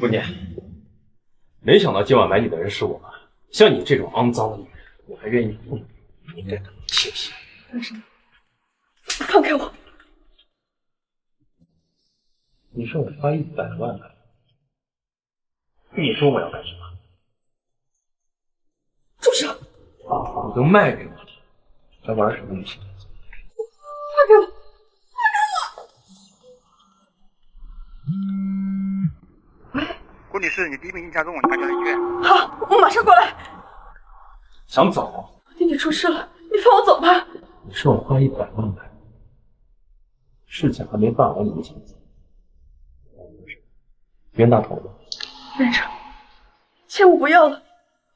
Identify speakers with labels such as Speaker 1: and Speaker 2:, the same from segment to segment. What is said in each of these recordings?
Speaker 1: 姑娘，没想到今晚买你的人是我。像你这种肮脏的女人，我还愿意碰你，应该感到庆幸。
Speaker 2: 干什么？放开我！
Speaker 1: 你说我花一百万买，你说我要干什么？
Speaker 2: 住手！
Speaker 1: 你都卖给我了，还玩什么游戏？
Speaker 3: 喂，顾女士，你第一名印象中，我马上来医院。
Speaker 2: 好，我马上过来。
Speaker 1: 想走？
Speaker 2: 弟弟出事了，你放我走吧。
Speaker 1: 你说我花一百万买，事情还没办完你就想走？冤大头子！
Speaker 2: 院长，钱我不要了，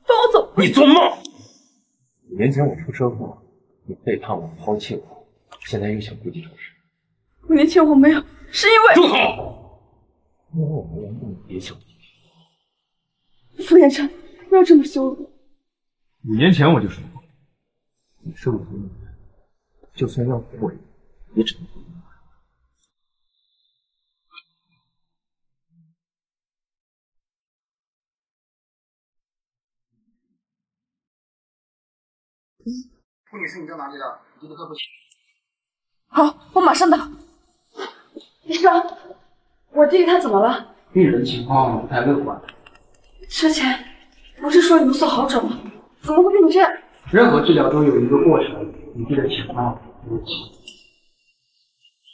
Speaker 2: 放我走！
Speaker 1: 你做梦！五年前我出车祸，你背叛我，抛弃我，现在又想故技重施。
Speaker 2: 五年前我没有，是因为……
Speaker 1: 住口！因为我没有那么别小弟
Speaker 2: 弟。傅连城，不要这么羞辱我。
Speaker 1: 五年前我就说过，你是我的女人，就算要毁，也只能毁。
Speaker 3: 顾女士，你在哪里的？你的客户。
Speaker 2: 好，我马上到。医生，我弟弟他怎么了？
Speaker 1: 病人情况不太乐观。
Speaker 2: 之前不是说有所好转吗？怎么会变成这样？
Speaker 1: 任何治疗都有一个过程，你弟的情况如此。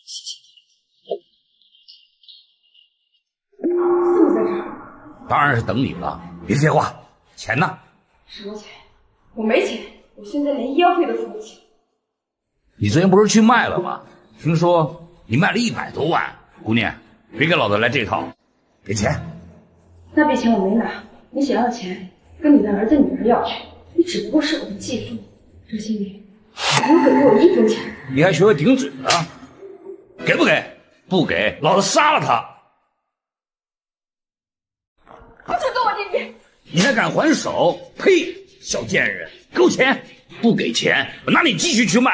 Speaker 2: 谢谢你。怎么在这儿？
Speaker 4: 当然是等你了。别废话，钱呢？
Speaker 2: 什么钱？我没钱，我现在连医药费都付不起。
Speaker 4: 你昨天不是去卖了吗？听说你卖了一百多万。姑娘，别给老子来这套，给钱。
Speaker 2: 那笔钱我没拿，你想要钱，跟你的儿子女儿要去。你只不过是我的继父，这些年没有给过我一分钱。
Speaker 4: 你还学会顶嘴了？给不给？不给，老子杀了他！
Speaker 2: 不准动我弟弟！
Speaker 4: 你还敢还手？呸！小贱人，给我钱！不给钱，我拿你继续去卖。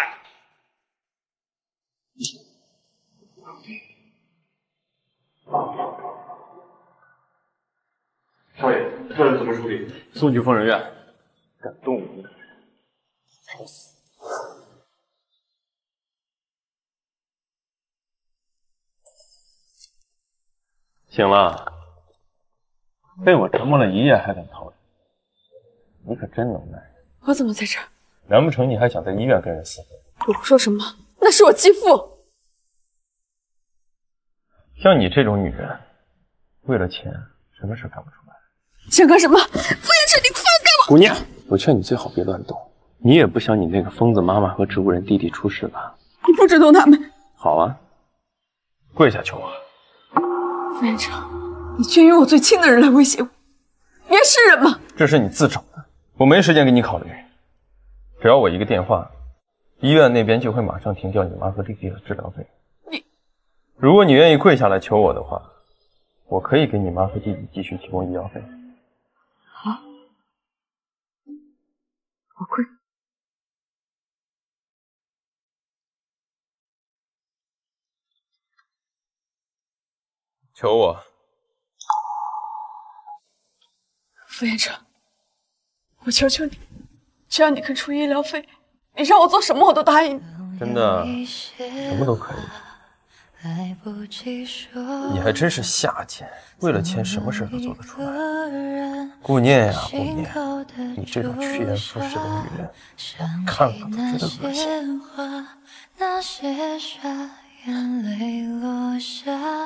Speaker 1: 少爷，这人怎么处理？送去疯人院。敢动我的人，找死！醒了，被我折磨了一夜还敢逃离，你可真能耐。
Speaker 2: 我怎么在这儿？
Speaker 1: 难不成你还想在医院跟人厮
Speaker 2: 混？我说什么？那是我继父。
Speaker 1: 像你这种女人，为了钱，什么事干不出来？
Speaker 2: 想干什么？傅延辰，你放开我！
Speaker 1: 姑娘。我劝你最好别乱动，你也不想你那个疯子妈妈和植物人弟弟出事吧？
Speaker 2: 你不准动他们！
Speaker 1: 好啊，跪下求我。
Speaker 2: 傅延成，你居然用我最亲的人来威胁我，你还是人吗？
Speaker 1: 这是你自找的，我没时间给你考虑。只要我一个电话，医院那边就会马上停掉你妈和弟弟的治疗费。
Speaker 2: 你，
Speaker 1: 如果你愿意跪下来求我的话，我可以给你妈和弟弟继续提供医药费。
Speaker 2: 我跪，
Speaker 1: 求我，
Speaker 2: 傅延成，我求求你，只要你肯出医疗费，你让我做什么我都答应。
Speaker 1: 真的，什么都可以。你还真是下贱，为了钱什么事都做得出来。顾念呀，顾念，你这种趋炎附势的女人，看了都觉得恶心。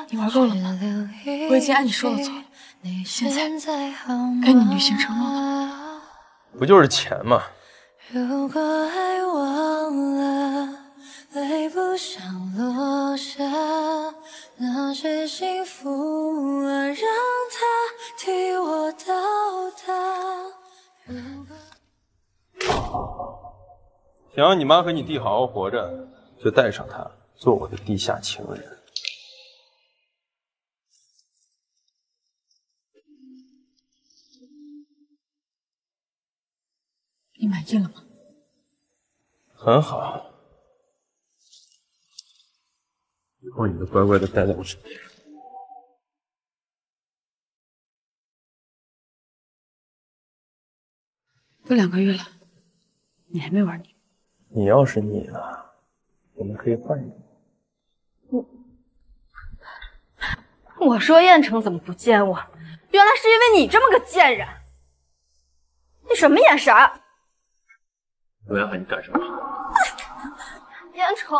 Speaker 2: 你玩够了吗？我已经按你说的做了，现在该你履行承诺了。
Speaker 1: 不就是钱吗？
Speaker 5: 泪不想落下，那些幸福啊，让它替我到达。
Speaker 1: 想让你妈和你弟好好活着，就带上他做我的地下情人。
Speaker 2: 你满意了吗？
Speaker 1: 很好。以后你就乖乖的待在我身边。
Speaker 2: 都两个月了，你还没玩腻。
Speaker 1: 你要是腻了，我们可以换一个。
Speaker 6: 我，我说燕城怎么不见我？原来是因为你这么个贱人。你什么眼神？
Speaker 1: 我要喊你干什么？
Speaker 6: 燕城。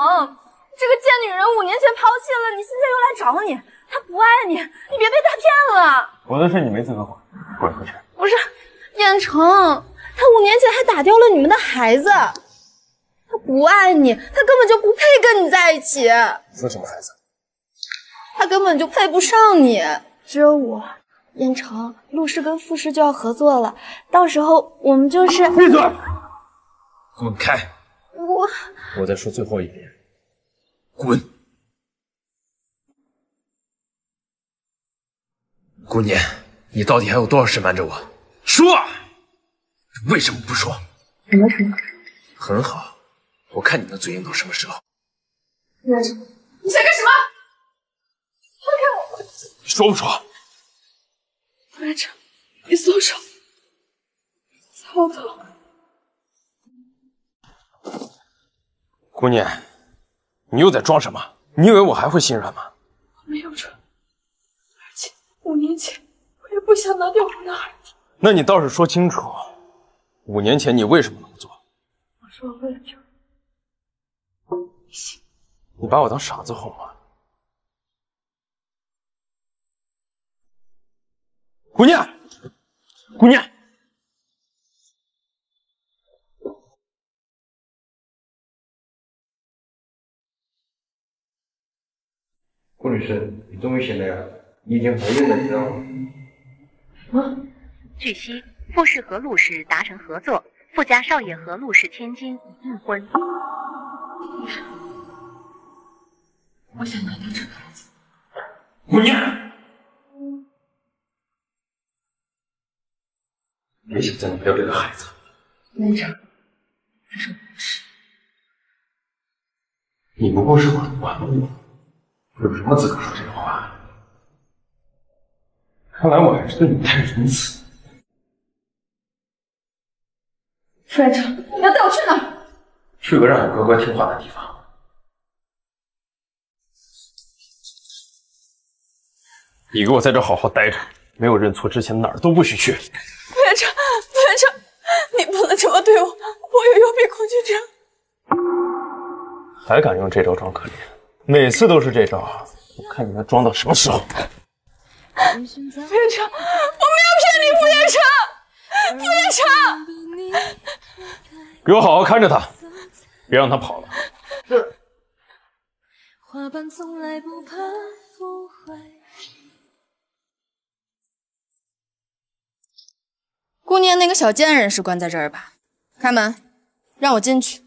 Speaker 6: 这个贱女人五年前抛弃了你，现在又来找你，她不爱你，你别被她骗了。
Speaker 1: 我的事你没资格管，滚出去！
Speaker 6: 不是，燕城，她五年前还打掉了你们的孩子，她不爱你，她根本就不配跟你在一起。
Speaker 1: 说什么孩子？
Speaker 6: 她根本就配不上你，只有我。燕城，陆氏跟傅氏就要合作了，到时候我们就是
Speaker 1: 闭嘴，滚开！
Speaker 6: 我
Speaker 1: 我再说最后一遍，滚！姑娘，你到底还有多少事瞒着我？说，为什么不说？
Speaker 2: 什么事？
Speaker 1: 很好，我看你能嘴硬到什么时候？
Speaker 2: 你想干什么？放开我！
Speaker 1: 你说不说？
Speaker 2: 傅连城，你松手！曹操，
Speaker 1: 顾念，你又在装什么？你以为我还会心软吗？
Speaker 2: 我没有蠢，而且五年前我也不想拿掉我的孩子。
Speaker 1: 那你倒是说清楚，五年前你为什么那么做？
Speaker 2: 我说我为了救
Speaker 1: 你你把我当傻子哄吗？顾念，顾念，
Speaker 7: 顾女士，你终于醒了呀，你已经怀孕了，你知道吗？
Speaker 8: 据悉，傅氏和陆氏达成合作，傅家少爷和陆氏千金已订婚。
Speaker 2: 我想拿掉这个孩子。
Speaker 1: 顾念，别想再拿掉这个孩子。
Speaker 2: 连城，这是我的事。
Speaker 1: 你不过是我的玩物，有什么资格说这种话？看来我还是对你太仁慈。
Speaker 2: 傅连城，你要带我去哪儿？
Speaker 1: 去个让你乖乖听话的地方。你给我在这好好待着，没有认错之前哪儿都不许去。
Speaker 2: 傅连城，傅连城，你不能这么对我，我有幽闭恐惧症。
Speaker 1: 还敢用这招装可怜？每次都是这招，我看你能装到什么时候？
Speaker 2: 傅连城，我没有骗你，傅连城，傅连城。
Speaker 1: 给我好好看着他，别让他跑了。是。
Speaker 9: 花瓣从来不怕腐坏。
Speaker 6: 顾念那个小贱人是关在这儿吧？开门，让我进去。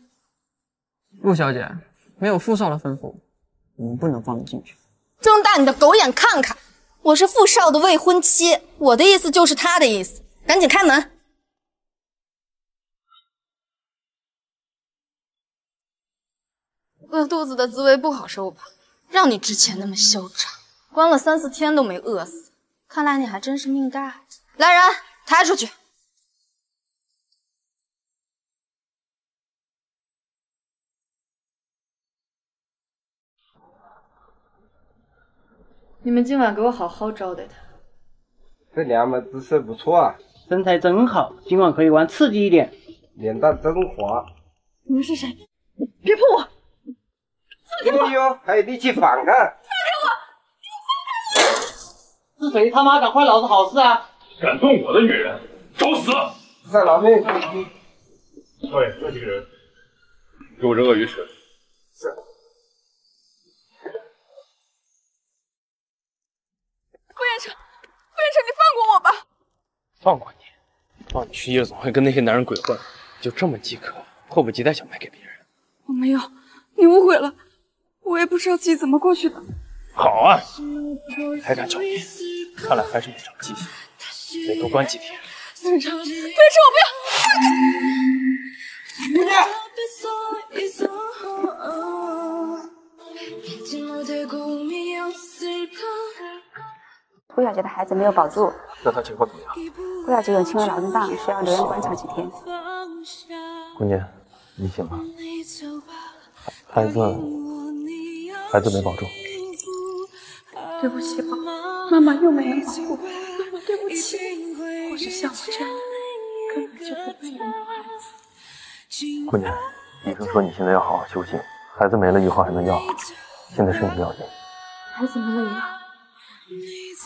Speaker 10: 陆小姐，没有傅少的吩咐，我们不能放你进去。
Speaker 6: 睁大你的狗眼看看，我是傅少的未婚妻，我的意思就是他的意思。赶紧开门！饿肚子的滋味不好受吧？让你之前那么嚣张，关了三四天都没饿死，看来你还真是命大。来人，抬出去！你们今晚给我好好招待他。
Speaker 7: 这娘们姿色不错啊，
Speaker 10: 身材真好，今晚可以玩刺激一点。
Speaker 7: 脸蛋真滑。
Speaker 2: 你们是谁？别碰我！
Speaker 7: 哎呦，还有力气反抗！放开我！
Speaker 10: 放开我是谁他妈敢坏老子好事啊？
Speaker 1: 敢动我的女人，找死！
Speaker 7: 在老命！
Speaker 1: 少爷，这几个人，给我扔鳄鱼池。
Speaker 7: 是。
Speaker 2: 傅延城，傅延城，你放过我吧！
Speaker 1: 放过你？放你去夜总会跟那些男人鬼混，就这么饥渴，迫不及待想卖给别人？
Speaker 2: 我没有，你误会了，我也不知道自己怎么过去的。
Speaker 1: 好啊，还敢找你，看来还是没长记性，得多关几天。
Speaker 2: 傅延城，傅延城，我不要！
Speaker 7: 姑娘。
Speaker 2: 顾小姐的孩子没有保住，
Speaker 11: 那她情况怎么样？
Speaker 2: 顾小姐有轻微脑震荡，需要留院观察几天。
Speaker 11: 姑娘，你醒了？孩子，孩子没保住。
Speaker 2: 对不起，宝，妈妈又没能保护，妈妈对不起。或许像我这样，根本就不配拥有孩子。
Speaker 11: 顾念，医生说你现在要好好休息，孩子没了以后还能要，现在是你要紧。
Speaker 2: 孩子没了以后，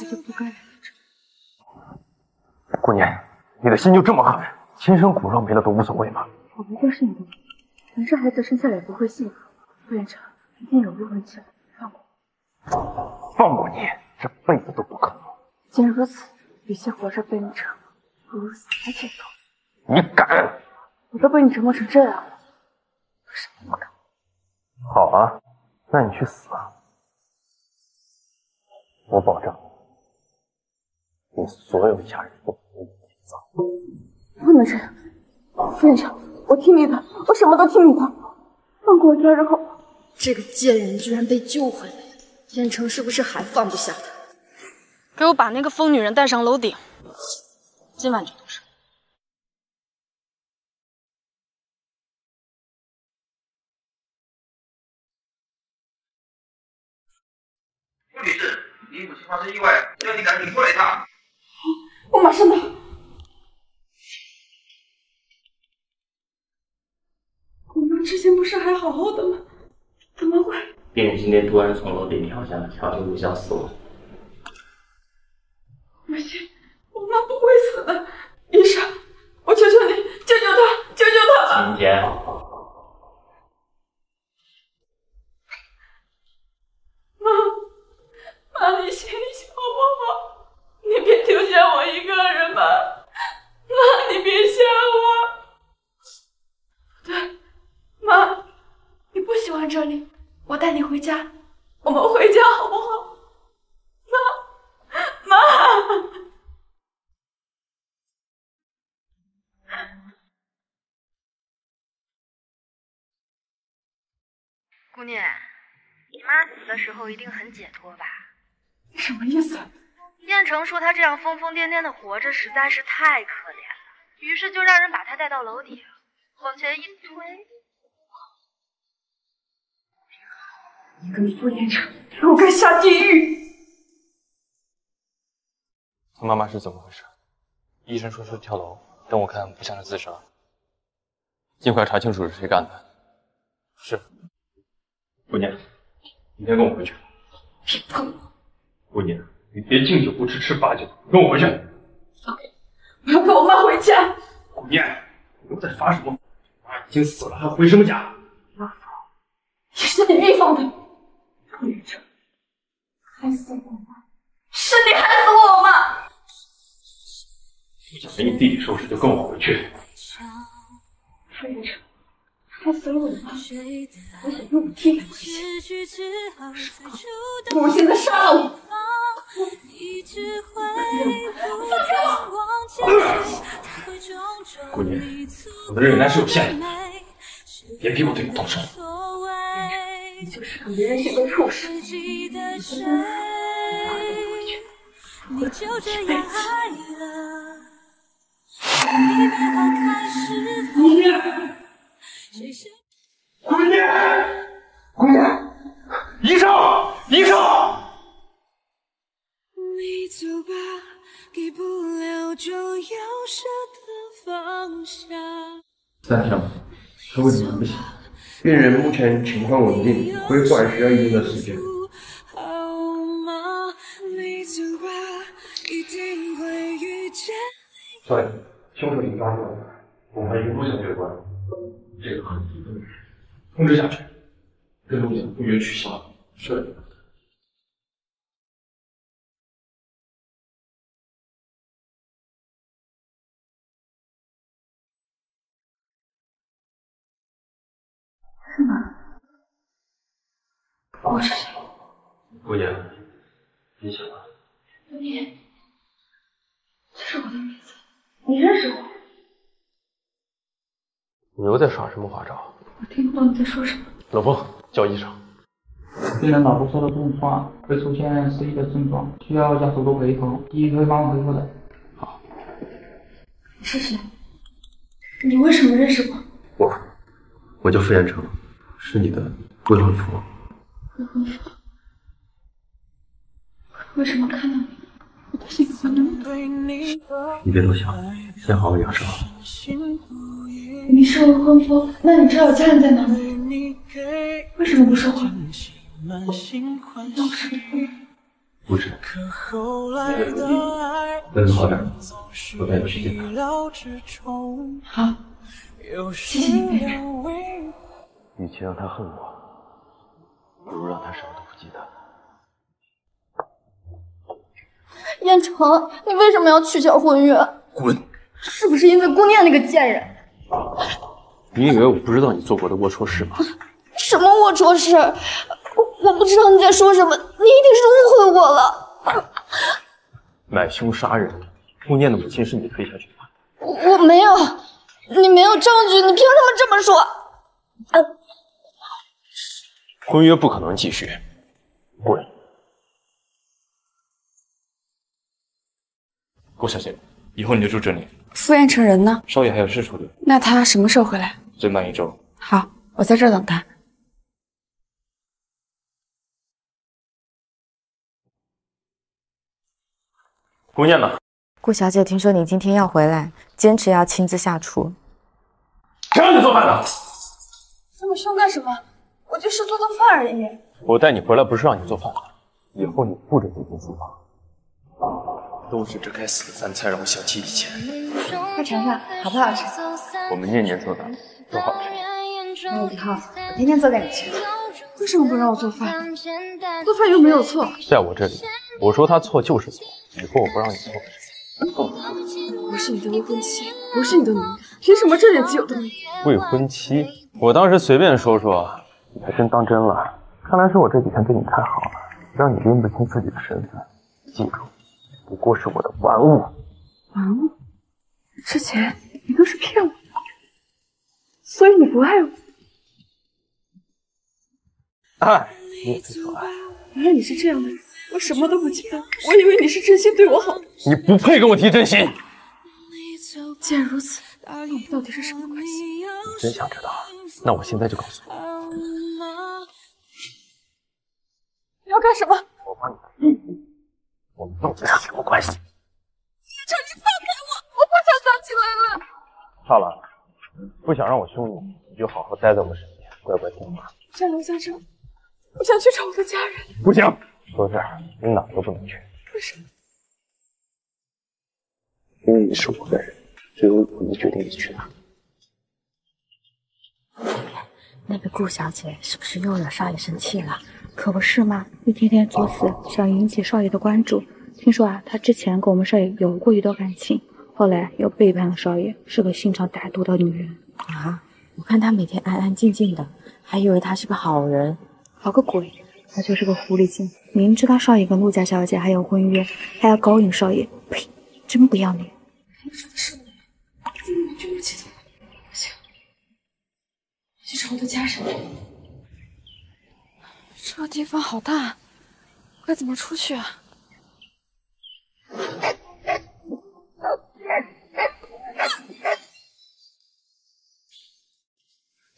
Speaker 2: 我就不该来这。
Speaker 11: 顾念，你的心就这么狠？亲生骨肉没了都无所谓吗？
Speaker 2: 我不会是你的问题，人这孩子生下来也不会幸福，傅院长一定有误会起来，放过我。
Speaker 11: 放过你，这辈子都不可能。
Speaker 2: 既然如此，与其活着被你折磨，不如死了解脱。
Speaker 11: 你敢？
Speaker 2: 我都被你折磨成这样了，我什么不敢？
Speaker 11: 好啊，那你去死吧！我保证，你所有家人都不会陪葬。
Speaker 2: 不能这样，副院长，我听你的，我什么都听你的，放过我家人好吗？
Speaker 12: 这个贱人居然被救回来了，燕城是不是还放不下他？给我把那个疯女人带上楼顶，今晚就动手。
Speaker 13: 顾女士，你母亲发生意外，要你赶紧过来一趟。
Speaker 2: 我马上到。我妈之前不是还好好的吗？怎么会？
Speaker 14: 病人今天突然从楼顶跳下来，条件无效死亡。
Speaker 2: 不行，我妈不会死的，医生，我求求你，救救她，救救她吧！
Speaker 14: 晴天，
Speaker 2: 妈，妈，你醒醒好不好？你别丢下我一个人吧，妈，你别吓我。不对，妈，你不喜欢这里，我带你回家，我们回家好不好？妈，妈。
Speaker 6: 姑娘，你妈死的时候一定很解脱吧？
Speaker 2: 你什么意思？
Speaker 6: 燕城说他这样疯疯癫癫的活着实在是太可怜了，于是就让人把他带到楼顶，往前一推。
Speaker 2: 你跟傅院长都该下地狱！
Speaker 11: 他妈妈是怎么回事？医生说是跳楼，但我看不像是自杀。尽快查清楚是谁干的。是。
Speaker 1: 顾念，明天跟我回去。
Speaker 2: 别碰我！
Speaker 1: 顾念，你别敬酒不吃吃罚酒，跟我回去。
Speaker 2: 我要跟我妈回家。
Speaker 1: 顾念，你又在发什么？妈已经死了，还回什么家？
Speaker 2: 老夫，也是你逼疯的。副院长，害死我妈，是你害死我妈！
Speaker 1: 不想给你弟弟收拾，就跟我回去。
Speaker 2: 副院长，害死了我妈，我想用我替他回去。不如现在杀了我！
Speaker 1: 顾念，我的忍耐是有限的，别逼我对你动手。
Speaker 2: 你就是个没人性的畜生！我回去，我这辈子。顾念，
Speaker 1: 顾念，顾念，医生，医生！
Speaker 15: 你走吧，给不了就要舍得放下。
Speaker 1: 三天了，他为什么还不行？病人目前情况稳定，恢复还需要一定的时间。
Speaker 15: 好吗？你走吧，一定会遇见。
Speaker 1: 少爷，凶手已经抓住了，我们与陆小姐有关，这个很严重，通知下去，跟陆总不约取消。是。
Speaker 2: 是吗？我是谁？
Speaker 1: 姑娘，你醒了。
Speaker 2: 你，这是我的名字，你认识我？
Speaker 11: 你又在耍什么花招？
Speaker 2: 我听不懂你在说什么。
Speaker 11: 冷风，叫医生。
Speaker 16: 病人脑部受到重创，会出现失忆的症状，需要家属多陪同，第一会帮我恢复的。
Speaker 17: 好你是谁？你为什么认识我？
Speaker 1: 我，我叫傅彦成，是你的未婚夫。
Speaker 17: 未婚夫？为什么看到你，我的心会那么痛？
Speaker 1: 你别多想，先好好养伤。
Speaker 17: 你是未婚夫，那你知道家人在哪吗？为什么不说话？难道我是你夫人？
Speaker 1: 不是。那就好点，我带你去见他。
Speaker 17: 好，谢谢你，夫人。
Speaker 1: 与其让他恨我，不如让他什么都不记得。
Speaker 2: 燕城，你为什么要取消婚约？
Speaker 1: 滚！
Speaker 2: 是不是因为顾念那个贱人？
Speaker 1: 你以为我不知道你做过的龌龊事吗？
Speaker 2: 什么龌龊事？我我不知道你在说什么，你一定是误会我了。
Speaker 1: 买凶杀人，顾念的母亲是你推下去的。
Speaker 2: 我我没有，你没有证据，你凭什么这么说？
Speaker 1: 婚约不可能继续，滚！
Speaker 11: 顾小姐，以后你就住这里。
Speaker 18: 傅彦成人呢？
Speaker 11: 少爷还有事处理，
Speaker 18: 那他什么时候回来？
Speaker 11: 最慢一周。
Speaker 18: 好，我在这儿等他。
Speaker 1: 顾念呢？
Speaker 19: 顾小姐听说你今天要回来，坚持要亲自下厨。
Speaker 1: 谁让你做饭的？
Speaker 2: 这么凶干什么？我就是做做饭而已。
Speaker 1: 我带你回来不是让你做饭的，以后你不准走进厨房。都是这该死的饭菜让我想起以前。
Speaker 2: 快尝尝，好不好吃？
Speaker 1: 我们念念做的都好吃。
Speaker 2: 以后，我天天做给你吃。为什么不让我做饭？做饭又没有错。
Speaker 1: 在我这里，我说他错就是错。以后我不让你做。
Speaker 2: 我是你的未婚妻，不是你的奴隶，凭什么这点自由都没有？
Speaker 1: 未婚妻？我当时随便说说，你还真当真了。看来是我这几天对你太好了，让你拎不清自己的身份。记住，不过是我的玩物。
Speaker 2: 玩物？之前你都是骗我的，所以你不爱我。
Speaker 1: 爱？你也最说爱。
Speaker 2: 原来你是这样的人，我什么都不记得，我以为你是真心对我好。
Speaker 1: 你不配跟我提真心。
Speaker 2: 既然如此，那我们到底是什么关系？
Speaker 1: 你真想知道？那我现在就告诉你。
Speaker 2: 你要干什么？
Speaker 1: 我帮你弟弟，我们到底是什么关系？
Speaker 2: 叶城，你放开我！我不想藏起来了。
Speaker 1: 好了，不想让我凶你，你就好好待在我身边，乖乖听话。
Speaker 2: 先留在这，我想去找我的家人。
Speaker 1: 不行，说这儿你哪都不能去。
Speaker 2: 为什么？
Speaker 1: 因为你是我的人，只有我能决定你去哪。
Speaker 19: 那个顾小姐是不是又惹少爷生气了？可不是嘛，一天天作死，想引起少爷的关注。听说啊，他之前跟我们少爷有过一段感情，后来又背叛了少爷，是个心肠歹毒的女人啊！我看她每天安安静静的，还以为她是个好人。
Speaker 18: 好个鬼！
Speaker 19: 她就是个狐狸精，明知道少爷跟陆家小姐还有婚约，还要勾引少爷，呸！真不要脸！
Speaker 2: 你说的是你，怎么就不记得？不行，去找我的家人。
Speaker 18: 这个地方好大，该怎么出去啊？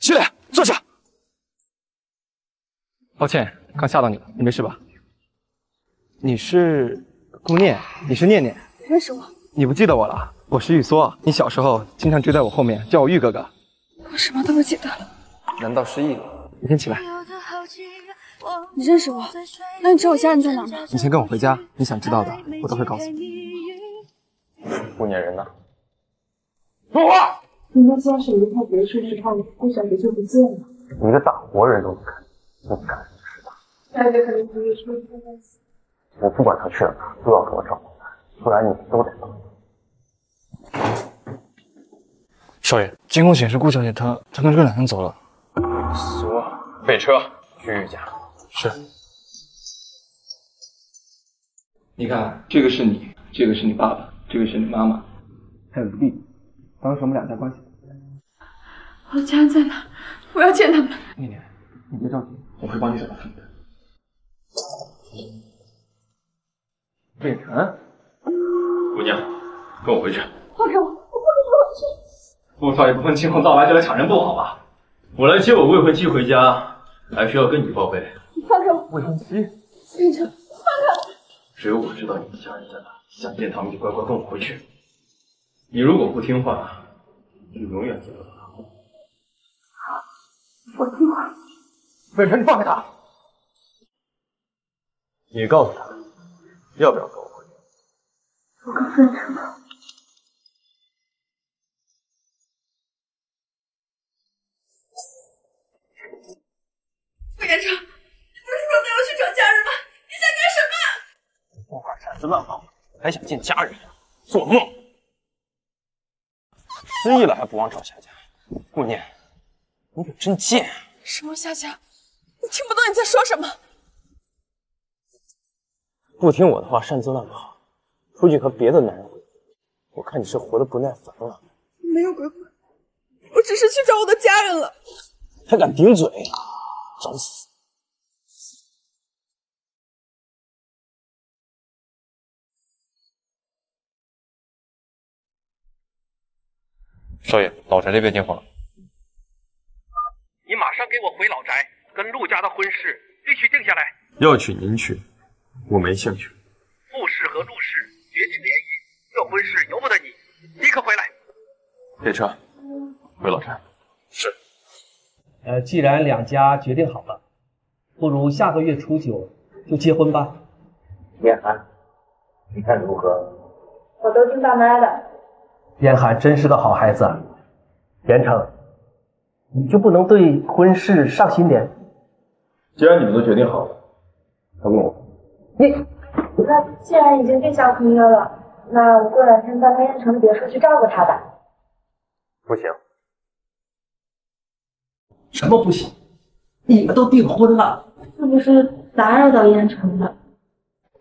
Speaker 11: 起来，坐下。抱歉，刚吓到你了，你没事吧？你是顾念，你是念念，
Speaker 2: 认识我？
Speaker 11: 你不记得我了？我是玉梭，你小时候经常追在我后面，叫我玉哥哥。
Speaker 2: 我什么都不记得了。
Speaker 11: 难道失忆了？你先起来。
Speaker 2: 你认识我？那你知道我家人在哪吗？
Speaker 11: 你先跟我回家，你想知道的，我都会告诉你。
Speaker 1: 顾念人呢？
Speaker 11: 说话！
Speaker 2: 人家家是离开别墅之后，顾小姐就不见了。
Speaker 1: 你个大活人都不看，不干是吧？
Speaker 2: 大姐可能不会说这个词。
Speaker 1: 我不管他去了哪，都要给我找回来，不然你们都得走。
Speaker 11: 少爷，监控显示顾小姐她她跟这个男人走了。
Speaker 1: 说，备车去玉家。
Speaker 11: 是。你看，这个是你，这个是你爸爸，这个是你妈妈，还有个弟弟，当时我们俩在关系。
Speaker 2: 我的家人在哪？我要见他们。
Speaker 11: 念念，你别着急，我会帮你找到他们的。魏晨，姑娘，跟我回去。
Speaker 20: 放开我！我不能回去。
Speaker 11: 陆少爷不分青红皂白就来抢人不好吧？我来接我未婚妻回家，还需要跟你报备。
Speaker 20: 你放开我！
Speaker 11: 未婚妻？
Speaker 20: 魏晨，放开我！
Speaker 11: 只有我知道你的家人在哪，想见他们就乖乖跟我回去。你如果不听话，就永远见不到他们。
Speaker 20: 好，我听话。
Speaker 11: 魏晨，你放开他！你告诉他，要不要跟我回去？
Speaker 20: 我告诉魏晨了。
Speaker 2: 魏延成，你不是说带我去找家人吗？你想干什么？
Speaker 1: 乱跑，还想见家人，做梦！失忆了还不忘找夏家，顾念，你可真贱！
Speaker 2: 什么夏家？我听不懂你在说什么。
Speaker 1: 不听我的话，擅自乱跑，出去和别的男人鬼混，我看你是活得不耐烦了。
Speaker 2: 没有鬼混，我只是去找我的家人了。
Speaker 1: 还敢顶嘴，找死！
Speaker 11: 少爷，老宅这边电话。
Speaker 13: 你马上给我回老宅，跟陆家的婚事必须定下来。
Speaker 1: 要娶您娶，我没兴趣。
Speaker 13: 陆氏和陆氏绝境联姻，这婚事由不得你，立刻回来。
Speaker 1: 列车，回老宅。
Speaker 11: 是。
Speaker 21: 呃，既然两家决定好了，不如下个月初九就结婚吧。
Speaker 22: 严寒，你看如何？
Speaker 6: 我都听爸妈的。
Speaker 21: 严寒真是个好孩子，严成，你就不能对婚事上心点？
Speaker 11: 既然你们都决定好了，那问我，
Speaker 21: 你
Speaker 6: 那既然已经定下婚约了，那我过两天搬到燕城别墅去照顾他吧。
Speaker 1: 不行。
Speaker 21: 什么不行？你们都订婚了，
Speaker 6: 是不是打扰到燕城了？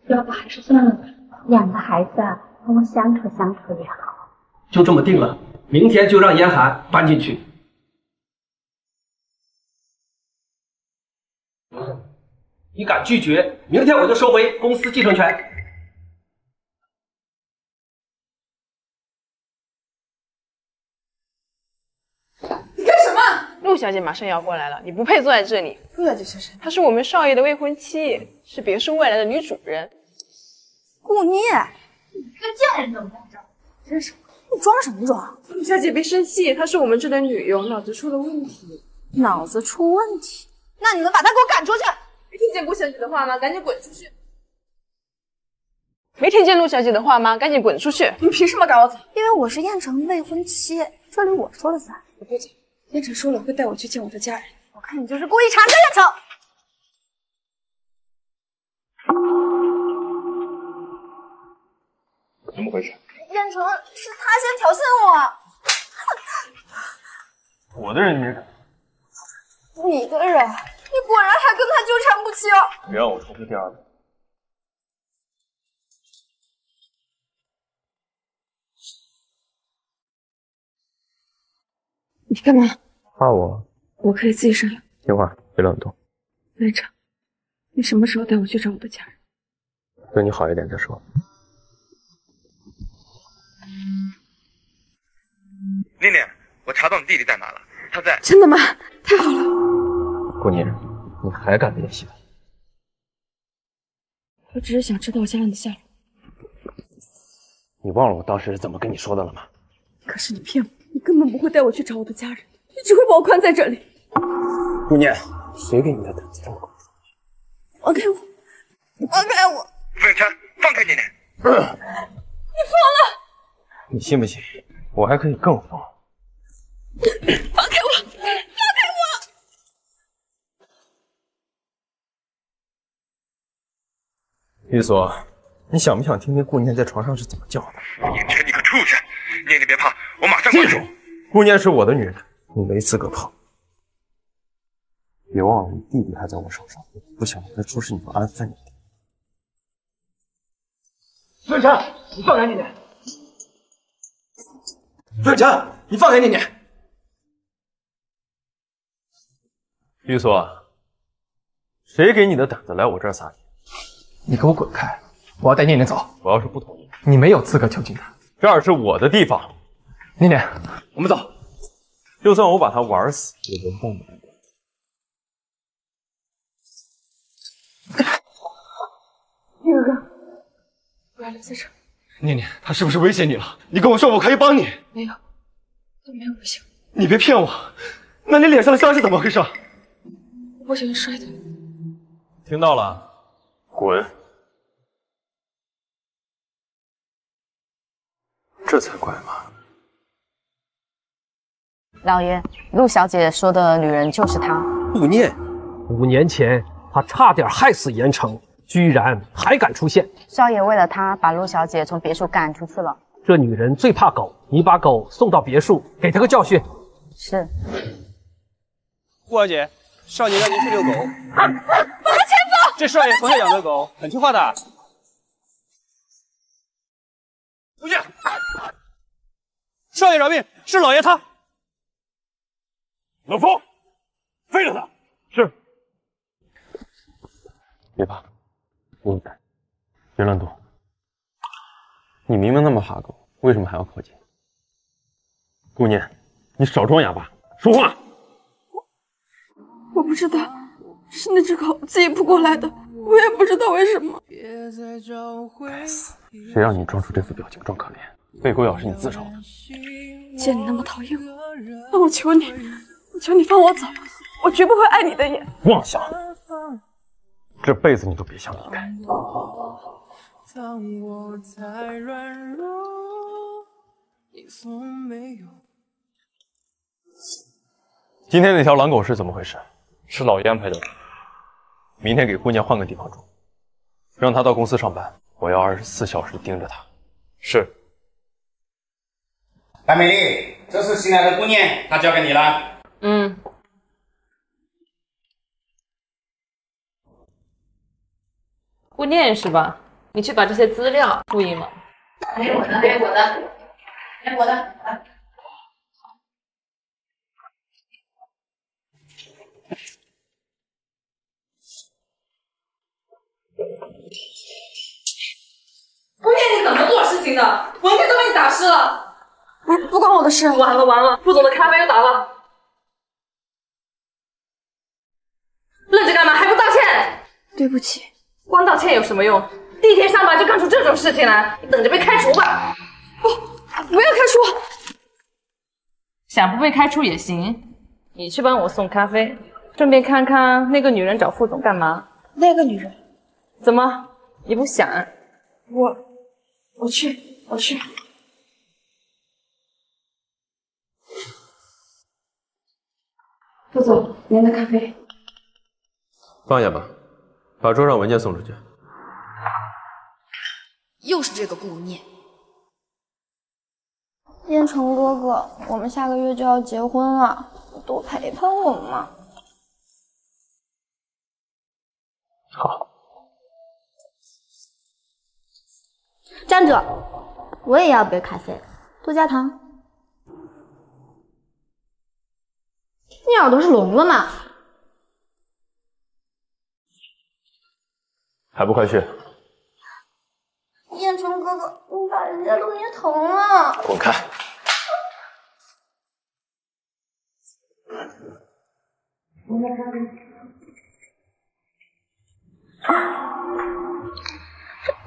Speaker 6: 要不还是算了吧。
Speaker 23: 两个孩子啊，跟我相处相处也好。
Speaker 21: 就这么定了，明天就让严寒搬进去。你敢拒绝，明天我就收回公司继承权。
Speaker 2: 你干什么？
Speaker 24: 陆小姐马上要过来了，你不配坐在这里。
Speaker 2: 陆小姐是谁？
Speaker 24: 她是我们少爷的未婚妻，是别墅未来的女主人。
Speaker 2: 顾念，
Speaker 6: 你个贱人怎么在这？
Speaker 2: 真是，
Speaker 6: 你装什么装？
Speaker 24: 陆小姐别生气，她是我们这的女佣，脑子出了问题。
Speaker 2: 脑子出问题？那你们把她给我赶出去！
Speaker 24: 没听见顾小姐的话吗？赶紧滚出去！没听见陆小姐的话吗？赶紧滚出去！
Speaker 2: 你凭什么赶我走？因为我是燕城未婚妻，这里我说了算。
Speaker 24: 我不走，燕城说了会带我去见我的家人。
Speaker 2: 我看你就是故意缠着燕城。
Speaker 11: 怎么回事？
Speaker 2: 燕城是他先挑衅
Speaker 1: 我。我的人你也敢？
Speaker 2: 你的人，你果然还跟他纠缠不清。
Speaker 1: 别让我重复第二遍。
Speaker 24: 你干嘛？
Speaker 1: 怕我？
Speaker 24: 我可以自己商量。
Speaker 1: 听话，别乱动。
Speaker 24: 院长，你什么时候带我去找我的家人？
Speaker 1: 对你好一点再说。
Speaker 13: 念念，我查到你弟弟在哪了，他在。
Speaker 24: 真的吗？太好了。
Speaker 1: 顾念，你还敢联系他？
Speaker 24: 我只是想知道我家人的下落。
Speaker 1: 你忘了我当时是怎么跟你说的了吗？
Speaker 24: 可是你骗我，你根本不会带我去找我的家人，你只会把我关在这里。
Speaker 1: 顾念，谁给你的胆子这么大？
Speaker 2: 放开我！放开我！
Speaker 13: 魏晨，放开念念！
Speaker 2: 你疯了！
Speaker 1: 你信不信？我还可以更疯！
Speaker 2: 放开我！放开我！
Speaker 1: 玉锁，你想不想听听顾念在床上是怎么叫的？
Speaker 13: 燕晨，你个畜生！念念别怕，我马上
Speaker 1: 记住，顾念是我的女人，你没资格碰。别忘了，你弟弟还在我手上，不想让他出事，你就安分一点。
Speaker 21: 孙晨，你放开念念！孙晨，你放开念念！
Speaker 1: 玉锁，谁给你的胆子来我这儿撒野？
Speaker 11: 你给我滚开！我要带念念走。
Speaker 1: 我要是不同意，
Speaker 11: 你没有资格囚禁她。
Speaker 1: 这儿是我的地方。
Speaker 11: 念念，我们走。
Speaker 1: 就算我把她玩死，也轮不到你。
Speaker 2: 念哥哥，我要留在这儿。
Speaker 11: 念念，他是不是威胁你了？你跟我说，我可以帮你。
Speaker 2: 没有，他没有威胁。
Speaker 11: 你别骗我。那你脸上的伤是怎么回事？
Speaker 2: 我不小心摔的。
Speaker 1: 听到了，滚！这才怪嘛！
Speaker 19: 老爷，陆小姐说的女人就是她。
Speaker 21: 顾念，五年前她差点害死严城，居然还敢出现。
Speaker 19: 少爷为了她，把陆小姐从别墅赶出去了。
Speaker 21: 这女人最怕狗，你把狗送到别墅，给她个教训。
Speaker 19: 是。
Speaker 25: 顾小姐，少爷让您去遛狗。
Speaker 2: 把他牵走！
Speaker 25: 这少爷从小养的狗，很听话的。出去！少爷饶命，是老爷他。
Speaker 1: 冷风，废了他。是。别怕，我在。别乱动。你明明那么怕狗，为什么还要靠近？顾念，你少装哑巴，说话。
Speaker 2: 我不知道，是那只狗自己扑过来的，我也不知道为什么。
Speaker 1: 该死，谁让你装出这副表情装可怜？被狗咬是你自找的。
Speaker 2: 既然你那么讨厌我，那我求你，我求你放我走，我绝不会碍你的眼。
Speaker 1: 妄想，这辈子你都别想离开。今天那条狼狗是怎么回事？
Speaker 11: 是老爷安排的。
Speaker 1: 明天给姑娘换个地方住，让她到公司上班，我要二十四小时盯着她。
Speaker 11: 是。
Speaker 26: 白美丽，这是新来的姑娘，她交给你了。
Speaker 27: 嗯。顾念是吧？你去把这些资料复印了。
Speaker 28: 还有我的，还有我的，还有我的。
Speaker 27: 顾念，你怎么做事情的？文件都被你打湿了。
Speaker 2: 不，不关我的事。
Speaker 27: 完了完了，副总的咖啡又打了。愣着干嘛？还不道歉？
Speaker 2: 对不起。
Speaker 27: 光道歉有什么用？第一天上班就干出这种事情来，你等着被开除吧！
Speaker 2: 不，不要开除！
Speaker 27: 想不被开除也行，你去帮我送咖啡，顺便看看那个女人找副总干嘛。
Speaker 2: 那个女人？
Speaker 27: 怎么？你不想？
Speaker 2: 我，我去，我去。副总，您的咖啡。
Speaker 1: 放下吧，把桌上文件送出去。
Speaker 28: 又是这个顾念。
Speaker 6: 燕城哥哥，我们下个月就要结婚了，你多陪陪我嘛。
Speaker 1: 好。
Speaker 6: 站住，我也要杯咖啡，多加糖。你耳朵是聋了吗？
Speaker 1: 还不快去！
Speaker 6: 燕城哥哥，你把人家都捏疼了。
Speaker 1: 滚开！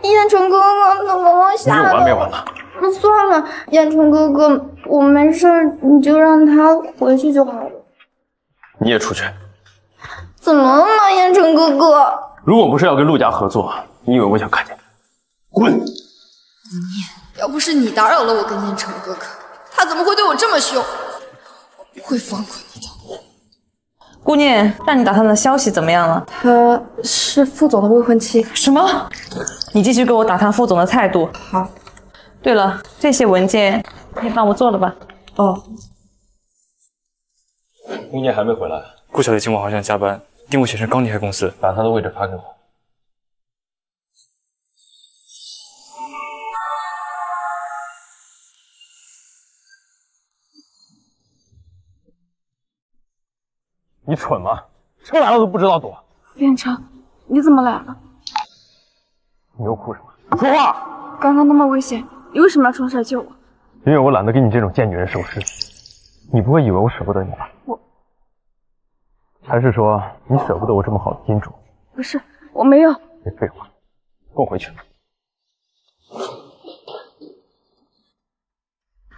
Speaker 6: 燕城哥哥，怎么我吓
Speaker 1: 你有完没完了？
Speaker 6: 那算了，燕城哥哥，我没事，你就让他回去就好了。
Speaker 1: 你也出去！
Speaker 6: 怎么了嘛，燕城哥哥？
Speaker 1: 如果不是要跟陆家合作，你以为我想看见你？滚！
Speaker 28: 顾念，要不是你打扰了我跟念城哥哥，他怎么会对我这么凶？我不会放过你的。
Speaker 27: 顾念，让你打探的消息怎么样了？
Speaker 2: 她是副总的未婚妻。
Speaker 27: 什么？你继续给我打探副总的态度。
Speaker 2: 好。
Speaker 27: 对了，这些文件你帮我做了吧？
Speaker 2: 哦。
Speaker 1: 顾念还没回来。
Speaker 11: 顾小姐今晚好像加班，订务显示刚离开公司，
Speaker 1: 把他的位置发给我。你蠢吗？车来了都不知道躲。
Speaker 2: 燕城，你怎么来了？
Speaker 1: 你又哭什么？说话！
Speaker 2: 刚刚那么危险，你为什么要冲上来救我？
Speaker 1: 因为我懒得给你这种贱女人收尸。你不会以为我舍不得你吧？
Speaker 2: 我
Speaker 1: 还是说你舍不得我这么好的金主？
Speaker 2: 不是，我没有。
Speaker 1: 别废话，跟我回去。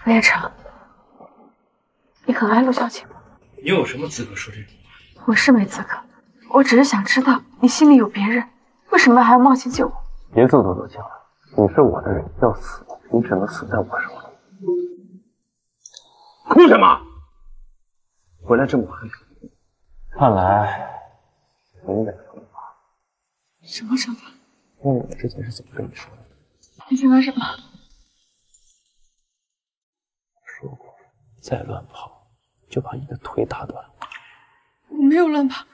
Speaker 2: 傅叶城，你很爱陆小姐吗？
Speaker 11: 你有什么资格说这种话？
Speaker 2: 我是没资格，我只是想知道你心里有别人，为什么还要冒险救我？
Speaker 1: 别自作多情了，你是我的人，要死你只能死在我手里。哭什么？回来这么晚，看来你得惩罚。
Speaker 2: 什么惩罚？
Speaker 1: 问我之前是怎么跟你说的？
Speaker 2: 你想干什么？
Speaker 1: 说过，再乱跑就把你的腿打断。
Speaker 2: 我没有乱跑，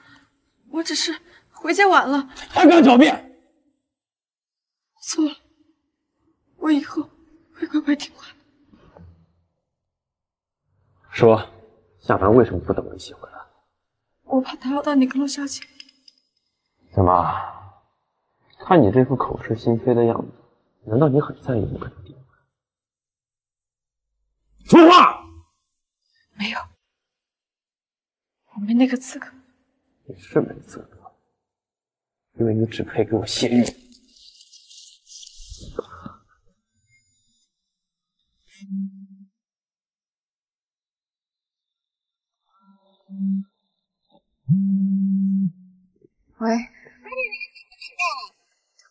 Speaker 2: 我只是回家晚了。
Speaker 1: 还敢狡辩？
Speaker 2: 错了，我以后会乖乖听话。
Speaker 1: 说，夏凡为什么不等我一起回来？
Speaker 2: 我怕打扰到你跟陆小姐。
Speaker 1: 怎么？看你这副口是心非的样子，难道你很在意我？说话！
Speaker 2: 没有，我没那个资格。
Speaker 1: 你是没资格，因为你只配给我泄欲。
Speaker 6: 喂，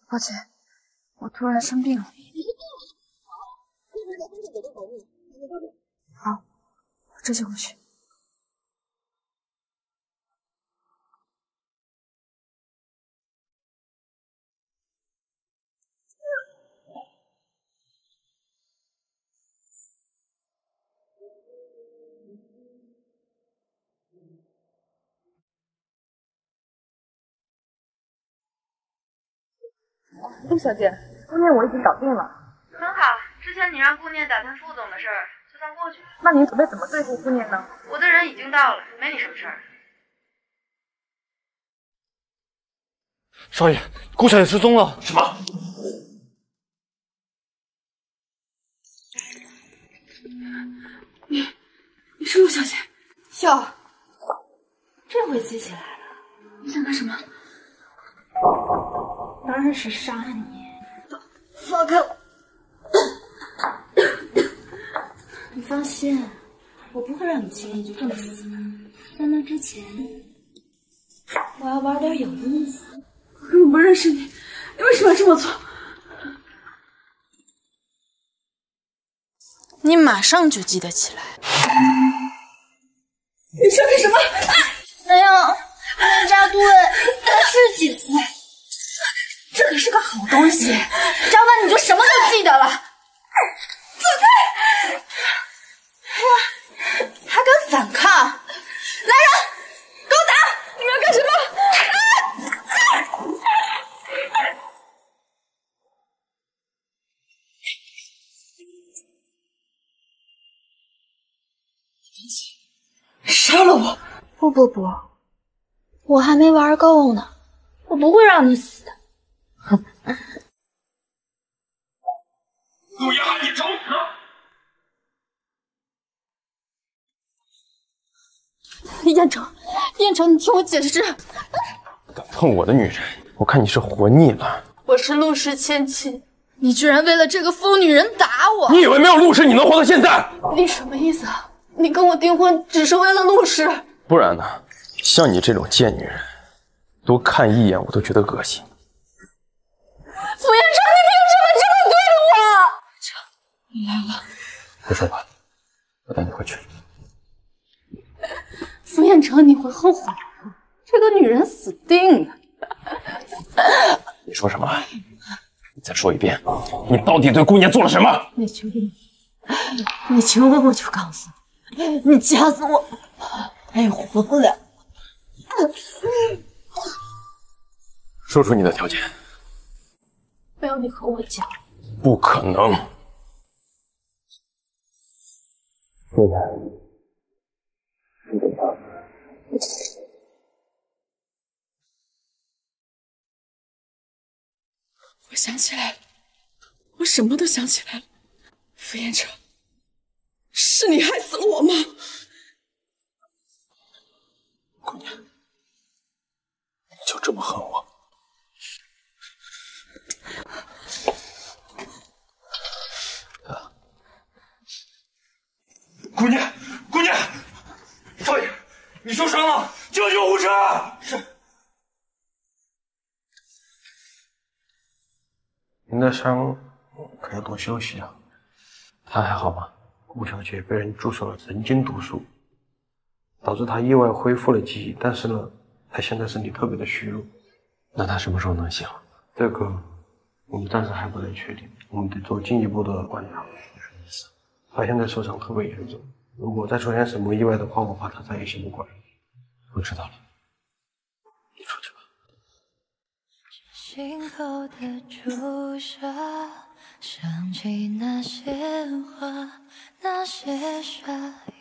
Speaker 6: 抱歉，我突然生病了。好，我这就回去。
Speaker 2: 陆小姐，顾念我已经搞定了。
Speaker 29: 很好，之前你让顾念打探副总的事儿，就算过去了。
Speaker 2: 那您准备怎么对付顾念呢？
Speaker 29: 我的人已经到了，没你什么事儿。
Speaker 11: 少爷，顾小姐失踪了。什么？
Speaker 2: 你，你是陆小姐？
Speaker 6: 哟，这回记起来了。
Speaker 2: 你想干什么？
Speaker 6: 当然是杀你！
Speaker 2: 放开我！
Speaker 6: 你放心，我不会让你轻易就这么死的。在那之前，我要玩点有意思。
Speaker 2: 我根本不认识你，你为什么要这么做？
Speaker 6: 你马上就记得起来。
Speaker 2: 你想干什么？
Speaker 6: 没有，我扎对，他是几次？
Speaker 2: 这可是个好东西，
Speaker 6: 扎完你就什么都记得了。
Speaker 2: 走开！
Speaker 6: 哎呀，还敢反抗！来人，给我打！
Speaker 2: 你们要干什么？杀了我！
Speaker 6: 不不不，我还没玩够呢，我不会让你死的。
Speaker 11: 顾丫，你找死！
Speaker 6: 燕城，燕城，你听我解释。
Speaker 1: 敢碰我的女人，我看你是活腻了。
Speaker 6: 我是陆氏千金，你居然为了这个疯女人打我！
Speaker 1: 你以为没有陆氏你能活到现在？
Speaker 6: 你什么意思啊？你跟我订婚只是为了陆氏？
Speaker 1: 不然呢？像你这种贱女人，多看一眼我都觉得恶心。
Speaker 6: 傅彦成，你凭什么这么对我？
Speaker 2: 你来了，
Speaker 1: 别说话，我带你回去。
Speaker 6: 傅彦成，你会后悔的，这个女人死定了。
Speaker 1: 你说什么？你再说一遍，你到底对姑娘做了什么？
Speaker 6: 你求你，你求我我就告诉你，你掐死我，我也活不了。
Speaker 1: 说出你的条件。
Speaker 6: 不要你和我讲，
Speaker 1: 不可能。顾念，你等他。
Speaker 2: 我想起来了，我什么都想起来了。傅彦成，是你害死了我吗？
Speaker 11: 姑娘，你就这么恨我？姑娘，姑娘，少爷，你受伤了，叫救护车！是。
Speaker 1: 您的伤可要多休息啊。他还好吗？顾小姐被人注射了神经毒素，导致她意外恢复了记忆，但是呢，她现在身体特别的虚弱。那她什么时候能醒？这个我们暂时还不能确定，我们得做进一步的观察。他现在受伤特别严重，如果再出现什么意外的话，我怕他再也醒不过来。我知道了，你出去吧。
Speaker 30: 心口的朱砂，想起那些话，那些傻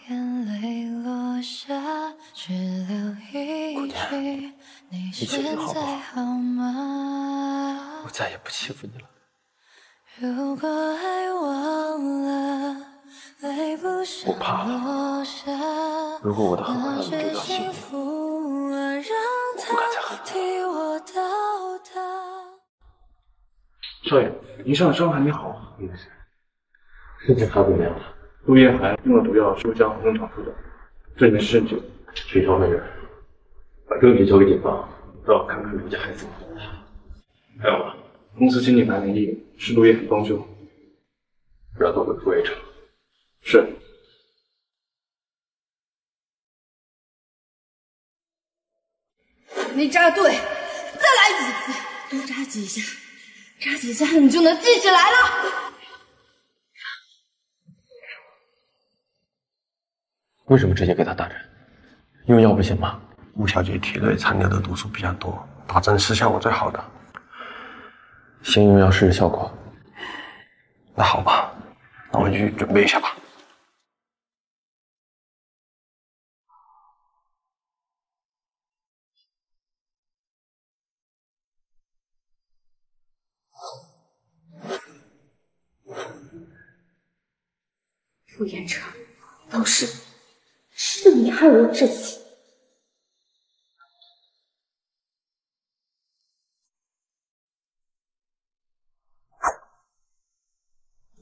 Speaker 30: 眼泪落下，只留一句：你现在好吗？
Speaker 1: 我再也不欺负你了。
Speaker 30: 如果爱忘了。
Speaker 1: 我怕了。如果我的恨让你丢掉性命，我不敢再恨
Speaker 11: 了。少爷，您上的伤还没好，没事，
Speaker 31: 身体差不了。
Speaker 11: 陆叶寒用了毒药，是不是将红肠出的？这里面是证据，
Speaker 31: 取条那人，把证据交给警方，让我看看陆家孩子。
Speaker 11: 还有，公司经理白明义是陆叶寒帮助，
Speaker 31: 让他回复魏城。
Speaker 11: 是。
Speaker 32: 没扎对，再来几次，多扎几下，扎几下你就能记起来了。
Speaker 1: 为什么直接给他打针？用药不行吗？
Speaker 33: 吴小姐体内残留的毒素比较多，打针是效果最好的。
Speaker 1: 先用药试试效果。
Speaker 33: 那好吧，那我去准备一下吧。
Speaker 2: 傅言成，都是是你害我至此。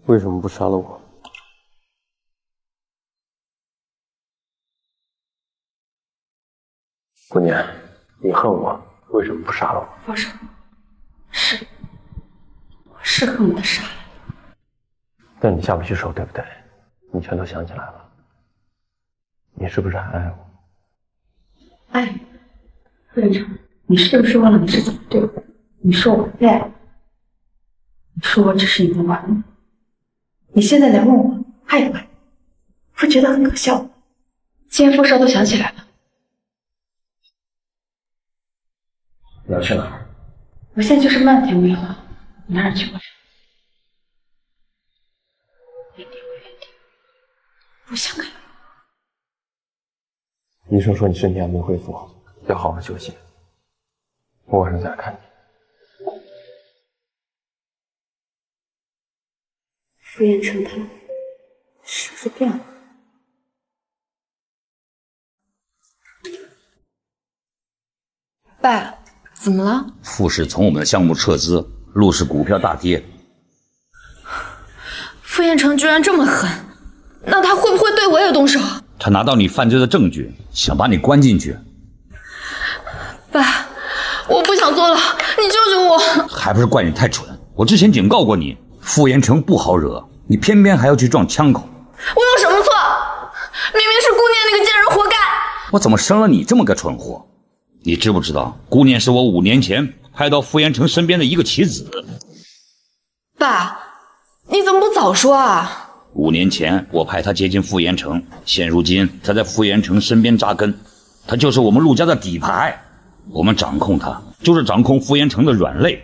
Speaker 1: 为什么不杀了我？顾年，你恨我，为什么不杀了我？
Speaker 2: 放手，是，我是恨不得杀了你，
Speaker 1: 但你下不去手，对不对？你全都想起来了，你是不是还爱我？
Speaker 2: 爱你，傅远成，你是不是忘了你是怎么对我？你说我不爱你，说我只是你的玩物，你现在来问我爱不爱，不觉得很可笑吗？既然傅少都想起来了，
Speaker 1: 你要去哪儿？
Speaker 2: 我现在就是漫天飞花，哪儿去不了。不想看。
Speaker 1: 医生说你身体还没恢复，要好好休息。我晚上再来看你。
Speaker 2: 傅彦成他是不是变了？
Speaker 6: 爸，怎么了？
Speaker 4: 傅氏从我们的项目撤资，陆氏股票大跌。
Speaker 6: 傅彦成居然这么狠！那他会不会对我也动手？
Speaker 4: 他拿到你犯罪的证据，想把你关进去。
Speaker 6: 爸，我不想坐牢，你救救我！
Speaker 4: 还不是怪你太蠢！我之前警告过你，傅延成不好惹，你偏偏还要去撞枪口。
Speaker 6: 我有什么错？明明是顾念那个贱人活该！
Speaker 4: 我怎么生了你这么个蠢货？你知不知道，顾念是我五年前派到傅延成身边的一个棋子？
Speaker 6: 爸，你怎么不早说啊？
Speaker 4: 五年前，我派他接近傅延成，现如今他在傅延成身边扎根，他就是我们陆家的底牌。我们掌控他，就是掌控傅延成的软肋。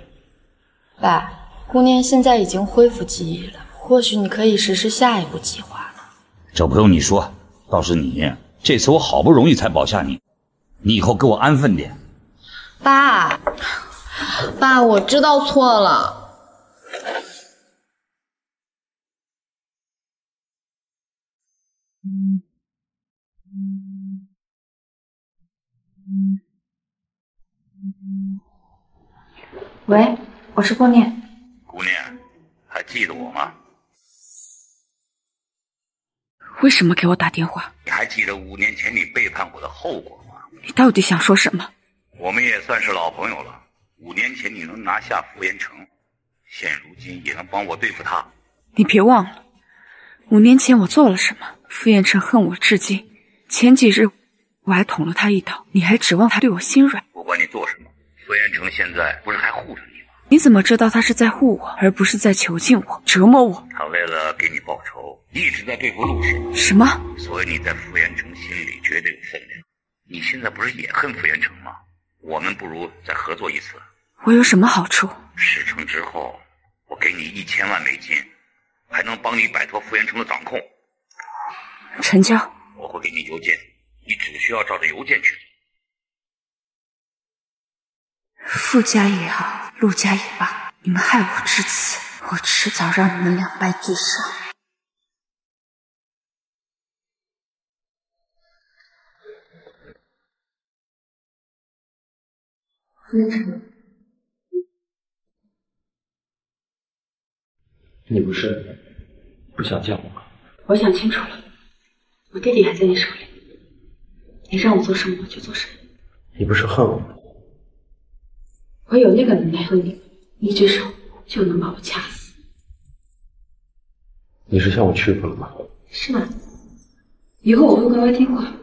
Speaker 6: 爸，姑娘现在已经恢复记忆了，或许你可以实施下一步计划了。
Speaker 4: 这不用你说，倒是你，这次我好不容易才保下你，你以后给我安分点。
Speaker 6: 爸，爸，我知道错了，
Speaker 2: 喂，我是顾念。
Speaker 4: 顾念，还记得我吗？
Speaker 34: 为什么给我打电话？
Speaker 4: 你还记得五年前你背叛我的后果吗？
Speaker 34: 你到底想说什么？
Speaker 4: 我们也算是老朋友了。五年前你能拿下傅延成，现如今也能帮我对付他。
Speaker 34: 你别忘了，五年前我做了什么？傅延成恨我至今。前几日我还捅了他一刀，你还指望他对我心软？
Speaker 4: 不管你做什么，傅延成现在不是还护着你吗？
Speaker 34: 你怎么知道他是在护我，而不是在囚禁我、折磨我？
Speaker 4: 他为了给你报仇，一直在对付陆氏。
Speaker 34: 什么？
Speaker 4: 所以你在傅延成心里绝对有分量。你现在不是也恨傅延成吗？我们不如再合作一次。
Speaker 34: 我有什么好处？
Speaker 4: 事成之后，我给你一千万美金，还能帮你摆脱傅延成的掌控。
Speaker 34: 成交。
Speaker 4: 我会给你邮件，你只需要照着邮件去做。
Speaker 34: 傅家也好，陆家也罢，你们害我至此，我迟早让你们两败俱伤。
Speaker 35: 你不是不想见我吗？
Speaker 2: 我想清楚了，我弟弟还在你手里，你让我做什么我就做什么。
Speaker 1: 你不是恨我吗？
Speaker 2: 我有那个能耐和你，一只手就能把我掐死。
Speaker 1: 你是向我屈服了吗？
Speaker 2: 是吗？以后我会乖乖听话，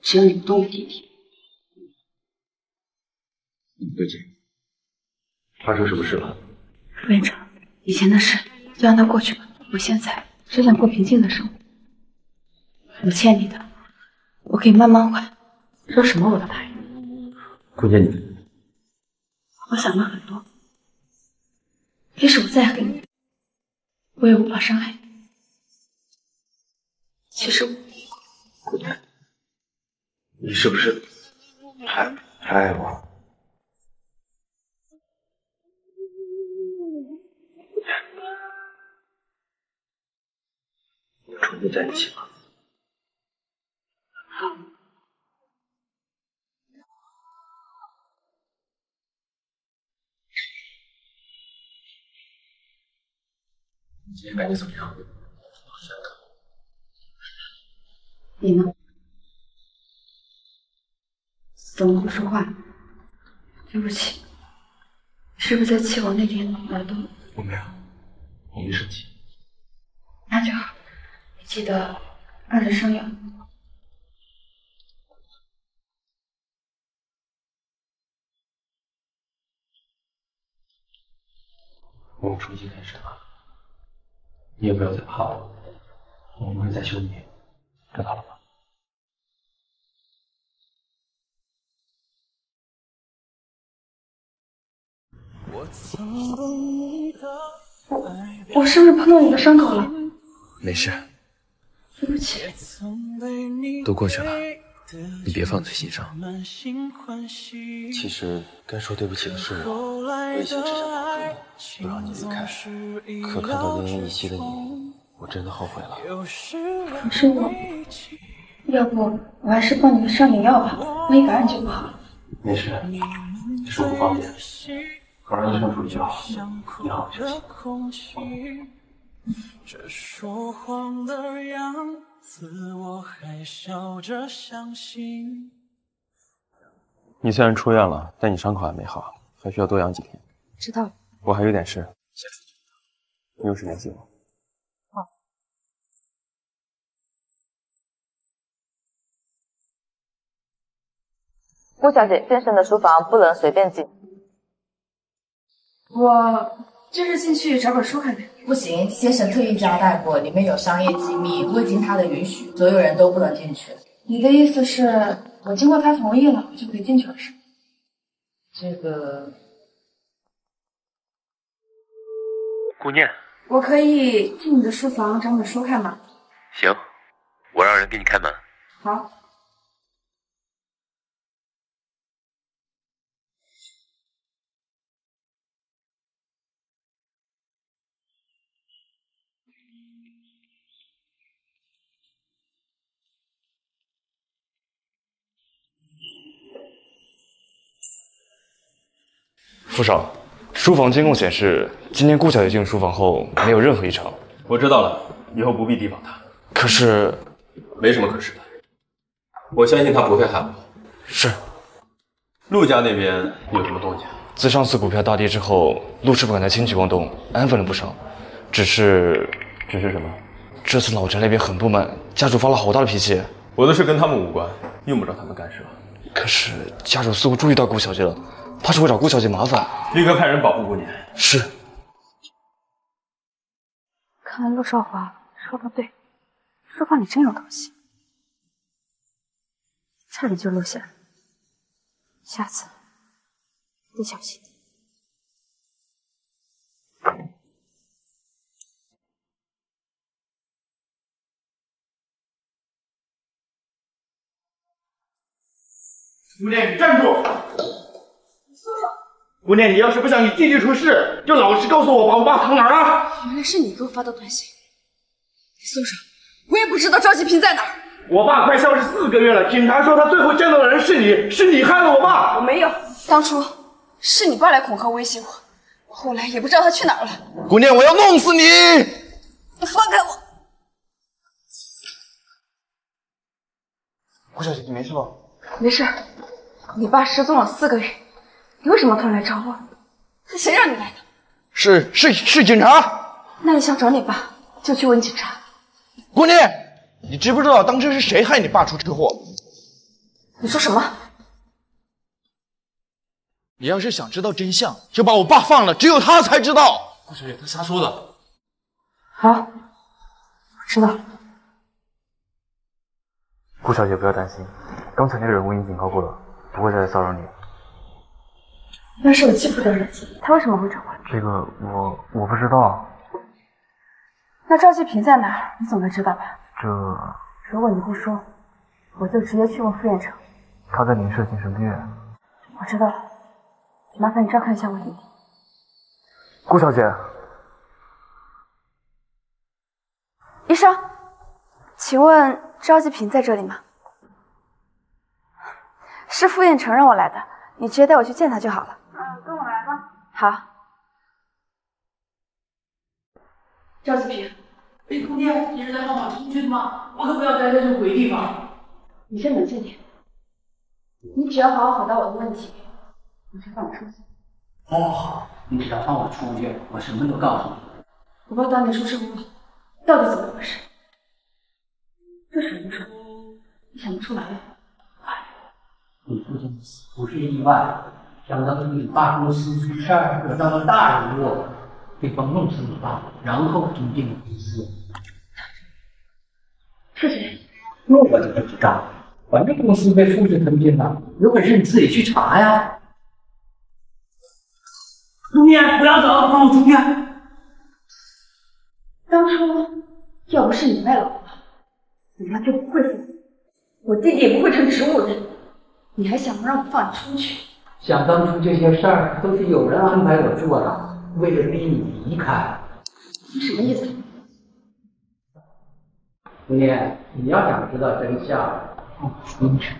Speaker 2: 只要你不动我弟弟。
Speaker 35: 对不起，发生什么事了？
Speaker 2: 傅院长，以前的事就让它过去吧。我现在只想过平静的生活。我欠你的，我可以慢慢还。说什么我都答应。
Speaker 1: 顾念你，
Speaker 2: 我想了很多，即使我再恨你，我也无法伤害你。其实我，
Speaker 1: 姑娘，你是不是还还爱我？重新在一起吧。
Speaker 35: 今天感觉怎么样？
Speaker 2: 你呢？怎么不说话？对不起，是不是在气我那天耳朵？
Speaker 1: 我没有，我没生气。
Speaker 2: 那就好。记得按着声音。
Speaker 1: 我们重新开始吧，你也不要再怕我，我不会再凶你，知道了吗？
Speaker 2: 我是不是碰到你的伤口了？
Speaker 1: 没事。
Speaker 2: 对不起，
Speaker 1: 都过去了，你别放在心上。其实该说对不起的是我，我以前只想帮助你，不让你离开。可看到奄奄一息的你，我真的后悔了。
Speaker 2: 可是我，要不我还是帮你上点药吧，万一感染就不好了。
Speaker 1: 没事，你说不方便，我让医生处就好。你好好休息。
Speaker 36: 这说谎的样子，我还笑着相信。
Speaker 35: 你虽然出院了，但你伤口还没好，还需要多养几天。
Speaker 2: 知道了。
Speaker 35: 我还有点事，先出去。你有事联系我。
Speaker 2: 好。
Speaker 19: 顾小姐，先生的书房不能随便进。
Speaker 2: 我就是进去找本书看看。
Speaker 37: 不行，先生特意交代过，里面有商业机密，未经他的允许，所有人都不能进去。
Speaker 2: 你的意思是我经过他同意了，就可以进去了，是吗？
Speaker 37: 这个，
Speaker 38: 顾念，
Speaker 2: 我可以进你的书房找本书看吗？
Speaker 38: 行，我让人给你开门。
Speaker 2: 好。
Speaker 11: 副少，书房监控显示，今天顾小姐进入书房后没有任何异常。
Speaker 1: 我知道了，以后不必提防她。
Speaker 11: 可是，
Speaker 1: 没什么可是的。我相信她不会害我。
Speaker 11: 是。
Speaker 1: 陆家那边有什么动静？
Speaker 11: 自上次股票大跌之后，陆师傅感觉轻举妄动，安分了不少。只是，
Speaker 1: 只是什么？
Speaker 11: 这次老陈那边很不满，家主发了好大的脾气。
Speaker 1: 我的事跟他们无关，用不着他们干涉。
Speaker 11: 可是家主似乎注意到顾小姐了，怕是会找顾小姐麻烦，
Speaker 1: 立刻派人保护顾年。
Speaker 11: 是。
Speaker 39: 看来陆少华说的对，书房里真有东西，差点就露馅了。下次得小心点。
Speaker 13: 顾念，你站住！顾念，你要是不想你弟弟出事，就老实告诉我，把我爸藏哪儿了。
Speaker 2: 原来是你给我发的短信，你松手！我也不知道赵继平在哪儿。
Speaker 13: 我爸快消失四个月了，警察说他最后见到的人是你，是你害了我爸。
Speaker 2: 我没有，当初是你爸来恐吓威胁我，我后来也不知道他去哪儿了。
Speaker 13: 姑娘，我要弄死你！
Speaker 2: 你放开我！
Speaker 13: 顾小姐，你没事吧？
Speaker 2: 没事。你爸失踪了四个月，你为什么突然来找我？是谁让你来的？
Speaker 13: 是是是警察。
Speaker 2: 那你想找你爸，就去问警察。
Speaker 13: 顾念，你知不知道当时是谁害你爸出车祸？
Speaker 2: 你说什么？
Speaker 13: 你要是想知道真相，就把我爸放了，只有他才知道。
Speaker 1: 顾小姐，他瞎说的。
Speaker 2: 好，我知道了。
Speaker 11: 顾小姐不要担心，刚才那个人我已经警告过了。不会再来骚扰你。
Speaker 2: 那是我继父的儿子，他为什么会找我？
Speaker 11: 这个我我不知道。
Speaker 2: 那赵继平在哪儿？你总该知道吧？
Speaker 11: 这
Speaker 2: 如果你不说，我就直接去问傅彦成。
Speaker 11: 他在临舍精神病院。
Speaker 2: 我知道了，麻烦你照看一下我弟弟。
Speaker 11: 顾小姐，
Speaker 2: 医生，请问赵继平在这里吗？是傅彦成让我来的，你直接带我去见他就好了。好。
Speaker 40: 赵子平，被顾念，你是带号码出去的吗？我可不要待在这鬼地方。
Speaker 2: 你先冷静点，你只要好好回答我的问题，我就放我出去。
Speaker 41: 哦，你只要放我出去，我什么都告诉你。
Speaker 2: 我爸当年出车祸，到底怎么回事？这什么事？你想不出来呀？
Speaker 41: 你父亲的死不是意外，想当初你爸公司出事儿，惹到了大人物，对方弄死你爸，然后吞并公司。
Speaker 2: 是谁？
Speaker 41: 那我就不知道，反正公司被复制吞并了，有本事你自己去查呀。
Speaker 40: 顾念，不要走，放我出去。
Speaker 2: 当初要不是你卖老婆，你妈就不会死，我弟弟也不会成植物人。你还想让我放你出去？
Speaker 41: 想当初这些事儿都是有人安排我做的，为了逼你离开。
Speaker 2: 你什么意思？
Speaker 41: 姑娘，你要想知道真相，出去。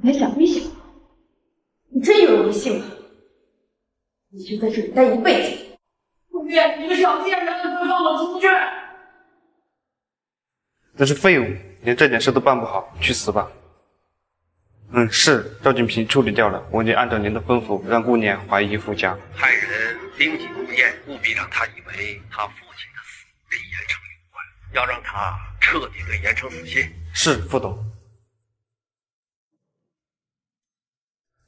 Speaker 2: 你还想威胁我？你真以为我会信吗？你就在这里待一辈子。
Speaker 40: 顾念，你个小贱人，快放我出去！
Speaker 42: 真是废物，连这点事都办不好，去死吧！嗯，是赵锦平处理掉了，我已经按照您的吩咐，让顾念怀疑傅家，
Speaker 43: 派人盯紧顾念，务必让他以为他父亲的死跟严城有关，要让他彻底对严城死心。
Speaker 42: 是副总。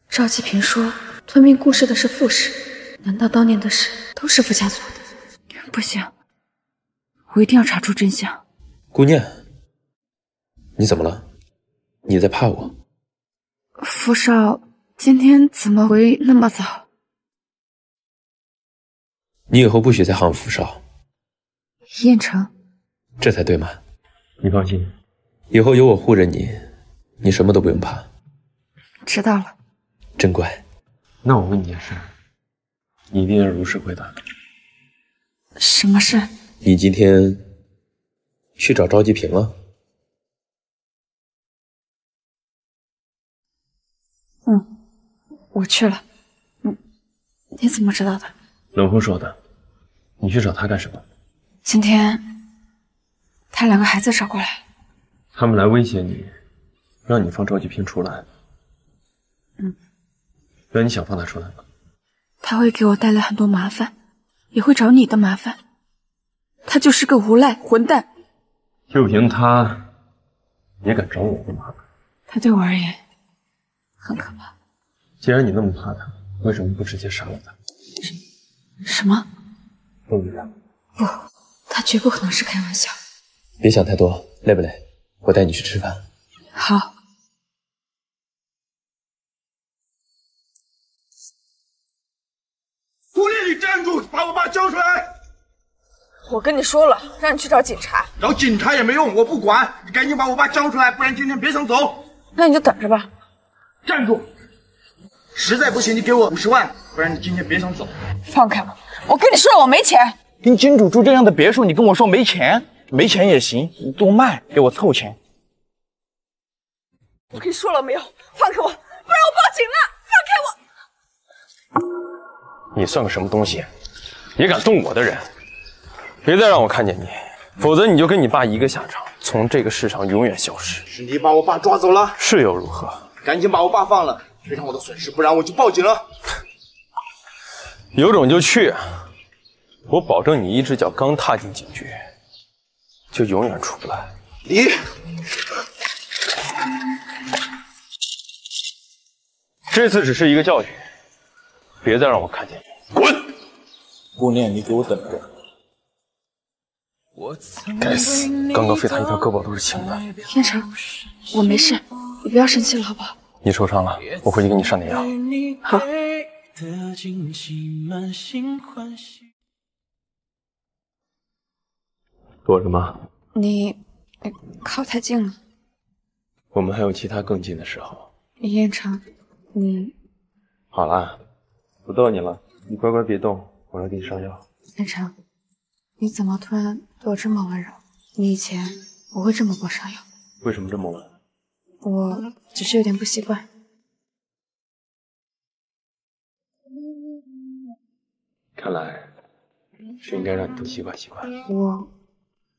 Speaker 39: 赵继平说，吞并顾氏的是傅氏，难道当年的事都是傅家做的？不行，我一定要查出真相。
Speaker 1: 顾念，你怎么了？你在怕我？
Speaker 39: 傅少，今天怎么回那么早？
Speaker 1: 你以后不许再喊傅少。
Speaker 39: 燕城，
Speaker 1: 这才对嘛。你放心，以后有我护着你，你什么都不用怕。
Speaker 39: 知道了。
Speaker 1: 真乖。那我问你件事，你一定要如实回答。
Speaker 39: 什么事？
Speaker 1: 你今天去找赵继平了？
Speaker 39: 我去了。你
Speaker 2: 你怎么知道的？
Speaker 1: 冷风说的。你去找他干什么？
Speaker 2: 今天他两个孩子找过来，
Speaker 1: 他们来威胁你，让你放赵继平出来。
Speaker 2: 嗯，
Speaker 1: 那你想放他出来吗？
Speaker 2: 他会给我带来很多麻烦，也会找你的麻烦。他就是个无赖混蛋。
Speaker 1: 就凭他，也敢找我的麻烦？
Speaker 2: 他对我而言很可怕。
Speaker 1: 既然你那么怕他，为什么不直接杀了他？
Speaker 2: 什么？
Speaker 1: 陆局长，
Speaker 2: 不，他绝不可能是开玩笑。
Speaker 1: 别想太多，累不累？我带你去吃饭。
Speaker 2: 好。
Speaker 13: 狐狸，你站住！把我爸交出来！
Speaker 44: 我跟你说了，让你去找警察。
Speaker 13: 找警察也没用，我不管。你赶紧把我爸交出来，不然今天别想走。
Speaker 44: 那你就等着吧。
Speaker 13: 站住！实在不行，你给我五十万，不然你今天别想走。
Speaker 44: 放开我！我跟你说了，我没钱。
Speaker 13: 跟金主住这样的别墅，你跟我说没钱？没钱也行，你多卖给我凑钱。
Speaker 44: 我跟你说了没有？放开我，不然我报警了！放开我！
Speaker 1: 你算个什么东西？也敢动我的人？别再让我看见你，否则你就跟你爸一个下场，从这个世上永远消失。
Speaker 13: 是你把我爸抓走了，
Speaker 1: 是又如何？
Speaker 13: 赶紧把我爸放了，赔偿我的损失，不然我就报警了。
Speaker 1: 有种就去，我保证你一只脚刚踏进警局，就永远出不来。
Speaker 13: 你，
Speaker 1: 这次只是一个教训，别再让我看见你。滚！
Speaker 13: 顾念，你给我等着。
Speaker 1: 该死，刚刚废他一条胳膊都是轻的。
Speaker 2: 天成，我没事，你不要生气了好不好？
Speaker 1: 你受伤了，我回去给你上点药。
Speaker 2: 好。
Speaker 1: 躲什么？
Speaker 2: 你靠太近了。
Speaker 1: 我们还有其他更近的时候。
Speaker 2: 燕城，你
Speaker 1: 好了，不逗你了，你乖乖别动，我来给你上药。
Speaker 2: 燕城，你怎么突然对我这么温柔？你以前不会这么给我上药。
Speaker 1: 为什么这么晚？
Speaker 2: 我只是有点不习惯。
Speaker 1: 看来是应该让你多习惯习惯。
Speaker 2: 我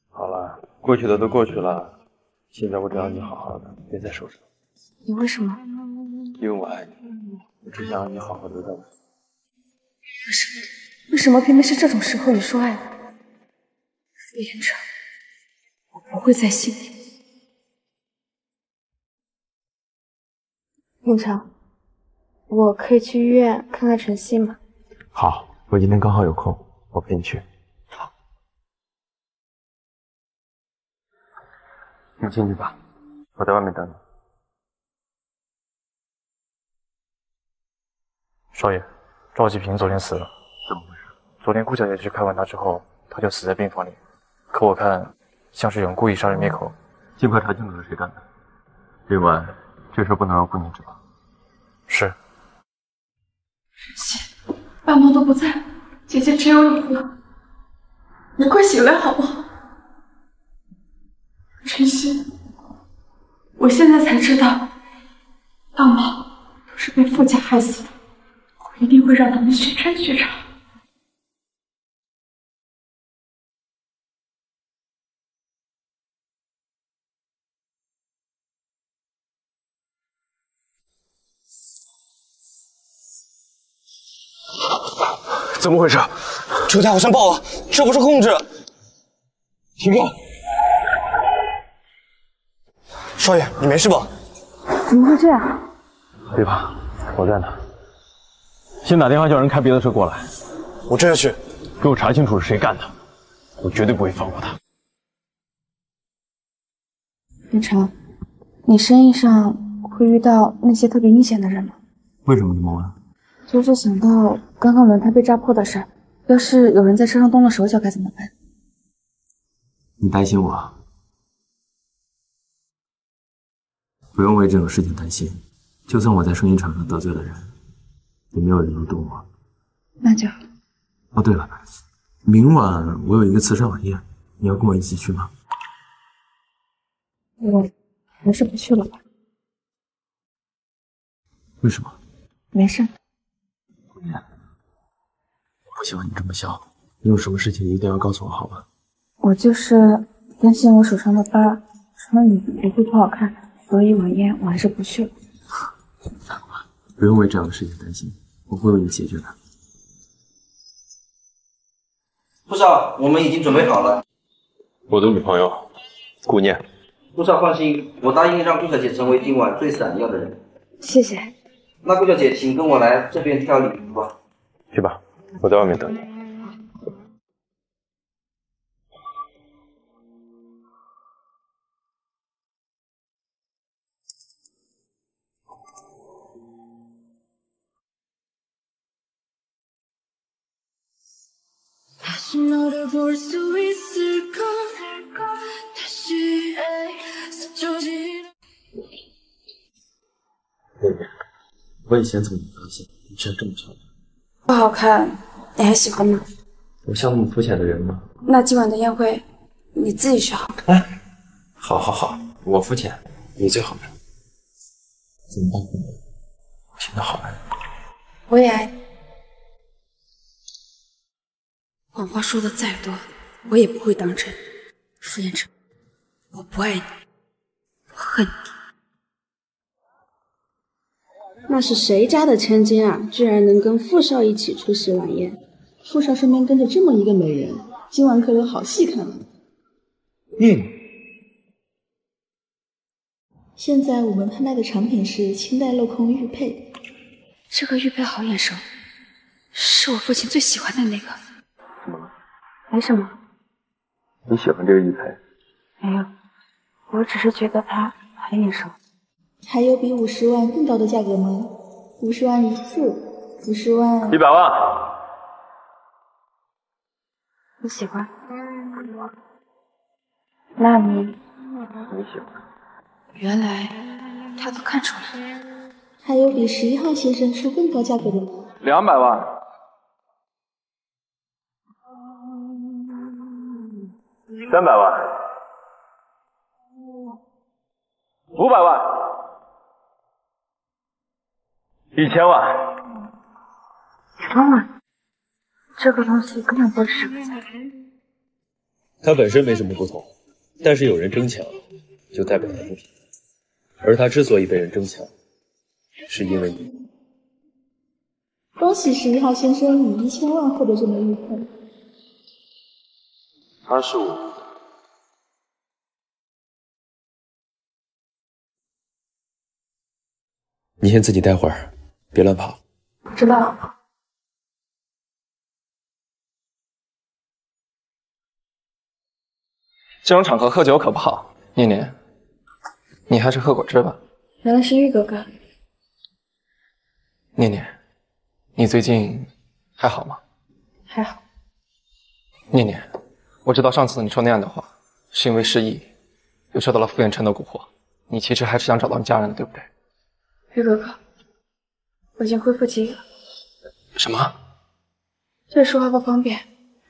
Speaker 1: 好了，过去的都过去了，现在我只要你好好的，别再受伤。
Speaker 2: 你为什么？
Speaker 1: 因为我爱你，我只想让你好好的在我。
Speaker 2: 可是为什么偏偏是这种时候你说爱我？傅延成，我不会再信你。延成，我可以去医院看看晨曦吗？
Speaker 1: 好。我今天刚好有空，我陪你去。
Speaker 2: 好，
Speaker 1: 你进去吧，我在外面等你。
Speaker 11: 少爷，赵继平昨天死了，
Speaker 1: 怎么回事？
Speaker 11: 昨天顾小姐去看完他之后，他就死在病房里。可我看，像是有人故意杀人灭口。
Speaker 1: 尽快查清楚是谁干的。另外，这事不能让顾宁知道。
Speaker 11: 是。
Speaker 45: 晨曦。爸妈都不在，姐姐只有你了。你快醒来好不好？晨曦，我现在才知道，爸妈都是被傅家害死的。我一定会让他们血债血偿。
Speaker 13: 怎么回事？这个家伙想爆了，这不受控制！停手！少爷，你没事吧？
Speaker 2: 怎么会这样？
Speaker 1: 别怕，我在呢。先打电话叫人开别的车过来。
Speaker 13: 我这就去。
Speaker 1: 给我查清楚是谁干的，我绝对不会放过他。
Speaker 2: 林成，你生意上会遇到那些特别阴险的人吗？
Speaker 1: 为什么这么问？
Speaker 2: 就是想到刚刚轮胎被扎破的事，要是有人在车上动了手脚该怎么办？
Speaker 1: 你担心我？不用为这种事情担心。就算我在生意场上得罪了人，也没有人能动我。
Speaker 2: 那就。
Speaker 1: 哦，对了，明晚我有一个慈善晚宴，你要跟我一起去吗？
Speaker 2: 我还是不去了吧。
Speaker 1: 为什么？
Speaker 2: 没事。
Speaker 1: 不喜欢你这么笑。你有什么事情一定要告诉我，好吗？
Speaker 2: 我就是担心我手上的疤穿了你不会不好看，所以晚宴我还是不去了。
Speaker 1: 不用为这样的事情担心，我会为你解决的。
Speaker 46: 顾少，我们已经准备好了。
Speaker 1: 我的女朋友，顾念。
Speaker 46: 顾少放心，我答应让顾小姐成为今晚最闪耀的人。
Speaker 2: 谢谢。
Speaker 46: 那顾小姐，请跟我来这边挑礼服吧。
Speaker 1: 去吧，我在外面等你。妹妹，我以前怎么没发现你居然这么漂亮？
Speaker 2: 不好看，你还喜欢吗？
Speaker 1: 我像那么肤浅的人吗？
Speaker 2: 那今晚的宴会你自己去好。
Speaker 1: 好好好，我肤浅，你最好看。怎么办？我现在好爱你。
Speaker 2: 我也爱你。谎话说的再多，我也不会当真。傅彦成，我不爱你，我恨你。
Speaker 47: 那是谁家的千金啊？居然能跟傅少一起出席晚宴？傅少身边跟着这么一个美人，今晚可有好戏看了。
Speaker 1: 念念，
Speaker 47: 现在我们拍卖的产品是清代镂空玉佩，
Speaker 2: 这个玉佩好眼熟，是我父亲最喜欢的那个。
Speaker 1: 怎么了？
Speaker 2: 没什么，
Speaker 1: 你喜欢这个玉佩？
Speaker 2: 没有，我只是觉得它很眼熟。
Speaker 47: 还有比五十万更高的价格吗？五十万一次，五十万
Speaker 1: 一百万。
Speaker 2: 你喜欢？那你
Speaker 1: 你喜欢？
Speaker 2: 原来他都看出来了。
Speaker 47: 还有比十一号先生出更高价格的吗？
Speaker 1: 两百万。三百万。五百万。一千万。
Speaker 2: 一万万，这个东西根本不是什么价。
Speaker 1: 它本身没什么不同，但是有人争抢，就代表它不平。而它之所以被人争抢，是因为你。
Speaker 47: 恭喜十一号先生以一千万获得这枚玉佩。
Speaker 1: 它是我。你先自己待会儿，别乱跑。
Speaker 2: 我知道了。
Speaker 48: 这种场合喝酒可不好。念念，你还是喝果汁吧。
Speaker 2: 原来是玉哥哥。
Speaker 48: 念念，你最近还好吗？
Speaker 2: 还好。
Speaker 48: 念念，我知道上次你说那样的话，是因为失忆，又受到了傅远琛的蛊惑。你其实还是想找到你家人的，对不对？
Speaker 2: 玉哥哥，我已经恢复记忆了。
Speaker 48: 什么？
Speaker 2: 这里说话不方便，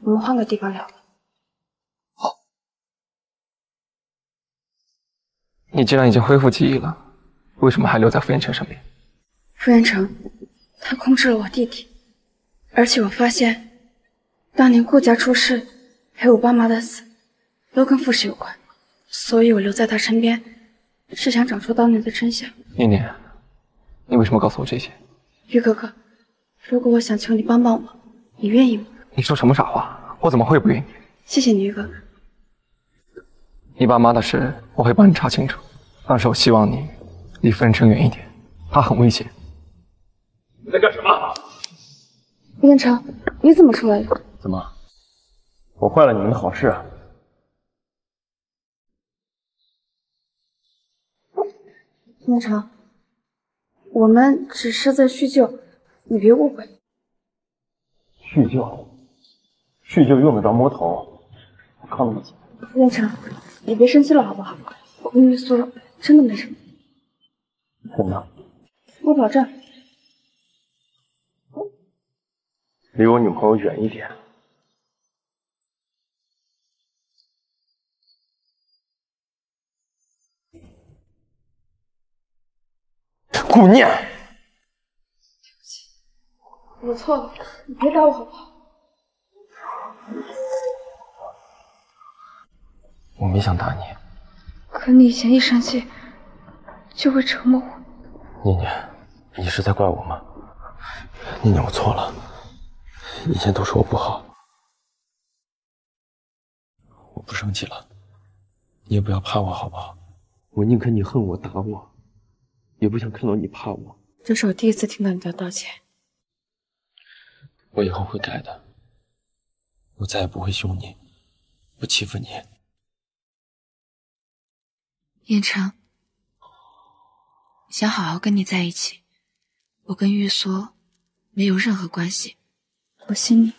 Speaker 2: 我们换个地方聊。
Speaker 48: 好你既然已经恢复记忆了，为什么还留在傅远成身边？
Speaker 2: 傅远成，他控制了我弟弟，而且我发现，当年顾家出事，还有我爸妈的死，都跟傅氏有关，所以我留在他身边，是想找出当年的真相。
Speaker 48: 念念，你为什么告诉我这些？
Speaker 2: 玉哥哥，如果我想求你帮帮我，你愿意吗？
Speaker 48: 你说什么傻话？我怎么会不愿意？
Speaker 2: 谢谢你，玉哥哥。
Speaker 48: 你爸妈的事我会帮你查清楚，但是我希望你离傅远成远一点，他很危险。
Speaker 1: 你在干什么？
Speaker 2: 傅远成，你怎么出来了？
Speaker 1: 怎么？我坏了你们的好事啊？
Speaker 2: 傅远成，我们只是在叙旧，你别误会。
Speaker 1: 叙旧？叙旧用得着摸头？我靠那么近。
Speaker 2: 傅远成，你别生气了好不好？我跟你说，真的没什么。
Speaker 1: 真的？
Speaker 2: 我保证。
Speaker 1: 离我女朋友远一点。顾念，
Speaker 2: 我错了，你别打我好不好？
Speaker 48: 我没想打你，
Speaker 2: 可你以前一生气就会折磨我。
Speaker 48: 念念，你是在怪我吗？念念，我错了，以前都是我不好，我不生气了，你也不要怕我好不好？我宁可你恨我打我，也不想看到你怕我。
Speaker 2: 这是我第一次听到你的道歉。
Speaker 48: 我以后会改的，我再也不会凶你，不欺负你。
Speaker 2: 燕城，想好好跟你在一起，我跟玉梭没有任何关系，我心里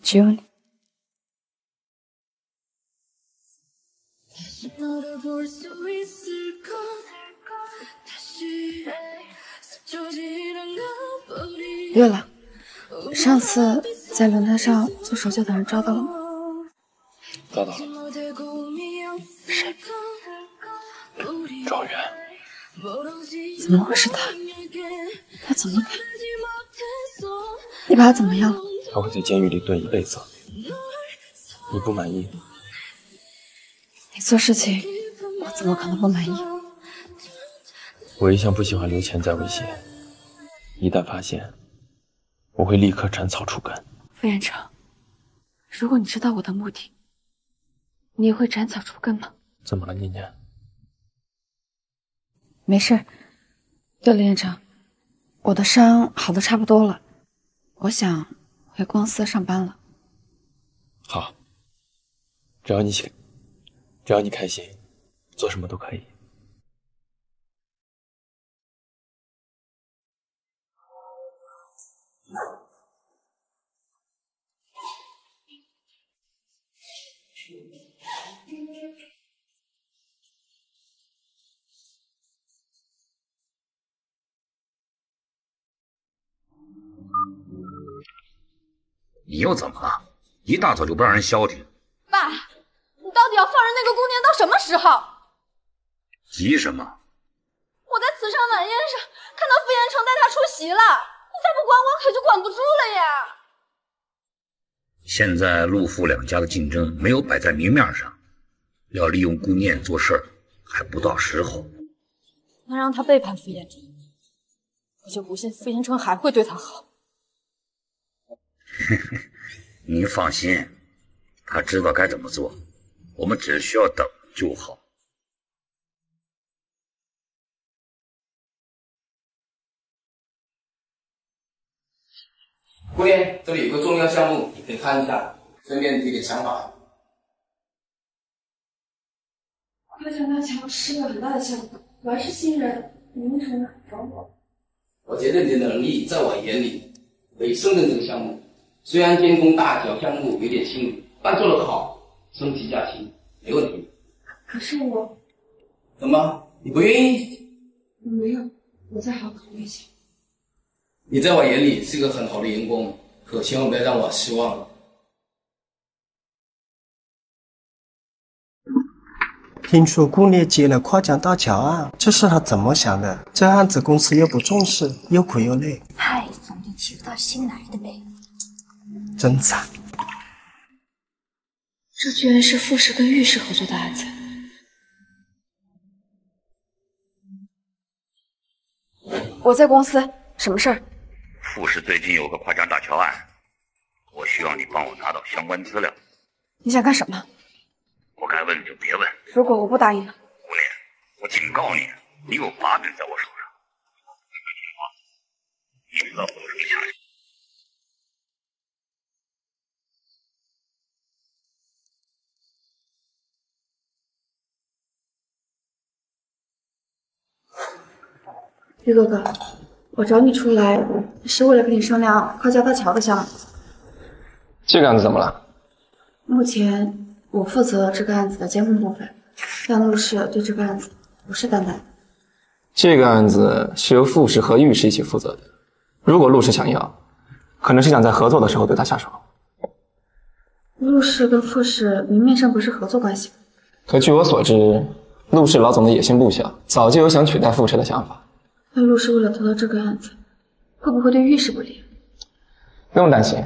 Speaker 2: 只有你。对了，上次在轮胎上做手脚的人抓到了吗？
Speaker 48: 抓到了，
Speaker 2: 谁？
Speaker 48: 赵源。
Speaker 2: 怎么会是他？他怎么敢？你把他怎么样了？
Speaker 48: 他会在监狱里蹲一辈子。你不满意？
Speaker 2: 你做事情，我怎么可能不满意？
Speaker 48: 我一向不喜欢留钱在威胁，一旦发现，我会立刻斩草除根。
Speaker 2: 傅彦成，如果你知道我的目的，你也会斩草除根吗？
Speaker 48: 怎么了，念念？
Speaker 2: 没事。对了，彦成，我的伤好的差不多了，我想回公司上班了。
Speaker 48: 好，只要你喜，只要你开心，做什么都可以。
Speaker 4: 你又怎么了？一大早就不让人消停，
Speaker 6: 爸，你到底要放任那个姑娘到什么时候？
Speaker 4: 急什么？
Speaker 6: 我在慈善晚宴上看到傅延成带她出席了，你再不管我可就管不住了呀！
Speaker 4: 现在陆傅两家的竞争没有摆在明面上，要利用顾念做事儿还不到时候。
Speaker 6: 能让他背叛傅延成，我就不信傅延成还会对他好。
Speaker 4: 你放心，他知道该怎么做，我们只需要等就好。
Speaker 49: 顾念，这里有个重要项目，你可以看一下，顺便提点想法。
Speaker 47: 快船大桥是个很大的项目，我还是新人，你为什么找我？
Speaker 49: 我觉得你的能力在我眼里可以胜任这个项目。虽然监工大桥项目有点轻，但做得好，升级加薪没问题。
Speaker 47: 可是我
Speaker 49: 怎么，你不愿意？
Speaker 47: 没有，我再好好考虑一下。
Speaker 49: 你在我眼里是个很好的员工，可千万不要让我失望了。
Speaker 1: 听说顾烈接了跨江大桥案，这是他怎么想的？这案子公司又不重视，又苦又累，
Speaker 50: 嗨，总得提不到新来的呗。
Speaker 1: 真惨。
Speaker 2: 这居然是傅氏跟玉氏合作的案子。我在公司，什么事儿？
Speaker 4: 傅氏最近有个跨江大桥案，我需要你帮我拿到相关资料。
Speaker 2: 你想干什么？
Speaker 4: 不该问就别问。
Speaker 2: 如果我不答应呢？
Speaker 4: 顾念，我警告你，你有把柄在我手上。你知道会有什么下场？
Speaker 2: 玉哥哥，我找你出来是为了跟你商量跨江大桥的项目。
Speaker 48: 这个案子怎么了？
Speaker 2: 目前我负责这个案子的监控部分，但陆氏对这个案子不是担待。
Speaker 48: 这个案子是由傅氏和玉氏一起负责的。如果陆氏想要，可能是想在合作的时候对他下手。
Speaker 2: 陆氏跟傅氏明面上不是合作关系，
Speaker 48: 可据我所知，陆氏老总的野心不小，早就有想取代傅氏的想法。
Speaker 2: 那陆氏为了得到这个案子，会不会对玉氏不利？
Speaker 48: 不用担心，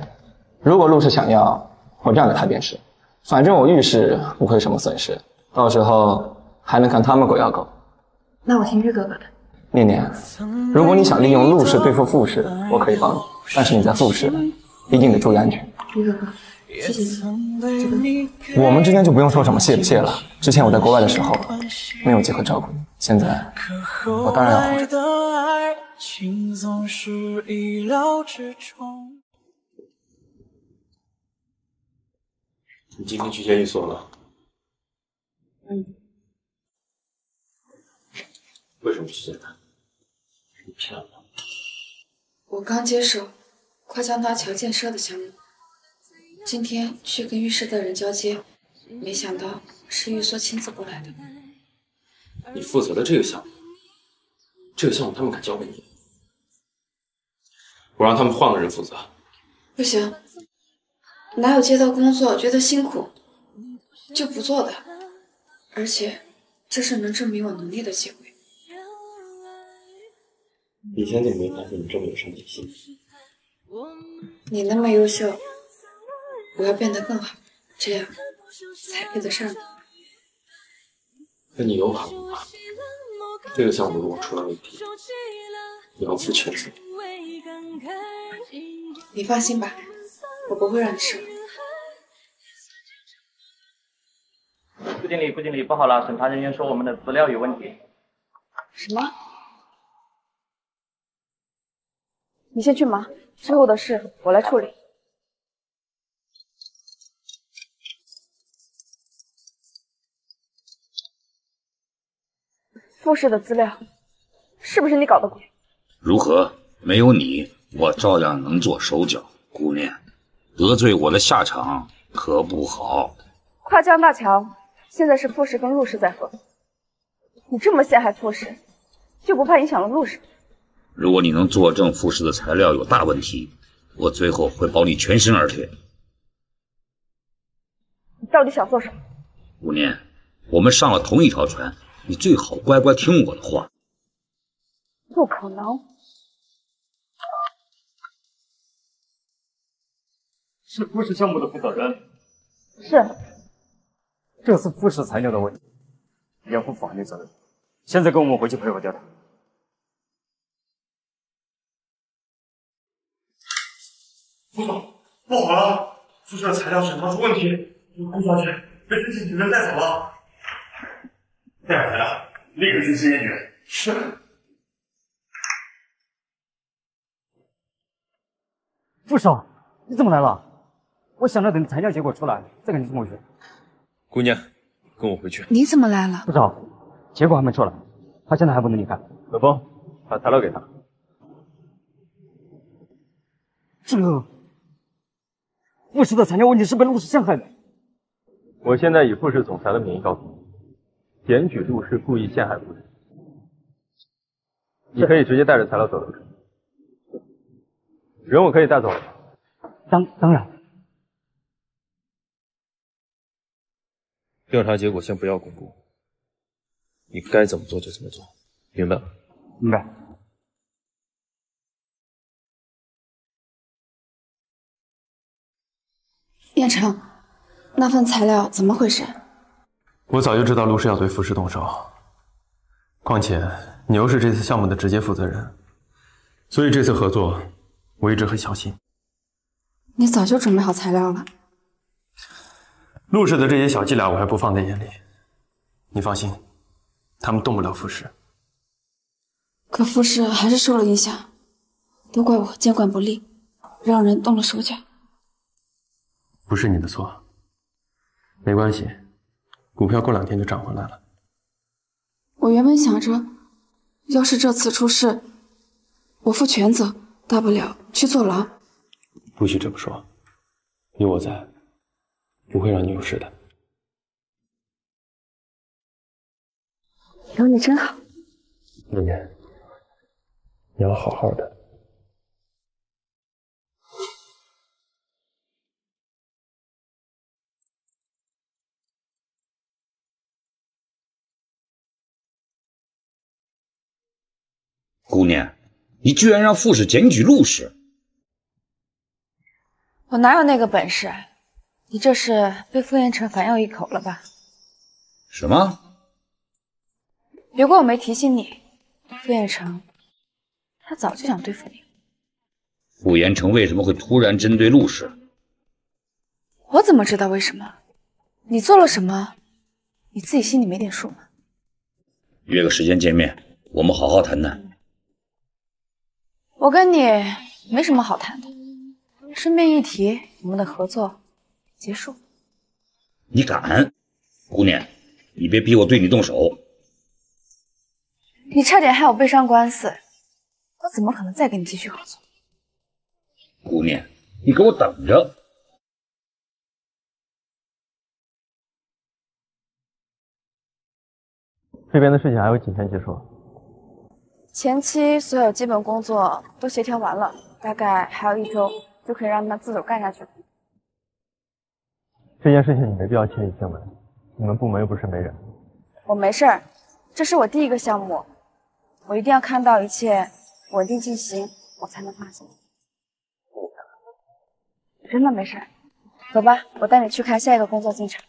Speaker 48: 如果陆氏想要，我让给他便是，反正我玉氏不会有什么损失，到时候还能看他们狗咬狗。
Speaker 51: 那我听玉哥哥的。
Speaker 48: 念念，如果你想利用陆氏对付傅氏，我可以帮你，但是你在傅氏一定得注意安全。
Speaker 51: 玉哥哥，谢谢
Speaker 48: 我们之间就不用说什么谢不谢了。之前我在国外的时候没有机会照顾你，现在我当然要护着。
Speaker 52: 情总是意料之中。
Speaker 1: 你今天去监狱所了？
Speaker 51: 嗯。
Speaker 1: 为什么去见他？你骗我！
Speaker 2: 我刚接手跨江大桥建设的项目，今天去跟浴室的人交接，没想到是玉梭亲自过来的。
Speaker 1: 你负责的这个项目，这个项目他们敢交给你？我让他们换个人负责。
Speaker 2: 不行，哪有接到工作觉得辛苦就不做的？而且这是能证明我能力的机会。
Speaker 1: 以前怎么没发现你这么有上进心？
Speaker 2: 你那么优秀，我要变得更好，这样才配得上你。
Speaker 1: 那你有把握吗？这个项目如果出了问题，你要负全责。
Speaker 2: 你放心吧，我不会让你失望。
Speaker 53: 顾经理，顾经理，不好了！审查人员说我们的资料有问题。
Speaker 51: 什么？你先去忙，之后的事我来处理。傅氏的资料，是不是你搞的鬼？
Speaker 4: 如何？没有你，我照样能做手脚。姑娘，得罪我的下场可不好。
Speaker 51: 跨江大桥现在是傅氏跟陆氏在合，你这么陷害傅氏，就不怕影响了陆氏？
Speaker 4: 如果你能作证傅氏的材料有大问题，我最后会保你全身而退。
Speaker 51: 你到底想做什么？
Speaker 4: 顾念，我们上了同一条船，你最好乖乖听我的话。
Speaker 51: 不可能！
Speaker 41: 是富士项目的负责人。
Speaker 51: 是。
Speaker 41: 这次傅氏材料的问题，要负法律责任。现在跟我们回去配合调查。
Speaker 54: 副总，不好了！宿舍的材料审查出问题，顾小姐被军情局人带走了。带回来，立刻军事验决。是。
Speaker 41: 副手，你怎么来了？我想着等材料结果出来再给你送过去。
Speaker 1: 姑娘，跟我回去。
Speaker 2: 你怎么来了？
Speaker 41: 副手，结果还没出来，他现在还不能离开。
Speaker 1: 冷风，把材料给他。
Speaker 41: 这个。傅氏的材料问题是被陆氏陷害的。
Speaker 1: 我现在以傅氏总裁的名义告诉你，检举陆氏故意陷害傅氏。你可以直接带着材料走了。人我可以带走了。
Speaker 41: 当当然。
Speaker 1: 调查结果先不要公布，你该怎么做就怎么做，明白吗？
Speaker 41: 明白。
Speaker 2: 燕城，那份材料怎么回事？
Speaker 1: 我早就知道陆氏要对傅氏动手，况且你又是这次项目的直接负责人，所以这次合作我一直很小心。
Speaker 2: 你早就准备好材料了。
Speaker 1: 陆氏的这些小伎俩我还不放在眼里，你放心，他们动不了傅氏。
Speaker 2: 可傅氏还是受了影响，都怪我监管不力，让人动了手脚。
Speaker 1: 不是你的错，没关系，股票过两天就涨回来了。
Speaker 2: 我原本想着，要是这次出事，我负全责，大不了去坐牢。
Speaker 1: 不许这么说，有我在，不会让你有事的。
Speaker 51: 有你真好，
Speaker 1: 念念，你要好好的。
Speaker 4: 姑娘，你居然让傅氏检举陆氏！
Speaker 2: 我哪有那个本事？你这是被傅彦成反咬一口了吧？
Speaker 4: 什么？
Speaker 2: 别怪我没提醒你，傅彦成，他早就想对付你。
Speaker 4: 傅延成为什么会突然针对陆氏？
Speaker 2: 我怎么知道为什么？你做了什么？你自己心里没点数吗？
Speaker 4: 约个时间见面，我们好好谈谈。
Speaker 2: 我跟你没什么好谈的，顺便一提，我们的合作结束。
Speaker 4: 你敢？姑娘，你别逼我对你动手。
Speaker 2: 你差点害我背上官司，我怎么可能再跟你继续合作？
Speaker 4: 姑娘，你给我等着！
Speaker 1: 这边的事情还有几天结束？
Speaker 2: 前期所有基本工作都协调完了，大概还有一周就可以让他自主干下去了。
Speaker 1: 这件事情你没必要亲力亲为，你们部门又不是没人。
Speaker 2: 我没事儿，这是我第一个项目，我一定要看到一切稳定进行，我才能放心。真的没事儿，走吧，我带你去看下一个工作进程。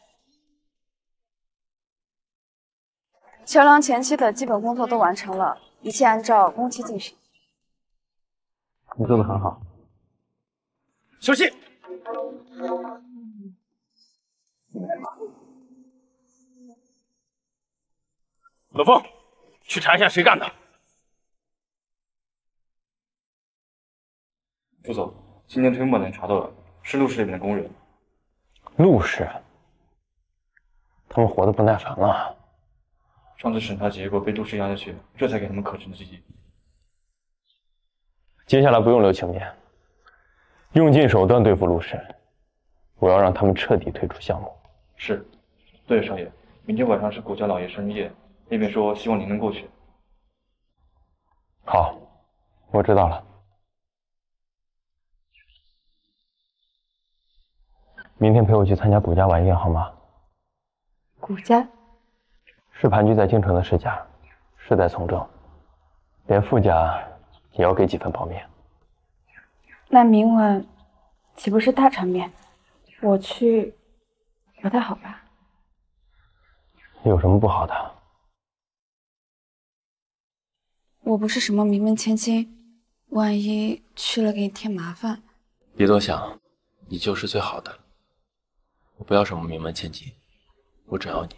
Speaker 2: 桥梁前期的基本工作都完成了，一切按照工期进行。
Speaker 1: 你做的很好。
Speaker 55: 休息。老凤，去查一下谁干的。
Speaker 11: 副总，今天推磨能查到了，是陆氏这边的工人。
Speaker 1: 陆氏，他们活得不耐烦了。
Speaker 11: 上次审查结果被陆氏压下去，这才给他们可乘之机。
Speaker 1: 接下来不用留情面，用尽手段对付陆氏，我要让他们彻底退出项目。
Speaker 11: 是，对，少爷，明天晚上是谷家老爷生日宴，那边说希望您能过去。
Speaker 1: 好，我知道了。明天陪我去参加谷家晚宴好吗？
Speaker 2: 谷家
Speaker 1: 是盘踞在京城的世家，世代从政，连傅家也要给几分薄面。
Speaker 2: 那明晚岂不是大场面？我去不太好吧？
Speaker 1: 有什么不好的？
Speaker 2: 我不是什么名门千金，万一去了给你添麻烦。
Speaker 56: 别多想，你就是最好的。我不要什么名门千金，我只要你。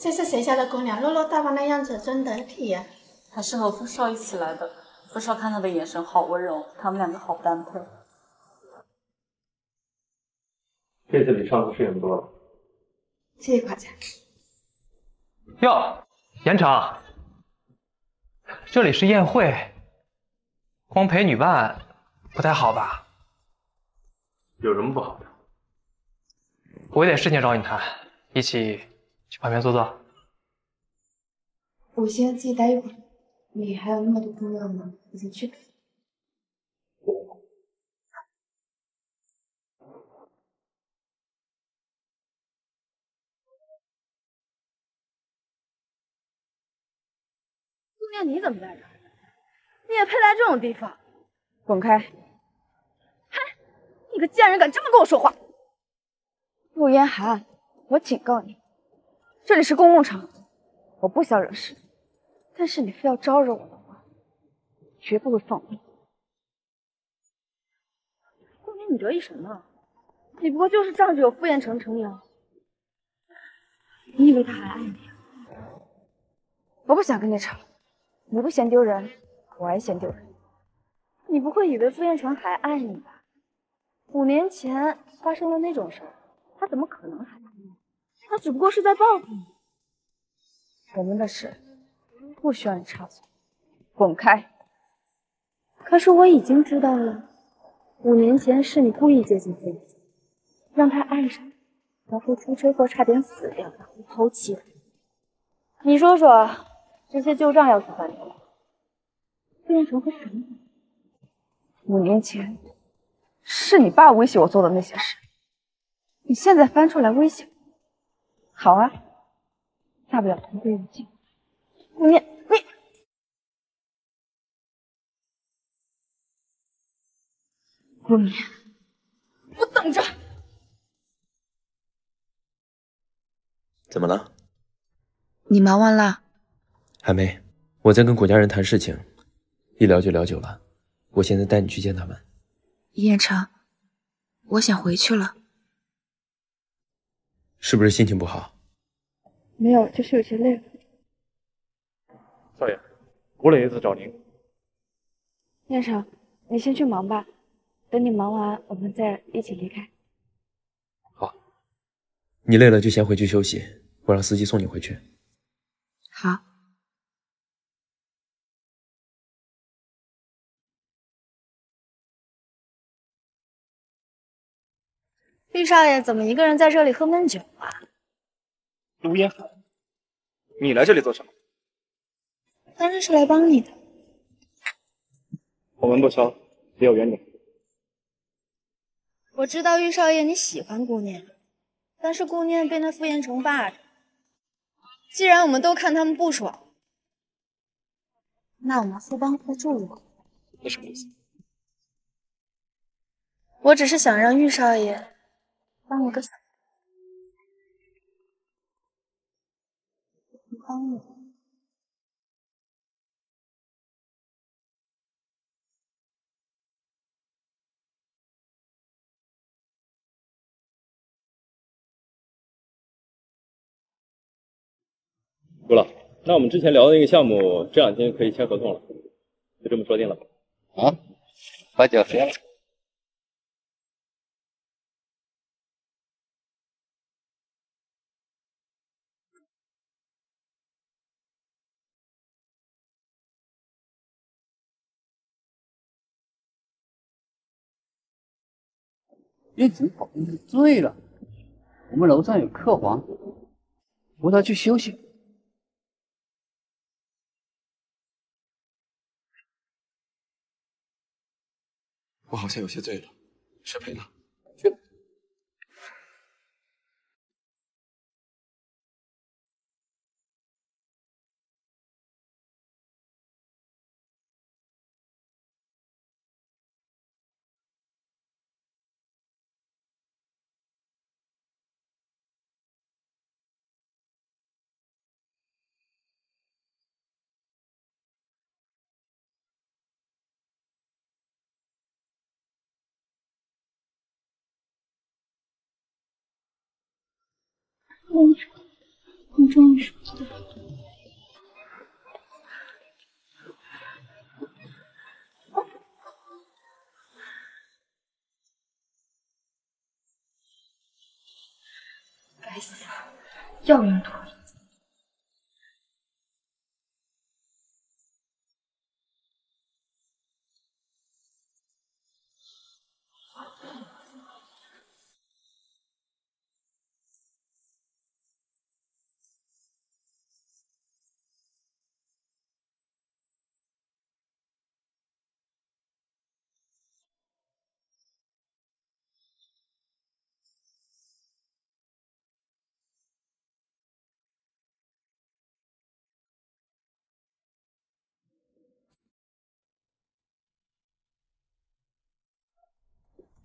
Speaker 57: 这是谁家的姑娘？落落大方的样子真得体呀、
Speaker 58: 她是和傅少一起来的，傅少看她的眼神好温柔，他们两个好般配。
Speaker 1: 这次比上次顺眼多了。
Speaker 2: 谢谢夸奖。
Speaker 1: 哟，严城，这里是宴会，光陪女伴不太好吧？
Speaker 55: 有什么不好的？
Speaker 1: 我有点事情找你谈，一起去旁边坐坐。
Speaker 2: 我先自己待一会儿，你还有那么多工要忙，你先去吧。
Speaker 6: 姑娘，你怎么在这儿？你也配来这种地方？
Speaker 2: 滚开！
Speaker 6: 嗨，你个贱人，敢这么跟我说话！
Speaker 2: 陆烟寒，我警告你，这里是公共场合，我不想惹事，但是你非要招惹我的话，绝不会放过你。
Speaker 6: 姑娘，你得意什么？你不过就是仗着有傅彦成撑腰，你以为他还爱你？
Speaker 2: 我不想跟你吵，你不嫌丢人，我还嫌丢人。
Speaker 6: 你不会以为傅彦成还爱你吧？五年前发生了那种事，他怎么可能还？他只不过是在报复你。
Speaker 2: 我们的事不需要你插嘴，滚开！
Speaker 6: 可是我已经知道了，五年前是你故意接近傅彦成，让他爱上你，然后出车祸差点死掉，然后抛弃他。你说说，这些旧账要是翻出来，傅彦成会什么？
Speaker 2: 五年前是你爸威胁我做的那些事，你现在翻出来威胁我，好啊，大不了同归于尽。
Speaker 6: 你你，
Speaker 59: 顾年，我等着。
Speaker 60: 怎么了？
Speaker 59: 你忙完了？
Speaker 60: 还没，我在跟谷家人谈事情，一聊就聊久了。我现在带你去见他们。
Speaker 59: 燕城，我想回去了。
Speaker 60: 是不是心情不好？
Speaker 2: 没有，就是有些累了。
Speaker 1: 少爷，吴磊一直找您。
Speaker 2: 燕城，你先去忙吧，等你忙完，我们再一起离开。
Speaker 60: 好你累了就先回去休息，我让司机送你回去。
Speaker 6: 厉少爷怎么一个人在这里喝闷酒啊？
Speaker 61: 陆烟寒，你来这里做什么？
Speaker 6: 当然是来帮你的。
Speaker 61: 我们不熟，离我远点。
Speaker 6: 我知道玉少爷你喜欢顾念，但是顾念被那傅延成霸着。既然我们都看他们不爽，那我们互帮互助如何？
Speaker 61: 你什么意思？
Speaker 6: 我只是想让玉少爷帮我个小帮我。
Speaker 1: 顾老，那我们之前聊的那个项目，这两天可以签合同了，就这么说定了。
Speaker 62: 啊，把脚折了。
Speaker 63: 燕城好像是醉了，我们楼上有客房，扶他去休息。
Speaker 60: 我好像有些醉了，失陪了。
Speaker 6: 燕城，你终于说起来了。
Speaker 2: 该死，药人多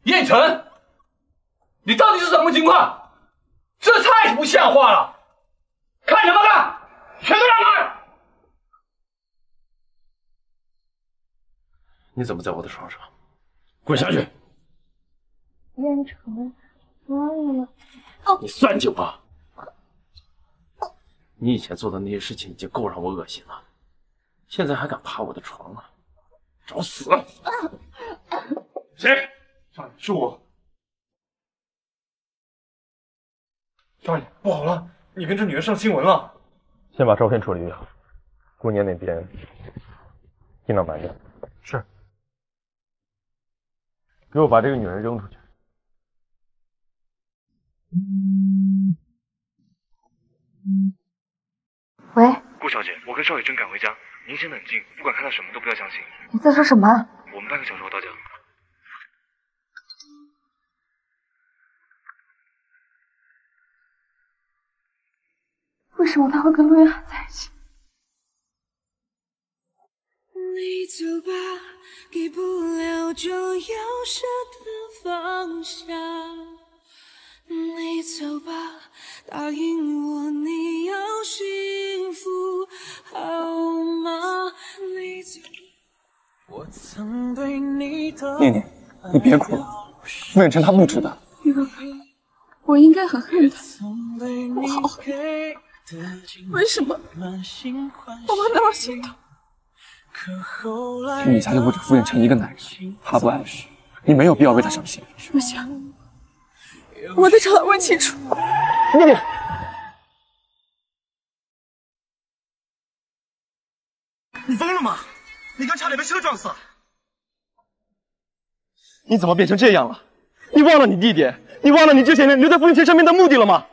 Speaker 21: 燕城，你到底是什么情况？这太不像话了！看什么看？全都让开！
Speaker 1: 你怎么在我的床上？滚下去！
Speaker 6: 燕城！
Speaker 1: 你算计我！你以前做的那些事情已经够让我恶心了，现在还敢爬我的床啊？找死！
Speaker 21: 谁？少爷，是我。少爷，不好了，你跟这女人上新闻了。
Speaker 1: 先把照片处理掉，顾年那边尽量瞒着。
Speaker 21: 是。
Speaker 1: 给我把这个女人扔出去。
Speaker 2: 喂，
Speaker 11: 顾小姐，我跟少爷正赶回家，您先冷静，不管看到什么都不要相信。
Speaker 2: 你在说什么？
Speaker 11: 我们半个小时后到家。
Speaker 2: 为什么他会跟陆远海在一起？
Speaker 64: 你走吧，
Speaker 65: 给不了就要舍得放下。你走吧，答应我你要幸福，好吗？你走。我曾对你的
Speaker 11: 念念，你别哭了，傅远成他不知道。
Speaker 48: 玉哥哥，我应该很恨他，不好，为什么我会那么心疼？
Speaker 11: 天底下又不止傅远成一个男人，他不爱你，你没有必要为他伤心。
Speaker 48: 不行，我得找他问清楚。
Speaker 11: 念念，
Speaker 1: 你疯了吗？你刚差点被车撞死。
Speaker 11: 你怎么变成这样了？你忘了你弟弟？你忘了你这些年留在傅远成身边的目的了吗？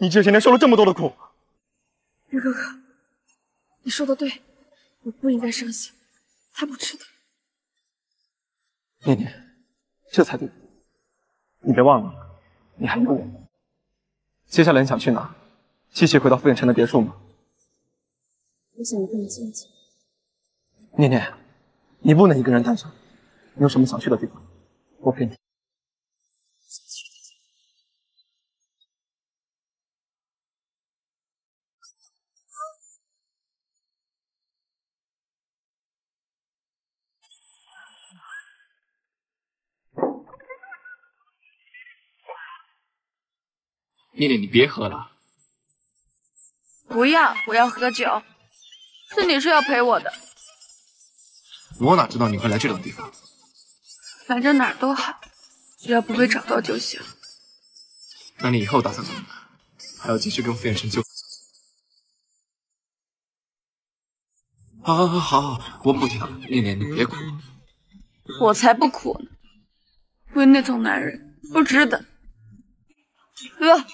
Speaker 11: 你这些年受了这么多的苦，
Speaker 48: 玉哥哥，你说的对，我不应该伤心，他不值得。
Speaker 11: 念念，这才对。你别忘了，你还有我。接下来你想去哪？继续回到傅远成的别墅吗？
Speaker 48: 我想跟你见见。
Speaker 11: 念念，你不能一个人待着。你有什么想去的地方？我陪你。念念，你别喝了。
Speaker 2: 不要，我要喝酒。是你说要陪我的，
Speaker 11: 我哪知道你会来这种地方？
Speaker 2: 反正哪儿都好，只要不被找到就行。
Speaker 11: 那你以后打算怎么办？还要继续跟傅远生纠？好好好好好，我不提了。念念，你别哭。
Speaker 2: 我才不哭呢，为那种男人不值得。喝。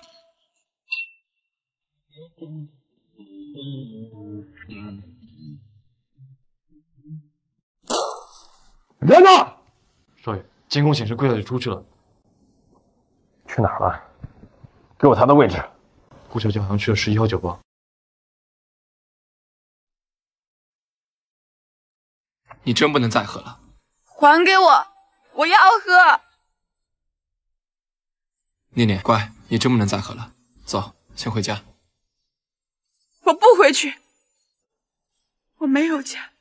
Speaker 11: 人呢？
Speaker 66: 少爷，监控显示顾小姐出去了。
Speaker 67: 去哪儿了？给我她的位置。
Speaker 66: 顾小姐好像去了十一号酒吧。
Speaker 11: 你真不能再喝了。
Speaker 2: 还给我！我要喝。
Speaker 11: 念念，乖，你真不能再喝了。走，先回家。
Speaker 2: 我不回去。我没有家，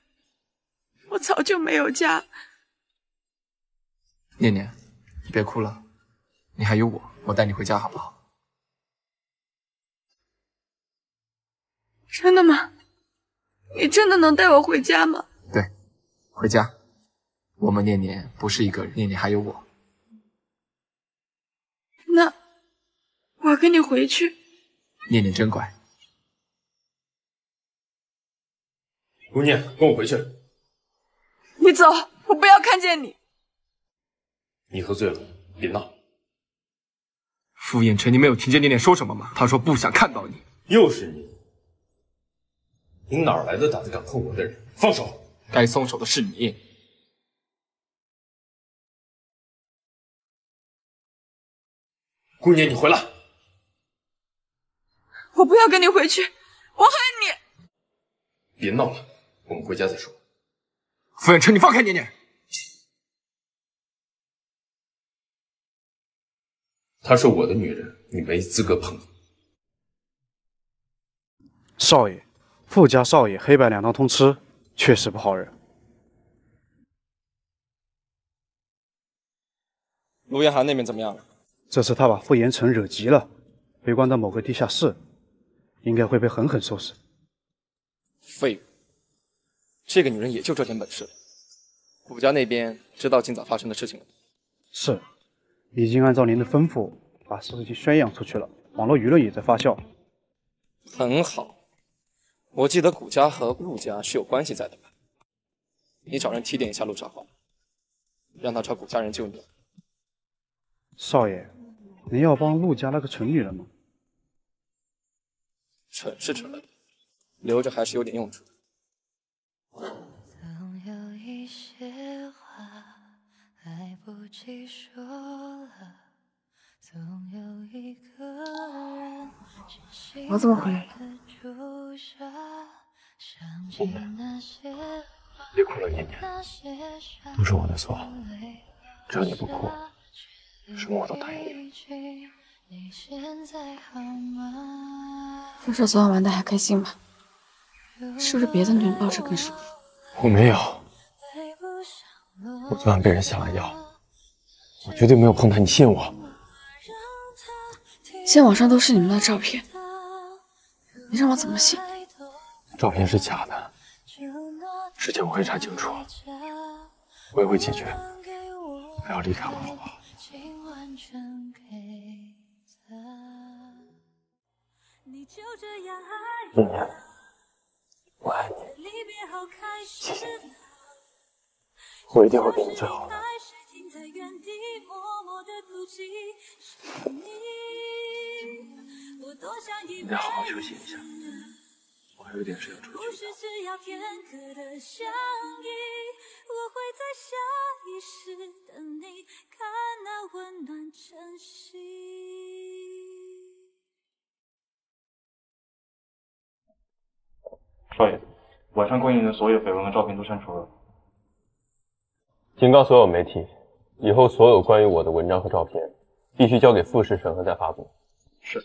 Speaker 2: 我早就没有家。
Speaker 11: 念念，你别哭了，你还有我，我带你回家好不好？
Speaker 2: 真的吗？你真的能带我回家吗？
Speaker 11: 对，回家。我们念念不是一个人，念念还有我。
Speaker 2: 那我跟你回去。
Speaker 11: 念念真乖。
Speaker 1: 顾念，跟我回去。
Speaker 2: 你走，我不要看见你。
Speaker 1: 你喝醉了，别闹。
Speaker 11: 傅彦辰，你没有听见念念说什么吗？他说不想看到你。
Speaker 1: 又是你！你哪来的胆子敢碰我的人？放手！
Speaker 11: 该松手的是你。
Speaker 1: 姑娘，你回来！
Speaker 2: 我不要跟你回去，我恨你！
Speaker 1: 别闹了，我们回家再说。
Speaker 11: 傅远成，你放开念念！
Speaker 1: 她是我的女人，你没资格碰。
Speaker 68: 少爷，傅家少爷黑白两道通吃，确实不好惹。
Speaker 11: 卢彦寒那边怎么样了？
Speaker 68: 这次他把傅延成惹急了，被关到某个地下室，应该会被狠狠收拾。
Speaker 11: 废物！这个女人也就这点本事。谷家那边知道今早发生的事情了？
Speaker 68: 是，已经按照您的吩咐把事情宣扬出去了，网络舆论也在发酵。
Speaker 11: 很好，我记得谷家和陆家是有关系在的吧？你找人提点一下陆少华，让他找谷家人救你。
Speaker 68: 少爷，您要帮陆家那个蠢女人吗？
Speaker 11: 蠢是蠢了点，留着还是有点用处的。
Speaker 48: 我怎么回来了？
Speaker 1: 别哭了，念念，都是我的错，只要你不哭，什么我都答应你。
Speaker 2: 傅少昨晚玩的还开心吗？是不是别的女人抱着更舒服？
Speaker 1: 我没有，我昨晚被人下了药，我绝对没有碰他，你信我。
Speaker 2: 现在网上都是你们的照片，你让我怎么信？
Speaker 1: 照片是假的，事情我会查清楚，我也会解决。不要离开我，好不好？念念，我爱你，谢谢你，我一定会给你最好的。你得好好休息一下，我还有点事要出去。
Speaker 11: 少爷，晚上关于你的所有绯闻和照片都删除了。
Speaker 1: 警告所有媒体，以后所有关于我的文章和照片，必须交给副市审核再发布。
Speaker 11: 是。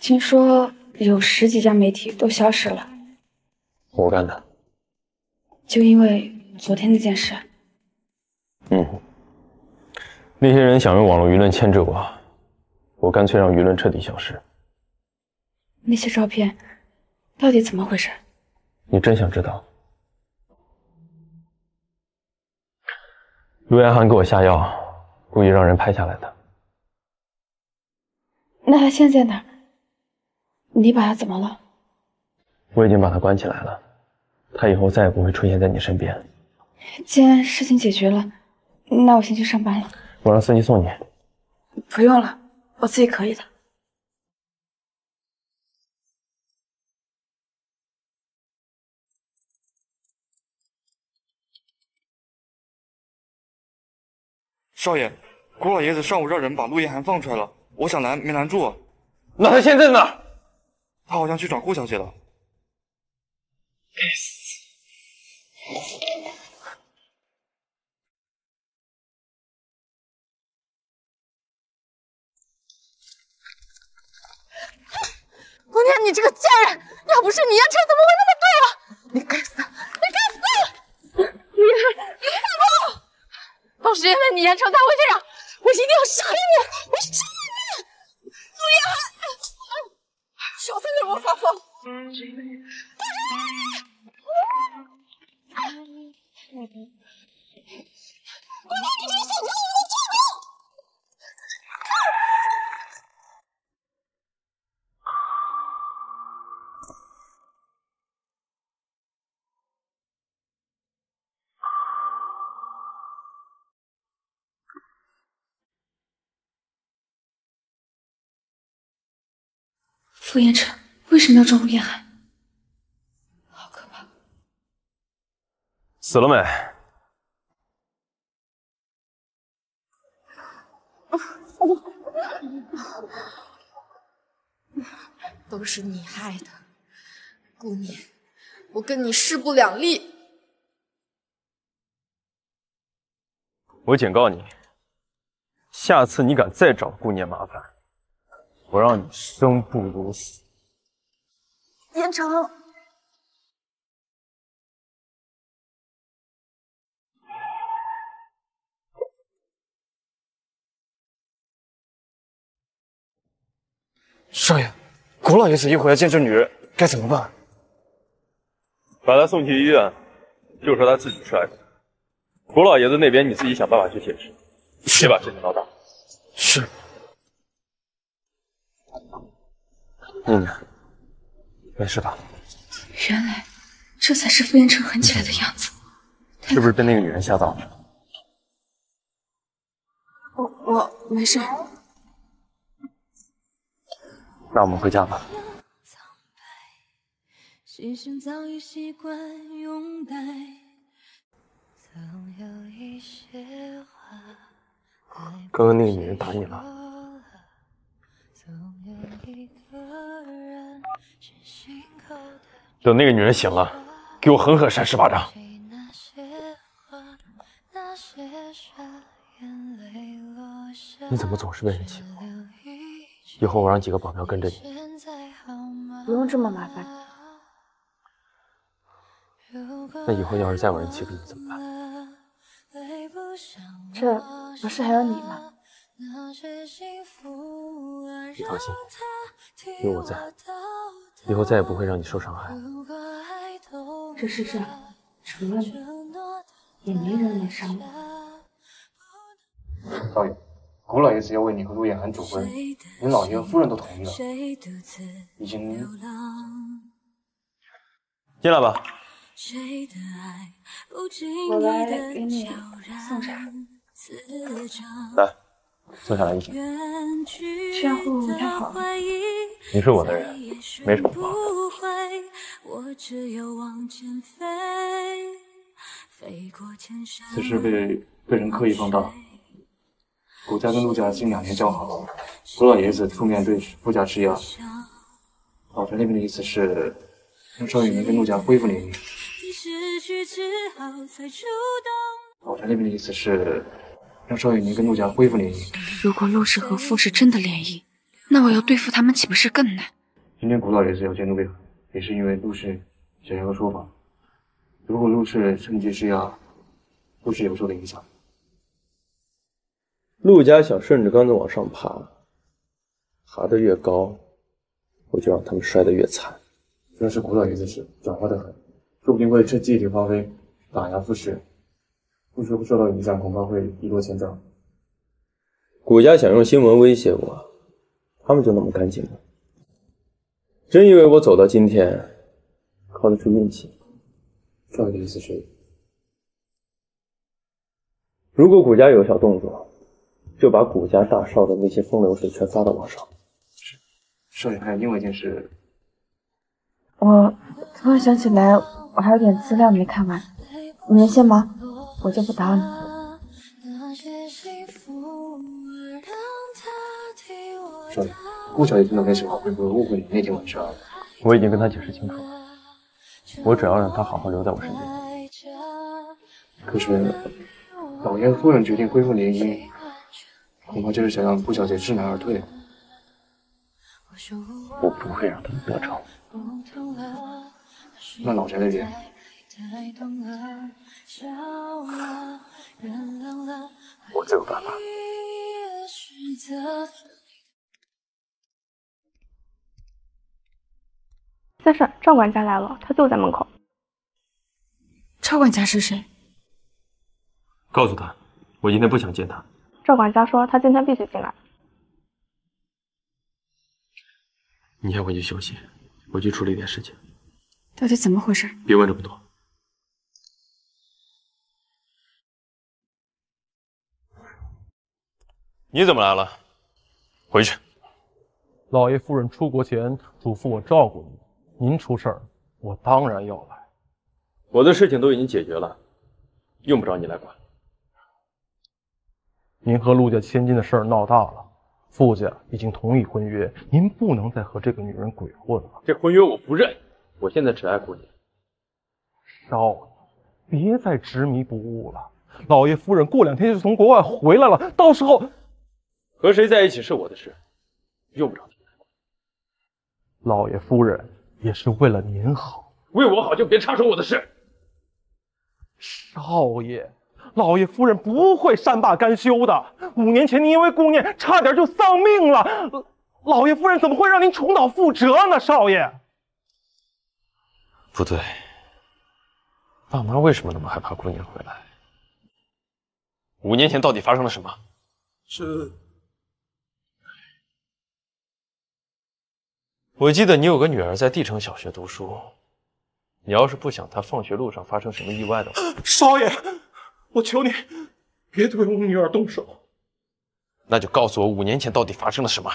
Speaker 2: 听说有十几家媒体都消失了，
Speaker 1: 我干的。
Speaker 2: 就因为昨天那件事。
Speaker 1: 嗯。那些人想用网络舆论牵制我，我干脆让舆论彻底消失。
Speaker 2: 那些照片到底怎么回事？
Speaker 1: 你真想知道？陆言寒给我下药，故意让人拍下来的。
Speaker 2: 那他现在哪？你把他怎么了？
Speaker 1: 我已经把他关起来了，他以后再也不会出现在你身边。
Speaker 2: 既然事情解决了，那我先去上班了。
Speaker 1: 我让司机送你。
Speaker 2: 不用了，我自己可以的。
Speaker 11: 少爷，古老爷子上午让人把陆彦涵放出来了，我想拦没拦住。
Speaker 1: 那他现在呢？
Speaker 11: 他好像去找顾小姐了。
Speaker 1: 该死！
Speaker 6: 姑娘，你这个贱人！要不是你，燕城怎么会那么对我？你该死！你该死！陆言涵，你放过我！都是因为你，燕城才会这样，我一定要杀了你！我杀了你！陆言涵，少在那给我发疯！不是你！姑娘，你这个小贱
Speaker 2: 傅延辰为什么要撞陆彦涵？好可怕！
Speaker 1: 死了没？
Speaker 6: 都是你害的，顾念，我跟你势不两立。
Speaker 1: 我警告你，下次你敢再找顾念麻烦，我让你生不如死。
Speaker 6: 严城，
Speaker 11: 少爷，古老爷子一会儿要见这女人，该怎么办？
Speaker 1: 把她送去医院，就说她自己摔的。古老爷子那边你自己想办法去解释，别把事情闹大。
Speaker 11: 是。
Speaker 1: 念念，没事吧？
Speaker 2: 原来这才是傅延辰狠起来的样子。
Speaker 1: 是不是被那个女人吓到了？
Speaker 2: 我我没事。
Speaker 1: 那我们回家吧。
Speaker 69: 心声早已习惯拥戴，总有一些话
Speaker 1: 刚刚那个女人打你了？等那个女人醒了，给我狠狠扇十巴掌。你怎么总是被人欺负？以后我让几个保镖跟着你。
Speaker 70: 不用这么麻烦。
Speaker 1: 那以后要是再有人欺负你怎么办？
Speaker 70: 这不是还有你吗？
Speaker 1: 你放心，有我在，以后再也不会让你受伤害。
Speaker 71: 这世上除了你，也没人能伤我。
Speaker 11: 少爷，谷老爷子要为你和陆妍寒主婚，连老爷和夫人都同意了，已经
Speaker 1: 进来吧。
Speaker 71: 我来给你送茶。
Speaker 1: 来，坐下来一起。
Speaker 71: 这样会不会太好了？
Speaker 1: 你是我的人，没什么不好。
Speaker 11: 此事被被人刻意放大。谷家跟陆家近两年交好，谷老爷子出面对陆家施压。老陈那边的意思是让邵雨宁跟陆家恢复联姻。老陈那边的意思是让邵雨宁跟陆家恢复联姻。
Speaker 2: 如果陆氏和傅氏真的联姻，那我要对付他们岂不是更难？
Speaker 11: 今天古老爷子要见陆卫，也是因为陆氏想要个说法。如果陆氏趁机施压，陆氏也会受到影响。
Speaker 72: 陆家想顺着杆子往上爬，爬得越高，我就让他们摔得越惨。
Speaker 11: 要是古老爷子是狡猾得很，说不定会趁机体发挥，打压傅氏。傅氏不受到影响，恐怕会一落千丈。
Speaker 72: 谷家想用新闻威胁我，他们就那么干净吗？真以为我走到今天靠的是运气？
Speaker 11: 少爷的意思是，
Speaker 72: 如果谷家有小动作，就把谷家大少的那些风流事全发到网上。
Speaker 11: 是，少爷还有另外一件事，
Speaker 70: 我突然想起来，我还有点资料没看完，你们先忙，我就不打扰你了。
Speaker 11: 少爷，顾小姐听到那句话，会不会误会你那天晚上？
Speaker 1: 我已经跟他解释清楚了，我只要让他好好留在我身边。
Speaker 11: 可是，老爷夫人决定恢复联姻，恐怕就是想让顾小姐知难而退。
Speaker 1: 我不会让他们得逞。
Speaker 11: 那老宅那边，
Speaker 1: 我自有办法。
Speaker 70: 先生，赵管家来了，他就在门口。
Speaker 2: 赵管家是谁？
Speaker 1: 告诉他，我今天不想见他。
Speaker 70: 赵管家说他今天必须进来。
Speaker 1: 你先回去休息，我去处理点事情。
Speaker 2: 到底怎么回事？
Speaker 1: 别问这么多。你怎么来了？回去。
Speaker 73: 老爷夫人出国前嘱咐我照顾您，您出事儿，我当然要来。
Speaker 1: 我的事情都已经解决了，用不着你来管。
Speaker 73: 您和陆家千金的事儿闹大了，傅家已经同意婚约，您不能再和这个女人鬼混了。
Speaker 1: 这婚约我不认，我现在只爱顾你。
Speaker 73: 少爷，别再执迷不悟了。老爷夫人过两天就从国外回来了，到时候
Speaker 1: 和谁在一起是我的事，用不着你来管。
Speaker 73: 老爷夫人也是为了您好，
Speaker 1: 为我好就别插手我的事。
Speaker 73: 少爷。老爷夫人不会善罢甘休的。五年前您因为顾念差点就丧命了，老爷夫人怎么会让您重蹈覆辙呢？少爷，
Speaker 1: 不对，爸妈为什么那么害怕顾念回来？五年前到底发生了什么？
Speaker 73: 是，
Speaker 1: 我记得你有个女儿在帝城小学读书，你要是不想她放学路上发生什么意外的话，
Speaker 73: 少爷。我求你，别对我女儿动手。
Speaker 1: 那就告诉我五年前到底发生了什么。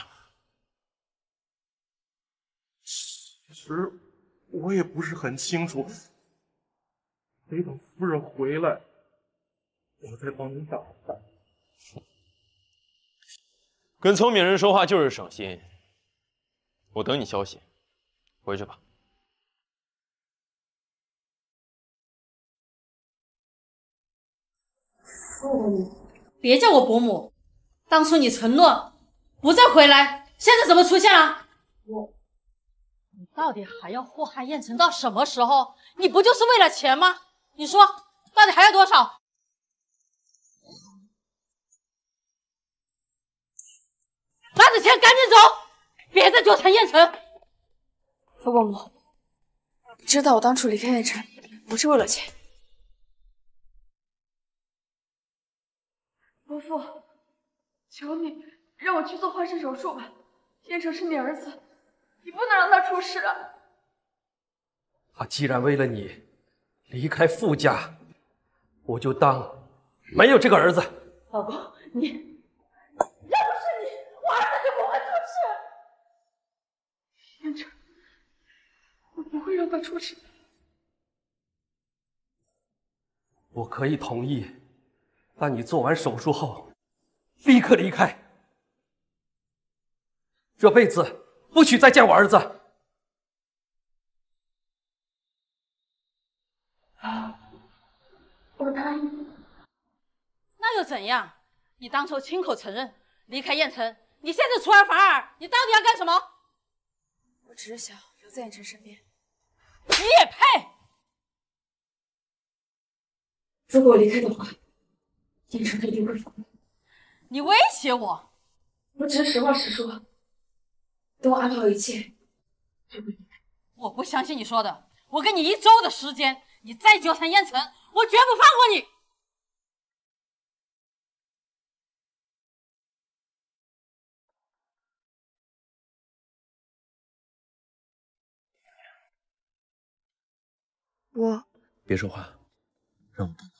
Speaker 73: 其实我也不是很清楚，得等夫人回来，我再帮你打探。
Speaker 1: 跟聪明人说话就是省心。我等你消息，回去吧。
Speaker 74: 母，
Speaker 75: 别叫我伯母。当初你承诺不再回来，现在怎么出现了？
Speaker 74: 我，
Speaker 75: 你到底还要祸害燕城到什么时候？你不就是为了钱吗？你说，到底还要多少？拿着钱赶紧走。别再纠缠燕城。
Speaker 2: 傅伯母，你知道我当初离开燕城不是为了钱。伯父，求你让我去做换肾手术吧。燕城是你儿子，你不能让他出事啊！
Speaker 21: 他既然为了你离开傅家，我就当没有这个儿子。
Speaker 75: 老公，你要不是你，我儿子就不会出事。
Speaker 2: 燕城，我不会让他出事。
Speaker 21: 我可以同意，但你做完手术后立刻离开，这辈子不许再见我儿子。
Speaker 2: 我答应。
Speaker 75: 那又怎样？你当初亲口承认离开燕城，你现在出尔反尔，你到底要干什么？
Speaker 2: 我只是想留在燕城身边。
Speaker 75: 你也配？
Speaker 2: 如果我离开的话，燕城他一定会反。
Speaker 75: 你威胁我？
Speaker 2: 我只是实话实说。等我安排好一切，就会离开。
Speaker 75: 我不相信你说的。我给你一周的时间，你再纠缠燕城，我绝不放过你。
Speaker 2: 我
Speaker 1: 别说话，让我帮忙。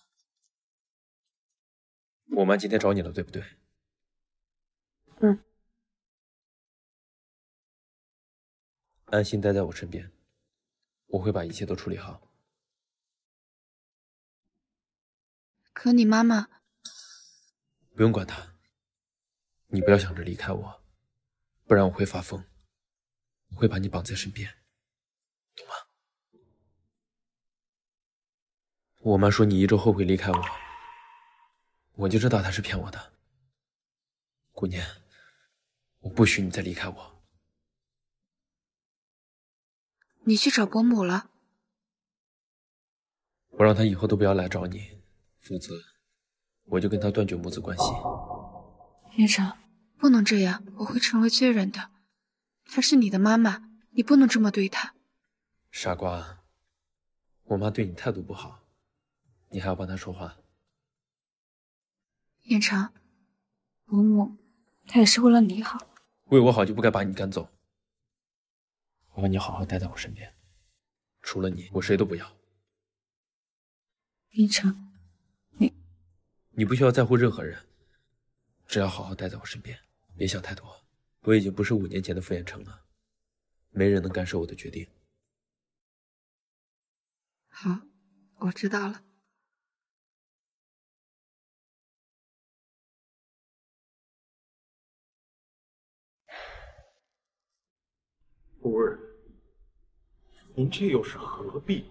Speaker 1: 我妈今天找你了，对不对？
Speaker 2: 嗯。
Speaker 1: 安心待在我身边，我会把一切都处理好。
Speaker 2: 可你妈妈
Speaker 1: 不用管她，你不要想着离开我，不然我会发疯。我会把你绑在身边，懂吗？我妈说你一周后会离开我，我就知道她是骗我的。顾念，我不许你再离开我。
Speaker 2: 你去找伯母了？
Speaker 1: 我让她以后都不要来找你，否则我就跟她断绝母子关系。
Speaker 2: 燕城，不能这样，我会成为罪人的。她是你的妈妈，你不能这么对她。
Speaker 1: 傻瓜，我妈对你态度不好，你还要帮他说话？
Speaker 2: 燕城，伯母，他也是为了你好。
Speaker 1: 为我好就不该把你赶走。我要你好好待在我身边，除了你，我谁都不要。
Speaker 2: 燕城，你
Speaker 1: 你不需要在乎任何人，只要好好待在我身边，别想太多。我已经不是五年前的傅彦成了，没人能干涉我的决定。
Speaker 2: 好，我知道了。
Speaker 76: 夫人，您这又是何必？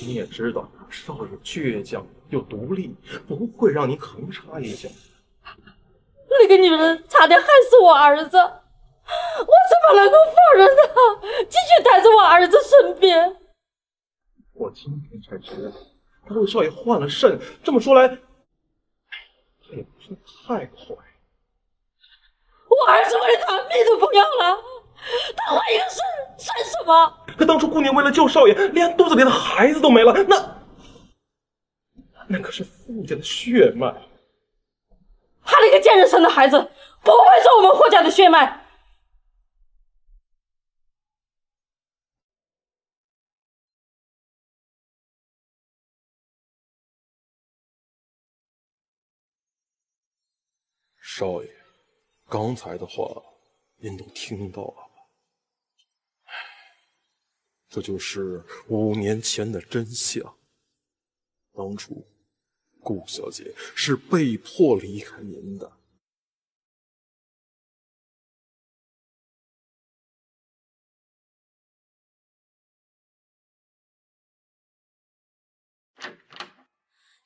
Speaker 76: 你也知道，少爷倔强又独立，不会让您横插一脚。
Speaker 75: 那个女人差点害死我儿子，我怎么能够放任她继续待在我儿子身边？
Speaker 76: 我今天才知道，他为少爷换了肾。这么说来，这也不算太坏。
Speaker 75: 我儿子为了他命都不要了，他怀一个肾算什么？
Speaker 76: 可当初姑娘为了救少爷，连肚子里的孩子都没了，那那可是傅家的血脉。
Speaker 75: 他那个贱人生的孩子，不会是我们霍家的血脉。
Speaker 76: 少爷，刚才的话您都听到了吧？这就是五年前的真相。当初顾小姐是被迫离开您的。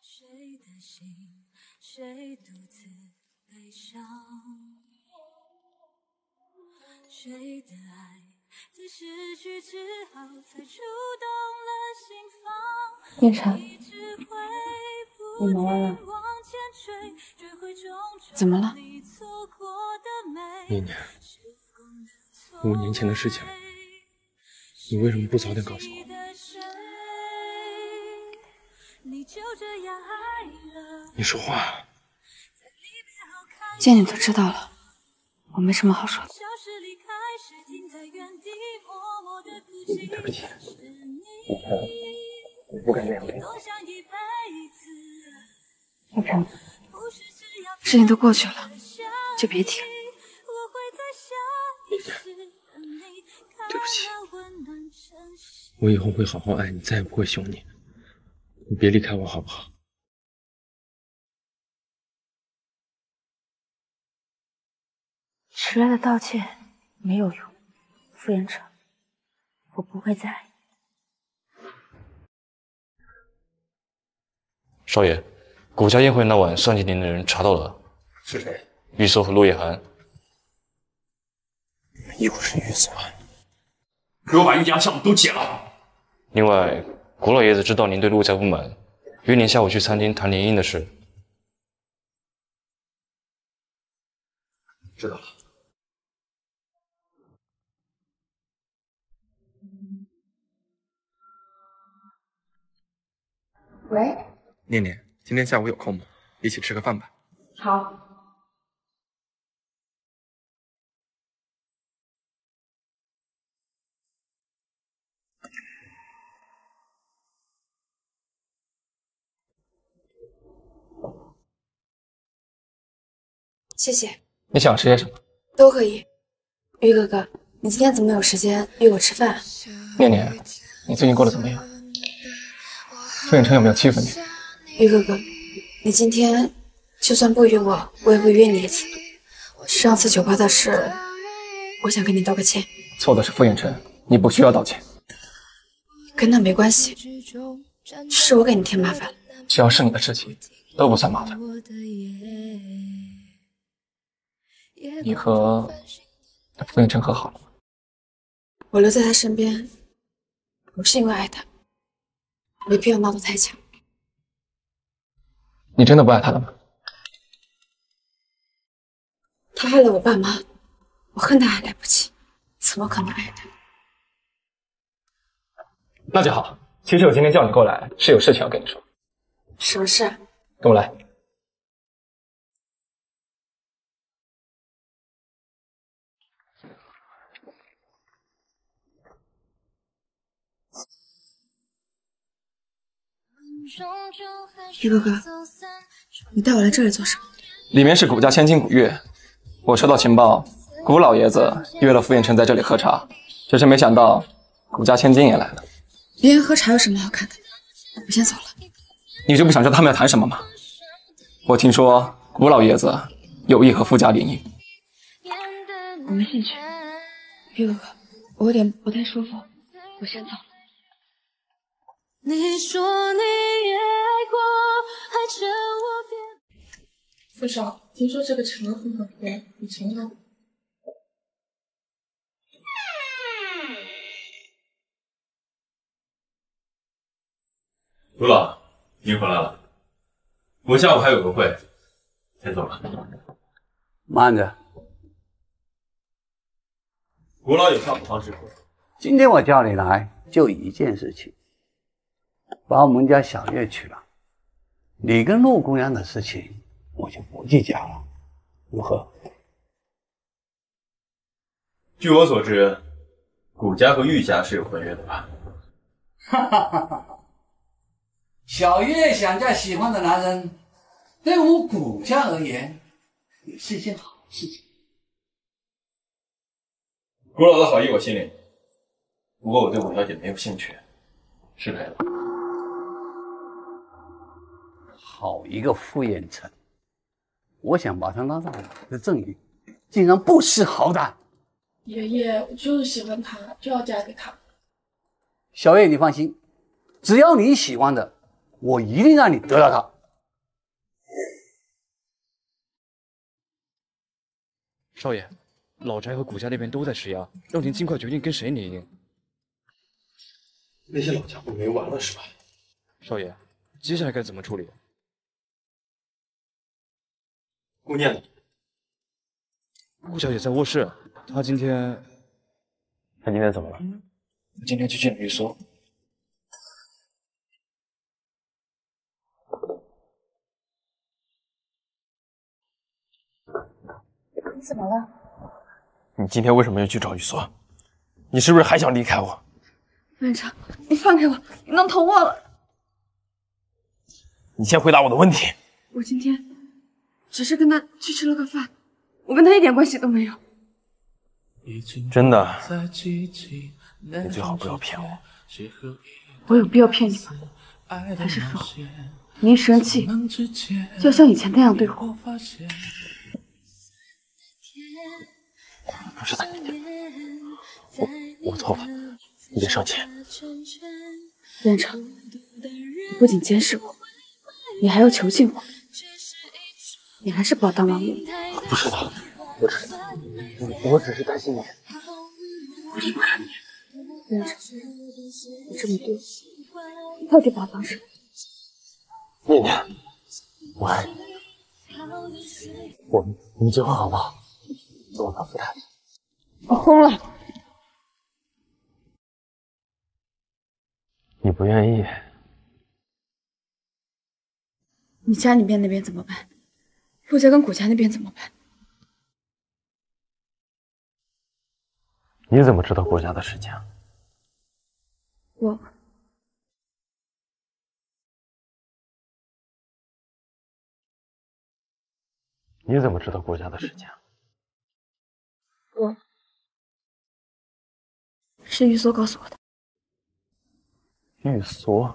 Speaker 77: 谁的心
Speaker 78: 谁独自悲伤？谁的爱在失去之后才触动了
Speaker 2: 怎么了？
Speaker 78: 你错过的美。
Speaker 1: 念念，五年前的事情，你为什么不早点告诉我？
Speaker 78: 你就这样爱了。
Speaker 1: 你说话。
Speaker 2: 见你都知道了，我没什么好说的。
Speaker 1: 对不起，我我不该这样对你。
Speaker 78: 多想一辈子。
Speaker 2: 叶晨，事情都过去了，就别提了。
Speaker 1: 对不起我以后会好好爱你，再也不会凶你。你别离开我好不好？
Speaker 79: 迟来的道歉没有用，傅延成，我不会再爱你。
Speaker 11: 少爷，谷家宴会那晚算计您的人查到了，
Speaker 1: 是谁？
Speaker 11: 玉锁和陆叶寒。
Speaker 1: 又是玉锁，给我把玉家项目都解了。
Speaker 11: 另外，谷老爷子知道您对陆家不满，约您下午去餐厅谈联姻的事。
Speaker 1: 知道了。
Speaker 2: 喂，
Speaker 48: 念念，今天下午有空吗？一起吃个饭吧。
Speaker 2: 好。谢谢，
Speaker 48: 你想吃些什么？
Speaker 2: 都可以。于哥哥，你今天怎么有时间约我吃饭？
Speaker 48: 念念，你最近过得怎么样？傅远成有没有欺负你？
Speaker 2: 玉哥哥，你今天就算不约我，我也会约你一次。上次酒吧的事，我想跟你道个歉。
Speaker 48: 错的是傅远成，你不需要道歉。
Speaker 2: 跟他没关系，是我给你添麻烦了。
Speaker 48: 只要是你的事情，都不算麻烦。你和傅远成和好了吗？
Speaker 2: 我留在他身边，不是因为爱他，没必要闹得太僵。
Speaker 48: 你真的不爱他了吗？
Speaker 2: 他害了我爸妈，我恨他还来不及，怎么可能爱他？
Speaker 48: 那就好。其实我今天叫你过来是有事情要跟你说。
Speaker 2: 什么事？
Speaker 48: 跟我来。
Speaker 2: 于哥哥，你带我来这里做什么？
Speaker 48: 里面是谷家千金谷月，我收到情报，谷老爷子约了傅远成在这里喝茶，只是没想到谷家千金也来了。
Speaker 2: 别人喝茶有什么好看的？我先走了。
Speaker 48: 你就不想知道他们要谈什么吗？我听说谷老爷子有意和傅家联姻。
Speaker 2: 我没兴趣。于哥哥，我有点不太舒服，我先走了。
Speaker 78: 你说你也爱过，还劝我别。
Speaker 80: 傅少，听说这个茶很好喝，你尝尝。
Speaker 81: 卢老，您回来了。我下午还有个会，先走了。
Speaker 63: 慢着，
Speaker 81: 吴老有话不方之说。
Speaker 63: 今天我叫你来就一件事情，把我们家小月娶了，你跟陆姑娘的事情我就不计较了，如何？
Speaker 81: 据我所知，谷家和玉家是有婚约的吧？
Speaker 63: 哈哈哈哈！小月想嫁喜欢的男人，对我们谷家而言也是一件好事情。
Speaker 81: 古老的好意我心领，不过我对武小姐没有兴趣，失陪了。
Speaker 63: 好一个傅彦辰！我想把他拉上来的证据，竟然不识好歹。
Speaker 80: 爷爷，我就是喜欢他，就要嫁给他。
Speaker 63: 小月，你放心，只要你喜欢的，我一定让你得到他。
Speaker 82: 少爷，老宅和谷家那边都在施压，让您尽快决定跟谁联姻。
Speaker 1: 那些老家伙没完了是吧？
Speaker 82: 少爷，接下来该怎么处理？
Speaker 1: 顾念呢？
Speaker 82: 顾小姐在卧室，她今天，
Speaker 1: 她今天怎么了？
Speaker 82: 她今天去见了玉梭。
Speaker 2: 你怎么了？
Speaker 1: 你今天为什么要去找玉梭？你是不是还想离开我？
Speaker 2: 副院长，你放开我！你弄疼我了。
Speaker 1: 你先回答我的问题。
Speaker 2: 我今天只是跟他去吃了个饭，我跟他一点关系都没有。
Speaker 1: 真的？你最好不要骗我。
Speaker 2: 我有必要骗你吗？还是说你一生气就要像以前那样对我？
Speaker 1: 不是在你我我错了，你别生气。
Speaker 2: 院长，你不仅监视我，你还要囚禁我，你还是把我当亡人？
Speaker 1: 不是的，我只是我只是担心你，我离不开你。
Speaker 2: 院长，你这么对我，你到底把我当什么？
Speaker 1: 念念，我爱你，我们我们结婚好不好？做我老夫太太。
Speaker 2: 我疯了！
Speaker 1: 你不愿意？
Speaker 2: 你家里面那边怎么办？陆家跟谷家那边怎么办？
Speaker 1: 你怎么知道国家的事情？
Speaker 2: 我
Speaker 1: 你怎么知道国家的事情？
Speaker 2: 我是玉梭告诉我的。
Speaker 1: 玉梭？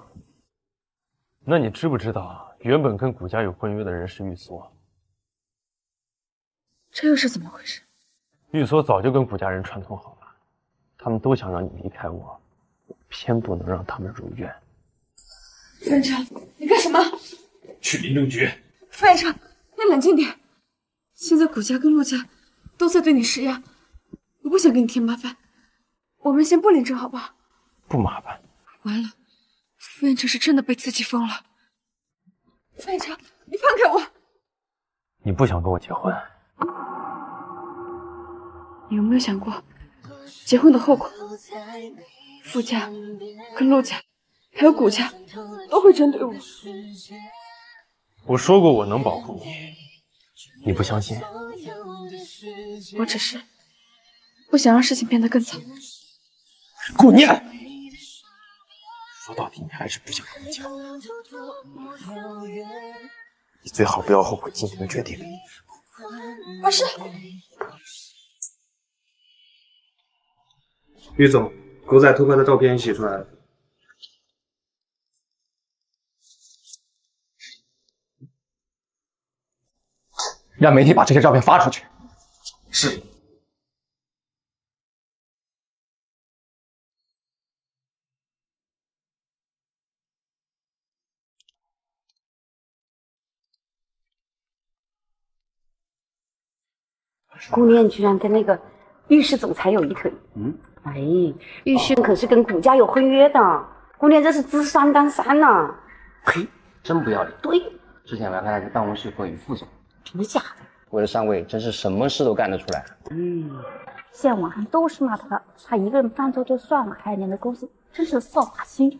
Speaker 1: 那你知不知道，原本跟谷家有婚约的人是玉梭？
Speaker 2: 这又是怎么回事？
Speaker 1: 玉锁早就跟谷家人串通好了，他们都想让你离开我，我偏不能让他们如愿。
Speaker 2: 副院长，你干什么？
Speaker 1: 去民政局。
Speaker 2: 副院长，你冷静点。现在谷家跟陆家都在对你施压，我不想给你添麻烦，我们先不领证好不好？
Speaker 1: 不麻烦。
Speaker 2: 完了，副院长是真的被刺激疯了。副院长，你放开我！
Speaker 1: 你不想跟我结婚？
Speaker 2: 你有没有想过结婚的后果？傅家、跟陆家，还有谷家，都会针对我。
Speaker 1: 我说过我能保护你，你不相信？
Speaker 2: 我只是不想让事情变得更糟。
Speaker 1: 顾念，说到底你还是不想跟我结婚。你最好不要后悔今天的决定。
Speaker 2: 不是。
Speaker 11: 于总，狗仔偷拍的照片洗出来了。
Speaker 48: 让媒体把这些照片发出去。
Speaker 11: 是。
Speaker 79: 顾念居然跟那个浴室总裁有一腿。
Speaker 48: 嗯，
Speaker 79: 哎，浴室可是跟谷家有婚约的，顾念这是知三当三呐、
Speaker 83: 呸，真不要脸！
Speaker 79: 对，
Speaker 83: 之前我还看他去办公室过与副总，
Speaker 79: 真的假的？
Speaker 83: 为了上位，真是什么事都干得出来。
Speaker 79: 嗯，现在网上都是骂他，他一个人犯错就算了，还连着公司，真是扫把星。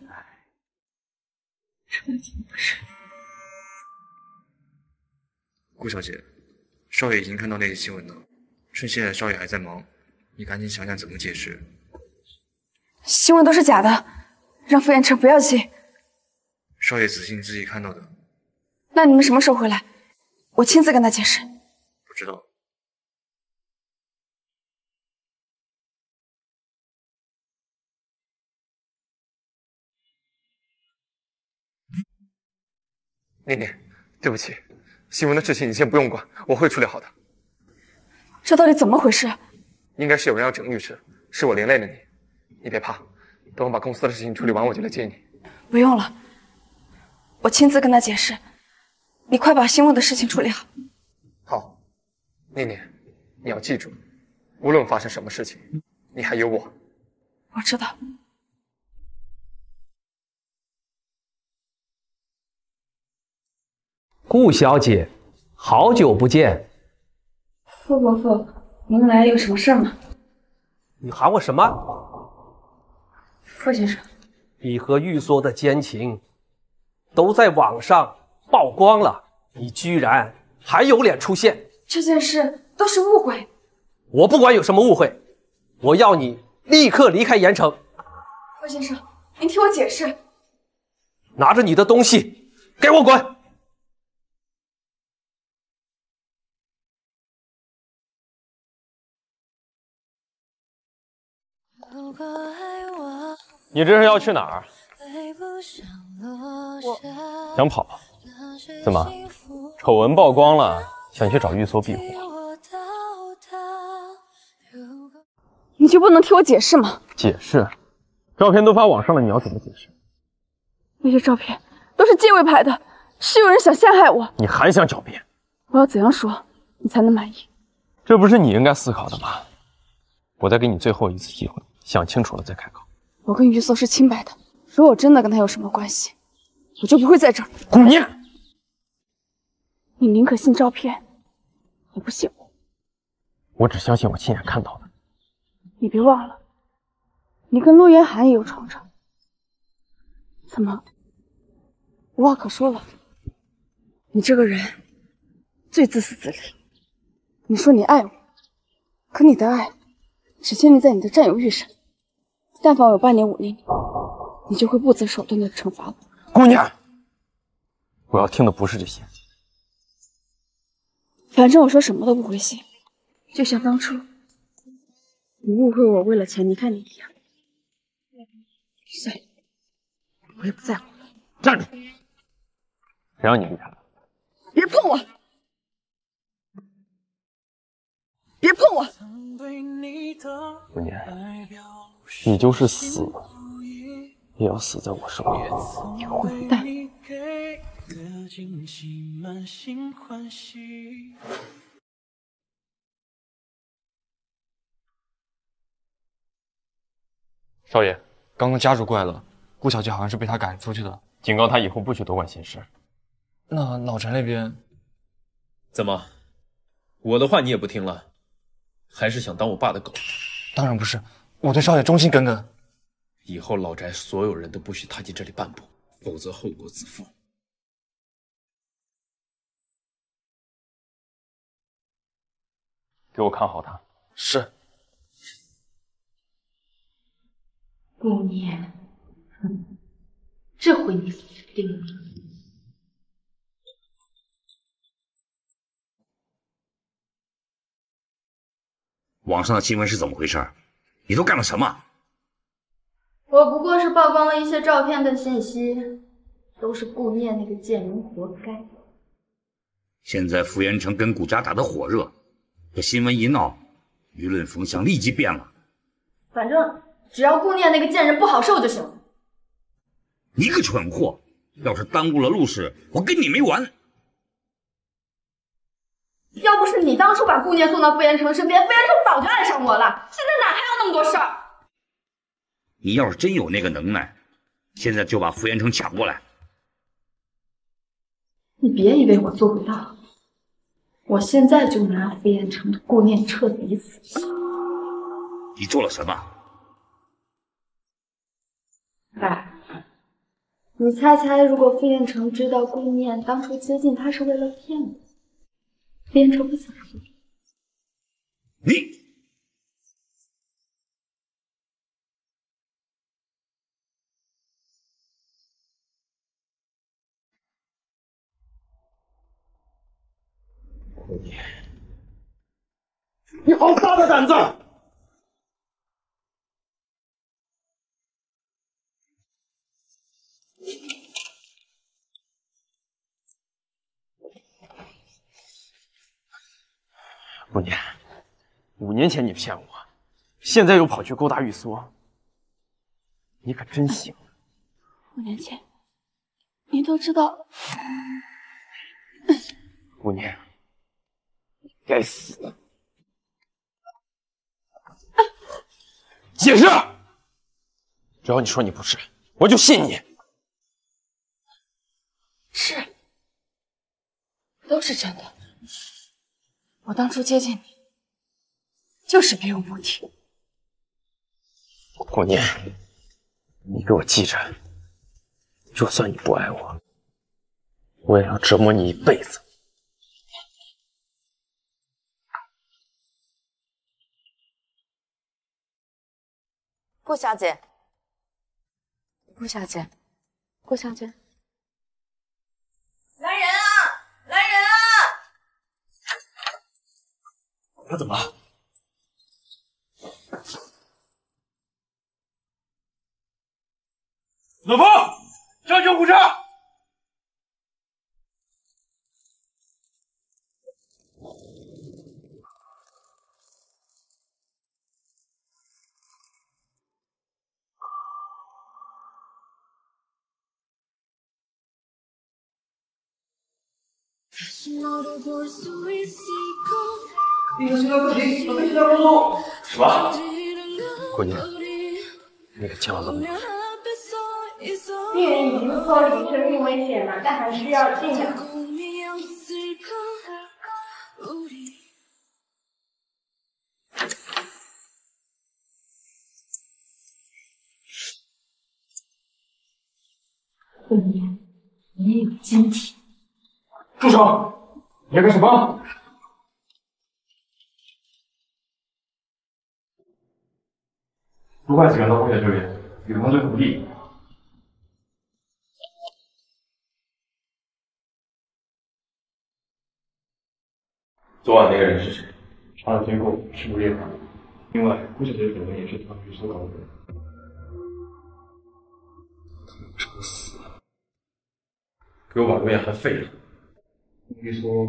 Speaker 11: 顾小姐，少爷已经看到那些新闻了，趁现在少爷还在忙，你赶紧想想怎么解释。
Speaker 2: 新闻都是假的，让傅彦成不要信。
Speaker 11: 少爷仔细自己看到的，
Speaker 2: 那你们什么时候回来？我亲自跟他解释。
Speaker 11: 不知道。念念，对不起，新闻的事情你先不用管，我会处理好的。
Speaker 2: 这到底怎么回事？
Speaker 11: 应该是有人要整律师，是我连累了你，你别怕，等我把公司的事情处理完，我就来接你。
Speaker 2: 不用了，我亲自跟他解释。你快把新闻的事情处理好。
Speaker 11: 好，念念，
Speaker 84: 你要记住，无论发生什么事情，你还有我。
Speaker 2: 我知道。
Speaker 21: 顾小姐，好久不见。
Speaker 2: 傅伯父，您来有什么事吗？
Speaker 21: 你喊我什么？
Speaker 2: 傅先生，
Speaker 21: 你和玉梭的奸情都在网上曝光了，你居然还有脸出现？
Speaker 2: 这件事都是误会。
Speaker 21: 我不管有什么误会，我要你立刻离开盐城。
Speaker 2: 傅先生，您听我解释。
Speaker 21: 拿着你的东西，给我滚！
Speaker 1: 你这是要去哪儿？
Speaker 2: 我
Speaker 1: 想跑？怎么？丑闻曝光了，想去找玉梭庇护？
Speaker 2: 你就不能替我解释吗？
Speaker 1: 解释？照片都发网上了，你要怎么解释？
Speaker 2: 那些照片都是借位拍的，是有人想陷害我。
Speaker 1: 你还想狡辩？
Speaker 2: 我要怎样说你才能满意？
Speaker 1: 这不是你应该思考的吗？我再给你最后一次机会，想清楚了再开口。
Speaker 2: 我跟于梭是清白的，如果我真的跟他有什么关系，我就不会在这儿。
Speaker 1: 顾念，
Speaker 2: 你宁可信照片，也不信我。
Speaker 1: 我只相信我亲眼看到的。
Speaker 2: 你别忘了，你跟陆言寒也有创伤。怎么，无话可说了？你这个人最自私自利。你说你爱我，可你的爱只建立在你的占有欲上。但凡我有半点忤逆你，你就会不择手段的惩罚我。
Speaker 1: 姑娘，我要听的不是这些。
Speaker 2: 反正我说什么都不会信，就像当初你误会我为了钱离开你一样。算了，我也不在乎了。
Speaker 1: 站住！谁让你离开的？
Speaker 2: 别碰我！别碰我！
Speaker 1: 顾念，你就是死，也要死在我手里。
Speaker 2: 你混蛋！
Speaker 11: 少爷，刚刚家主过来了，顾小姐好像是被他赶出去的，警告他以后不许多管闲事。那老陈那边
Speaker 85: 怎么？我的话你也不听了？还是想当我爸的狗？
Speaker 11: 当然不是，我对少爷忠心耿耿。
Speaker 85: 以后老宅所有人都不许踏进这里半步，否则后果自负。
Speaker 11: 给我看好他。
Speaker 1: 是。
Speaker 86: 顾念，这回你死定了。
Speaker 4: 网上的新闻是怎么回事？你都干了什么？
Speaker 6: 我不过是曝光了一些照片跟信息，都是顾念那个贱人活该。
Speaker 4: 现在傅元成跟顾家打得火热，这新闻一闹，舆论风向立即变了。
Speaker 6: 反正只要顾念那个贱人不好受就行了。
Speaker 4: 你个蠢货！要是耽误了陆氏，我跟你没完！
Speaker 6: 要不是你当初把顾念送到傅延成身边，傅延成早就爱上我了。现在哪还有那么多事儿？
Speaker 4: 你要是真有那个能耐，现在就把傅延成抢过来。
Speaker 86: 你别以为我做不到，我现在就能让傅延成的顾念彻底死心。
Speaker 4: 你做了什么？
Speaker 6: 爸，你猜猜，如果傅元成知道顾念当初接近他是为了骗我，傅元成会怎么？
Speaker 4: 你。
Speaker 87: 你好大的胆子！
Speaker 1: 姑娘，五年前你骗我，现在又跑去勾搭玉苏。你可真行。
Speaker 2: 五年前你都知道。
Speaker 1: 姑娘。该死。解释。只要你说你不是，我就信你。
Speaker 2: 是。都是真的。我当初接近你，就是别有目的。
Speaker 1: 顾念，你给我记着，就算你不爱我，我也要折磨你一辈子。
Speaker 19: 顾小姐，
Speaker 2: 顾小姐，顾小姐，
Speaker 19: 来人啊！来人啊！
Speaker 11: 他怎么了？老婆，叫救护车！
Speaker 88: 立刻去到客厅，准备去到工作。
Speaker 1: 什么？顾念，你可千万不能。
Speaker 6: 病人已经脱离生命危险了，但还需要静养。
Speaker 2: 顾念，你也有晶体。
Speaker 11: 住手！你要干什么？不快请赶到风险救援，与方队不利。
Speaker 88: 昨晚那个人是谁？
Speaker 11: 查了监控，是陆叶凡。另外，顾小姐的本人也是他与所搞的人。
Speaker 1: 找死！给我把陆叶涵废了！
Speaker 11: 你说，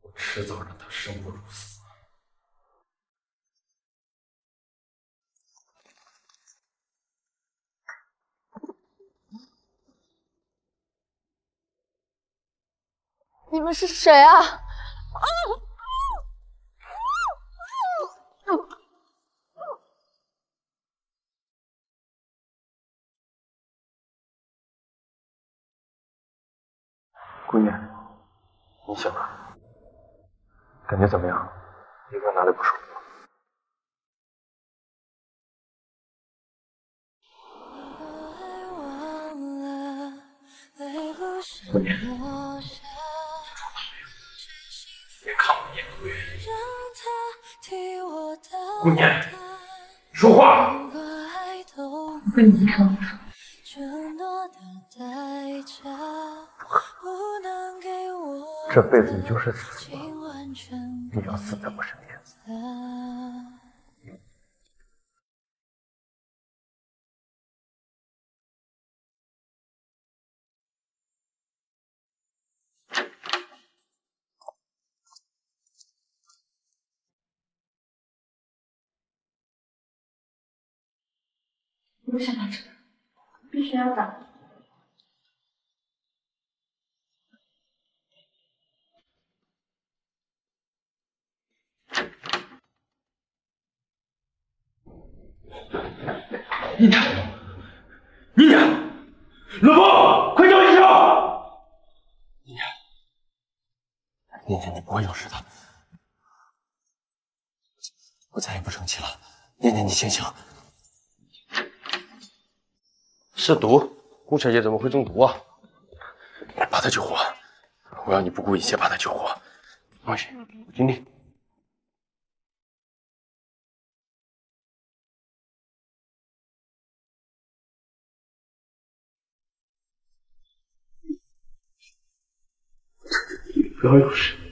Speaker 1: 我迟早让他生不如死。
Speaker 19: 你们是谁啊？
Speaker 1: 姑娘，你醒了，感觉怎么样？有没有哪里不舒服？顾念，姑娘，说话！
Speaker 2: 我跟你说，
Speaker 1: 这辈子你就是死了，你要死在我身边。
Speaker 2: 我不想打针，必须要打。
Speaker 88: 你娘，你娘，老婆，快叫医生！
Speaker 1: 念念，你不会有事的，我再也不生气了。念念，你醒醒！是毒，顾小姐怎么会中毒啊？把她救活！我要你不顾一切把她救活。放心，我尽力。
Speaker 88: 不要有事。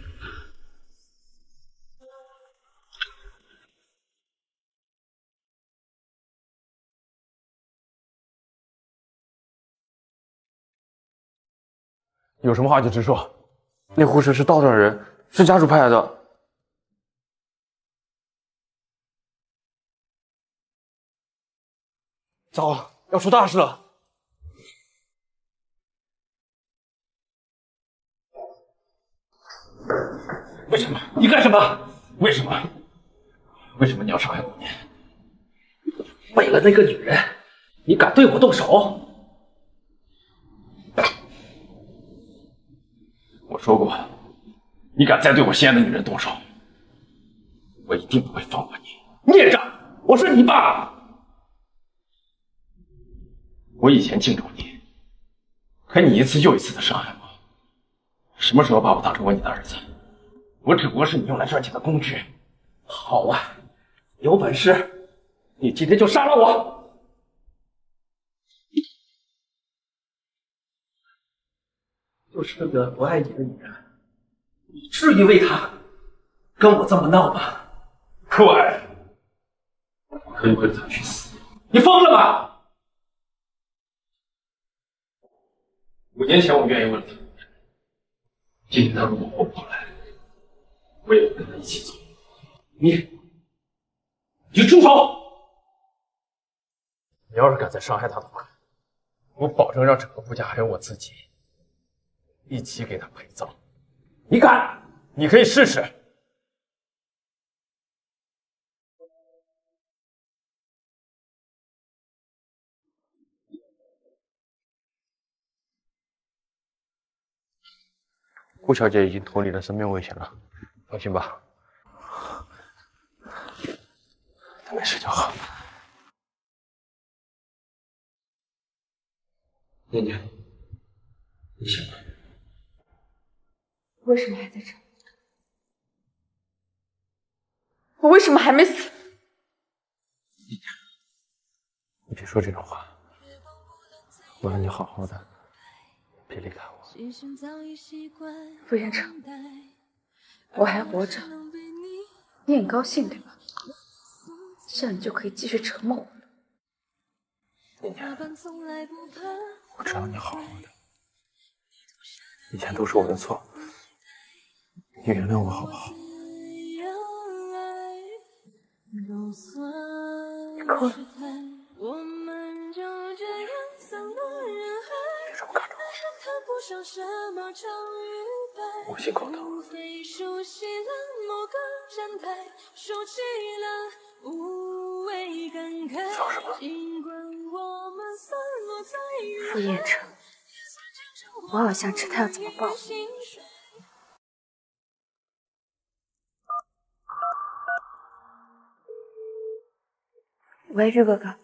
Speaker 1: 有什么话就直说。那护士是道上人，是家属派来的。糟了，要出大事了！
Speaker 88: 为什么？你干什么？
Speaker 1: 为什么？为什么你要伤害顾念？
Speaker 89: 为了那个女人，你敢对我动手？
Speaker 1: 我说过，你敢再对我心爱的女人动手，我一定不会放过你。孽障！我是你爸，我以前敬重你，可你一次又一次的伤害我。什么时候把我当成过你的儿子？我只不过是你用来赚钱的工具。
Speaker 89: 好啊，有本事，你今天就杀了我！就是那个不爱你的女人，你至于为她跟我这么闹吗？
Speaker 1: 可爱。可以为了她去死？
Speaker 89: 你疯了吗？
Speaker 1: 五年前我愿意为了她，今天她如果活不过来，我也会跟她一起走。
Speaker 89: 你，你住手！
Speaker 1: 你要是敢再伤害她的话，我保证让整个顾家还有我自己一起给他陪葬。
Speaker 89: 你敢？
Speaker 1: 你可以试试。
Speaker 90: 顾小姐已经脱离了生命危险了，放心吧，
Speaker 1: 她没事就好。
Speaker 90: 念念，你醒了。
Speaker 2: 为什么还在这？我为什么还没死？
Speaker 90: 你别说这种话，我让你好好的，别离开我。
Speaker 2: 傅延成，我还活着，你很高兴对吧？这样你就可以继续折磨我了。
Speaker 90: 念念，我知道你好好的，以前都是我的错，你原谅我好不好？
Speaker 2: 你哭了。
Speaker 90: 别这么看着我，我心口疼。叫什么？
Speaker 2: 傅叶成，我好像知道要怎么报复。喂，玉哥哥，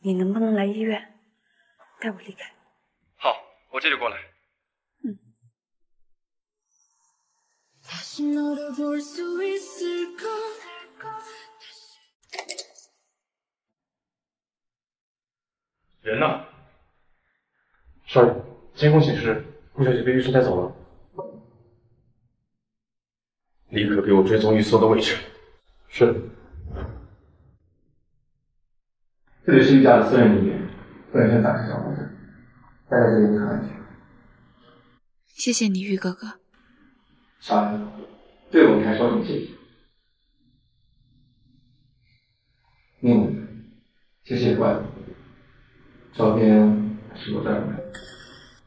Speaker 2: 你能不能来医院带我离开？
Speaker 91: 好，我这就过来。
Speaker 11: 嗯人呢？少爷，监控显示顾小姐被狱卒带走了。
Speaker 1: 立刻给我追踪狱卒的位置。
Speaker 11: 是。这里是一家的私人医院，不能先暂时小房子，待在这里很安全。
Speaker 92: 谢谢你，玉哥哥。
Speaker 11: 少爷，对我们还说很谢谢。嗯，其实也怪我，照片是我带回来的，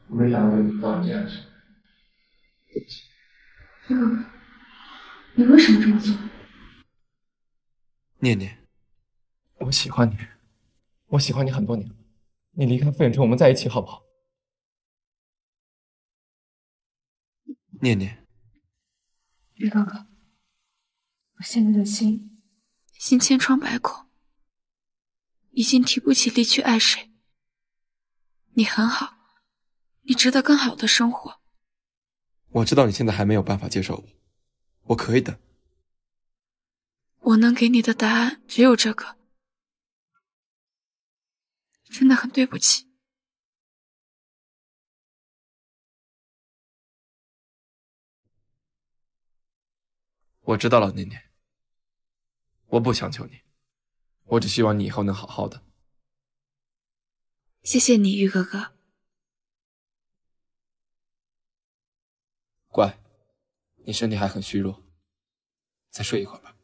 Speaker 11: 我没想到会造成这样的事。
Speaker 2: 玉哥哥，你为什么这么做？
Speaker 91: 念念，
Speaker 93: 我喜欢你，我喜欢你很多年了。你离开傅远城，我们在一起好不好？
Speaker 91: 念念，
Speaker 2: 玉哥哥，我现在的心
Speaker 92: 心千疮百孔，已经提不起力去爱谁。你很好，你值得更好的生活。
Speaker 91: 我知道你现在还没有办法接受我，我可以的。
Speaker 92: 我能给你的答案只有这个，真的很对不起。
Speaker 91: 我知道了，念念。我不强求你，我只希望你以后能好好的。
Speaker 92: 谢谢你，玉哥哥。
Speaker 91: 乖，你身体还很虚弱，再睡一会儿吧。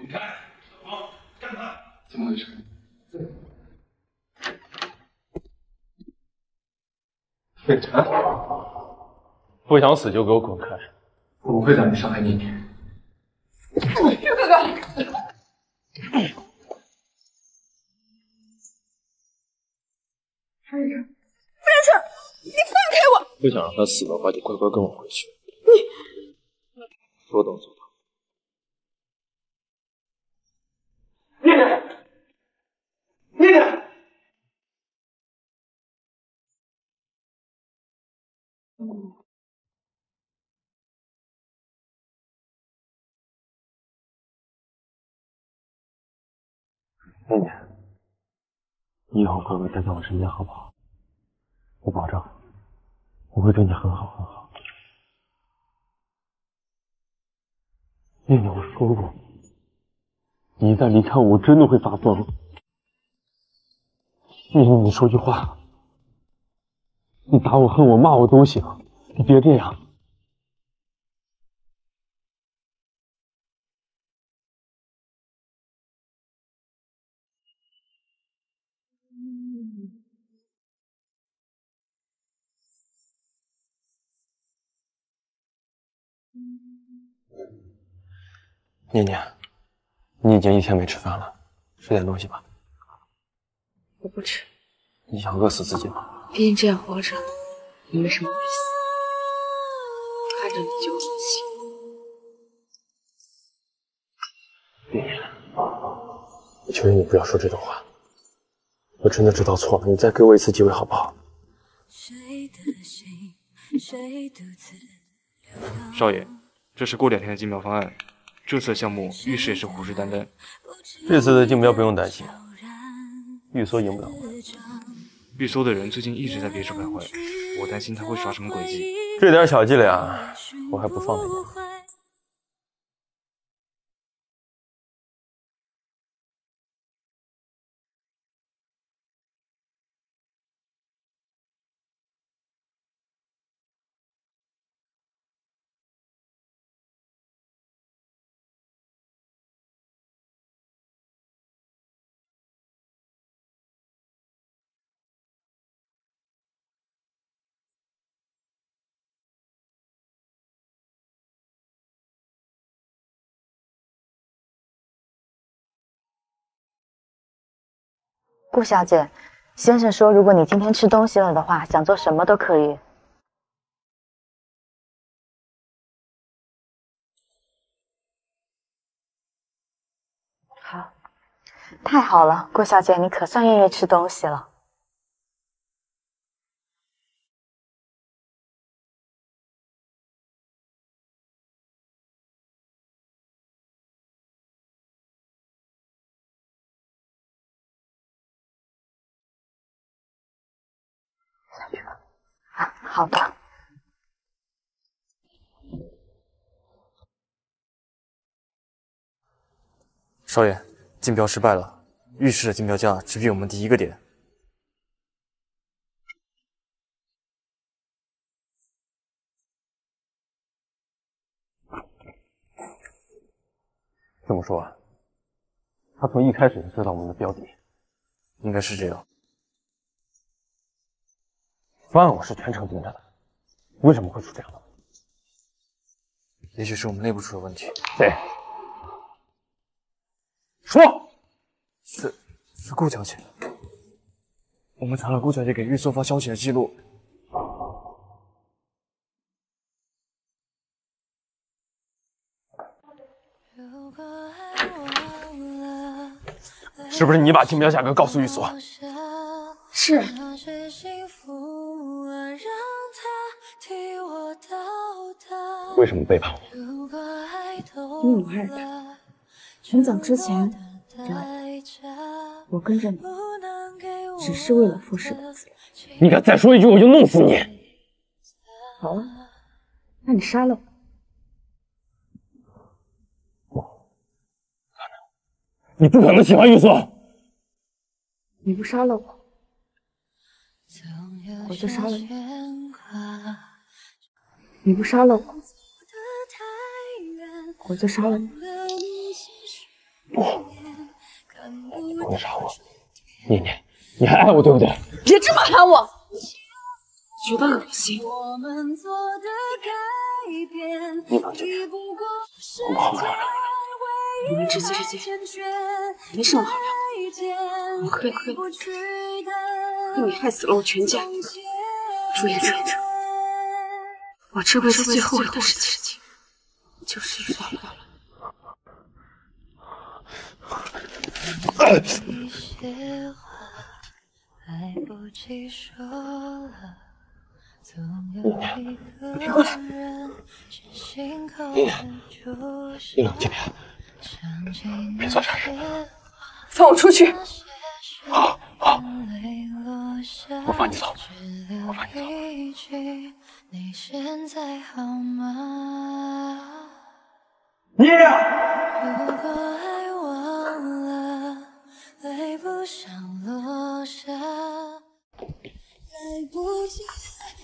Speaker 94: 滚开！小芳，干他！怎么回事？
Speaker 1: 北辰，不想死就给我滚开！
Speaker 94: 我不会让你伤害妮妮。
Speaker 95: 玉哥哥，
Speaker 2: 傅元成，傅元成，你放开我！
Speaker 1: 不想让他死的话，就乖乖跟我回去。
Speaker 2: 你
Speaker 1: 说到做到。
Speaker 96: 妮妮，妮妮。
Speaker 1: 妮妮，你以后乖乖待在我身边好不好？我保证，我会对你很好很好。念念，我说过，你一旦离开我，我真的会发疯。妮妮，你说句话，你打我、恨我、骂我都行，你别这样。念念，你已经一天没吃饭了，吃点东西吧。
Speaker 2: 我不吃，
Speaker 1: 你想饿死自己吗？
Speaker 2: 毕竟这样活着，也没什么意思。看着你就恶心。
Speaker 1: 念念，我求求你不要说这种话，我真的知道错了，你再给我一次机会好不好？
Speaker 11: 少爷，这是过两天的竞标方案。这次的项目，玉石也是虎视眈眈。
Speaker 1: 这次的竞标不用担心，玉梭赢不了我。
Speaker 11: 玉梭的人最近一直在别处徘徊，我担心他会耍什么诡计。
Speaker 1: 这点小伎俩，我还不放在眼里。
Speaker 19: 顾小姐，先生说，如果你今天吃东西了的话，想做什么都可以。好，太好了，顾小姐，你可算愿意吃东西了。好的。
Speaker 11: 少爷，竞标失败了，预示的竞标价只比我们低一个点。
Speaker 1: 这么说，他从一开始就知道我们的标的，
Speaker 11: 应该是这样。
Speaker 1: 方案我是全程盯着的，为什么会出这样的问题？
Speaker 11: 也许是我们内部出了问题。
Speaker 1: 对，说，
Speaker 11: 是是顾小姐，我们查了顾小姐给玉梭发消息的记录。
Speaker 1: 是不是你把竞标价格告诉玉锁？
Speaker 2: 是。
Speaker 1: 为什么背叛我？
Speaker 2: 因为我爱他。很早之前，对，我跟着你，只是为了傅氏的资料。
Speaker 1: 你敢再说一句，我就弄死你！
Speaker 2: 好啊，那你杀了
Speaker 1: 我。你不可能喜欢玉梭。
Speaker 2: 你不杀了我，我就杀了你。你不杀了我，我就杀了你。
Speaker 1: 那啥我。念念，你还爱我对不对？
Speaker 2: 别这么喊我，觉得恶心。
Speaker 1: 你冷静点，我们好好聊聊。
Speaker 2: 你们知己知彼，没什么好聊的。我可以可以，可你害死了我全家。朱我这辈子最后悔的事情，就是遇到了。
Speaker 1: 别过来！你冷静点，别做傻事。
Speaker 2: 放我出去！
Speaker 1: 好，好，我放你走，我放你走。念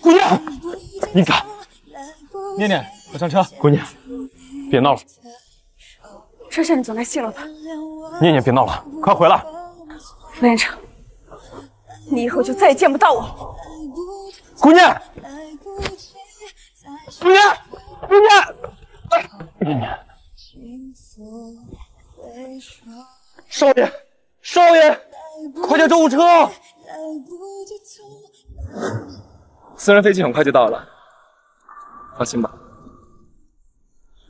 Speaker 1: 姑娘，你敢？
Speaker 11: 念念，快上车！
Speaker 1: 姑娘，别闹了。
Speaker 2: 车上你总该谢了吧？
Speaker 1: 念念，别闹了，快回来！
Speaker 2: 傅连城，你以后就再也见不到我。
Speaker 1: 姑娘，姑娘，姑娘，念念，少爷，少爷，快叫救护车！
Speaker 48: 私人飞机很快就到了，放心吧，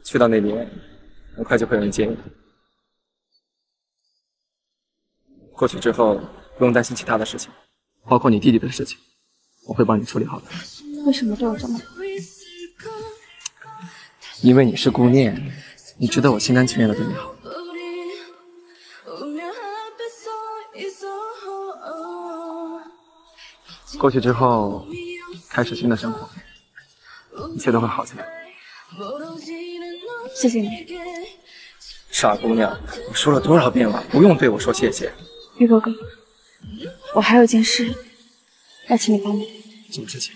Speaker 48: 去到那边很快就会有人接你。过去之后不用担心其他的事情，包括你弟弟的事情，我会帮你处理好的。
Speaker 2: 为什么对我这么好？
Speaker 48: 因为你是顾念，你值得我心甘情愿的对你好。过去之后，开始新的生活，一切都会好起来。
Speaker 2: 谢谢你，
Speaker 48: 傻姑娘，我说了多少遍了，不用对我说谢谢。
Speaker 2: 玉哥哥，我还有件事要请你帮忙。
Speaker 48: 什么事情？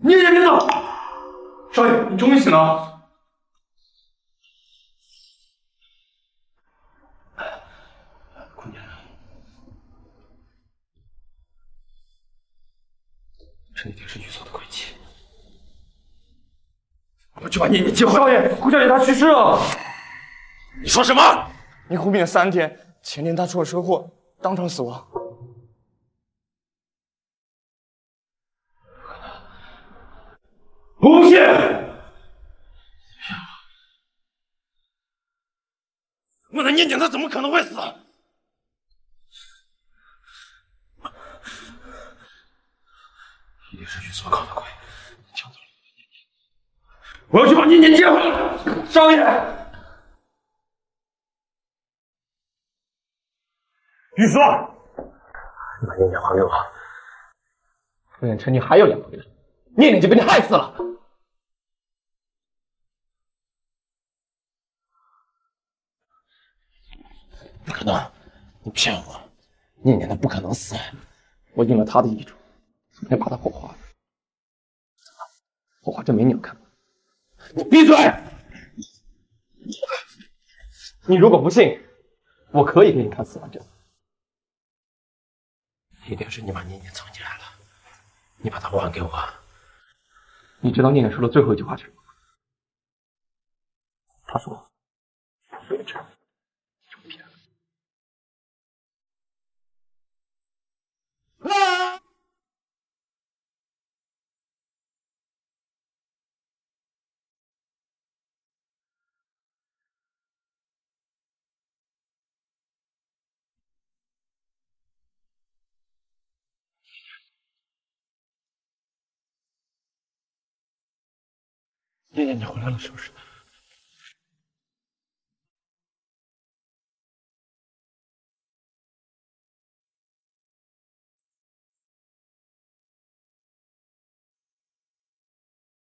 Speaker 1: 念念，别走！少爷，你终于醒了。姑娘，这一定是玉锁的诡计。我去把念念接回来。
Speaker 11: 少爷，顾小姐她去世了。
Speaker 1: 你说什么？
Speaker 11: 你苦病了三天，前天她出了车祸，当场死亡。
Speaker 1: 不信！我的念念她怎么可能会死？一定是玉锁搞的鬼。我要去把念念接回来。少爷，玉锁，你把念念还给我。
Speaker 48: 傅远成，你还有两回来，念念就被你害死了。
Speaker 1: 不可能，你骗我！念念她不可能死。
Speaker 48: 我应了她的遗嘱，昨天把她火化了。火化证明你要看吗？
Speaker 1: 你闭嘴！
Speaker 48: 你如果不信，我可以给你看死亡证。
Speaker 1: 一定是你把念念藏起来了，你把它还给我。
Speaker 48: 你知道念念说的最后一句话是什么吗？他说：“傅远成，就骗了。”
Speaker 1: 念念，你回来了是不是？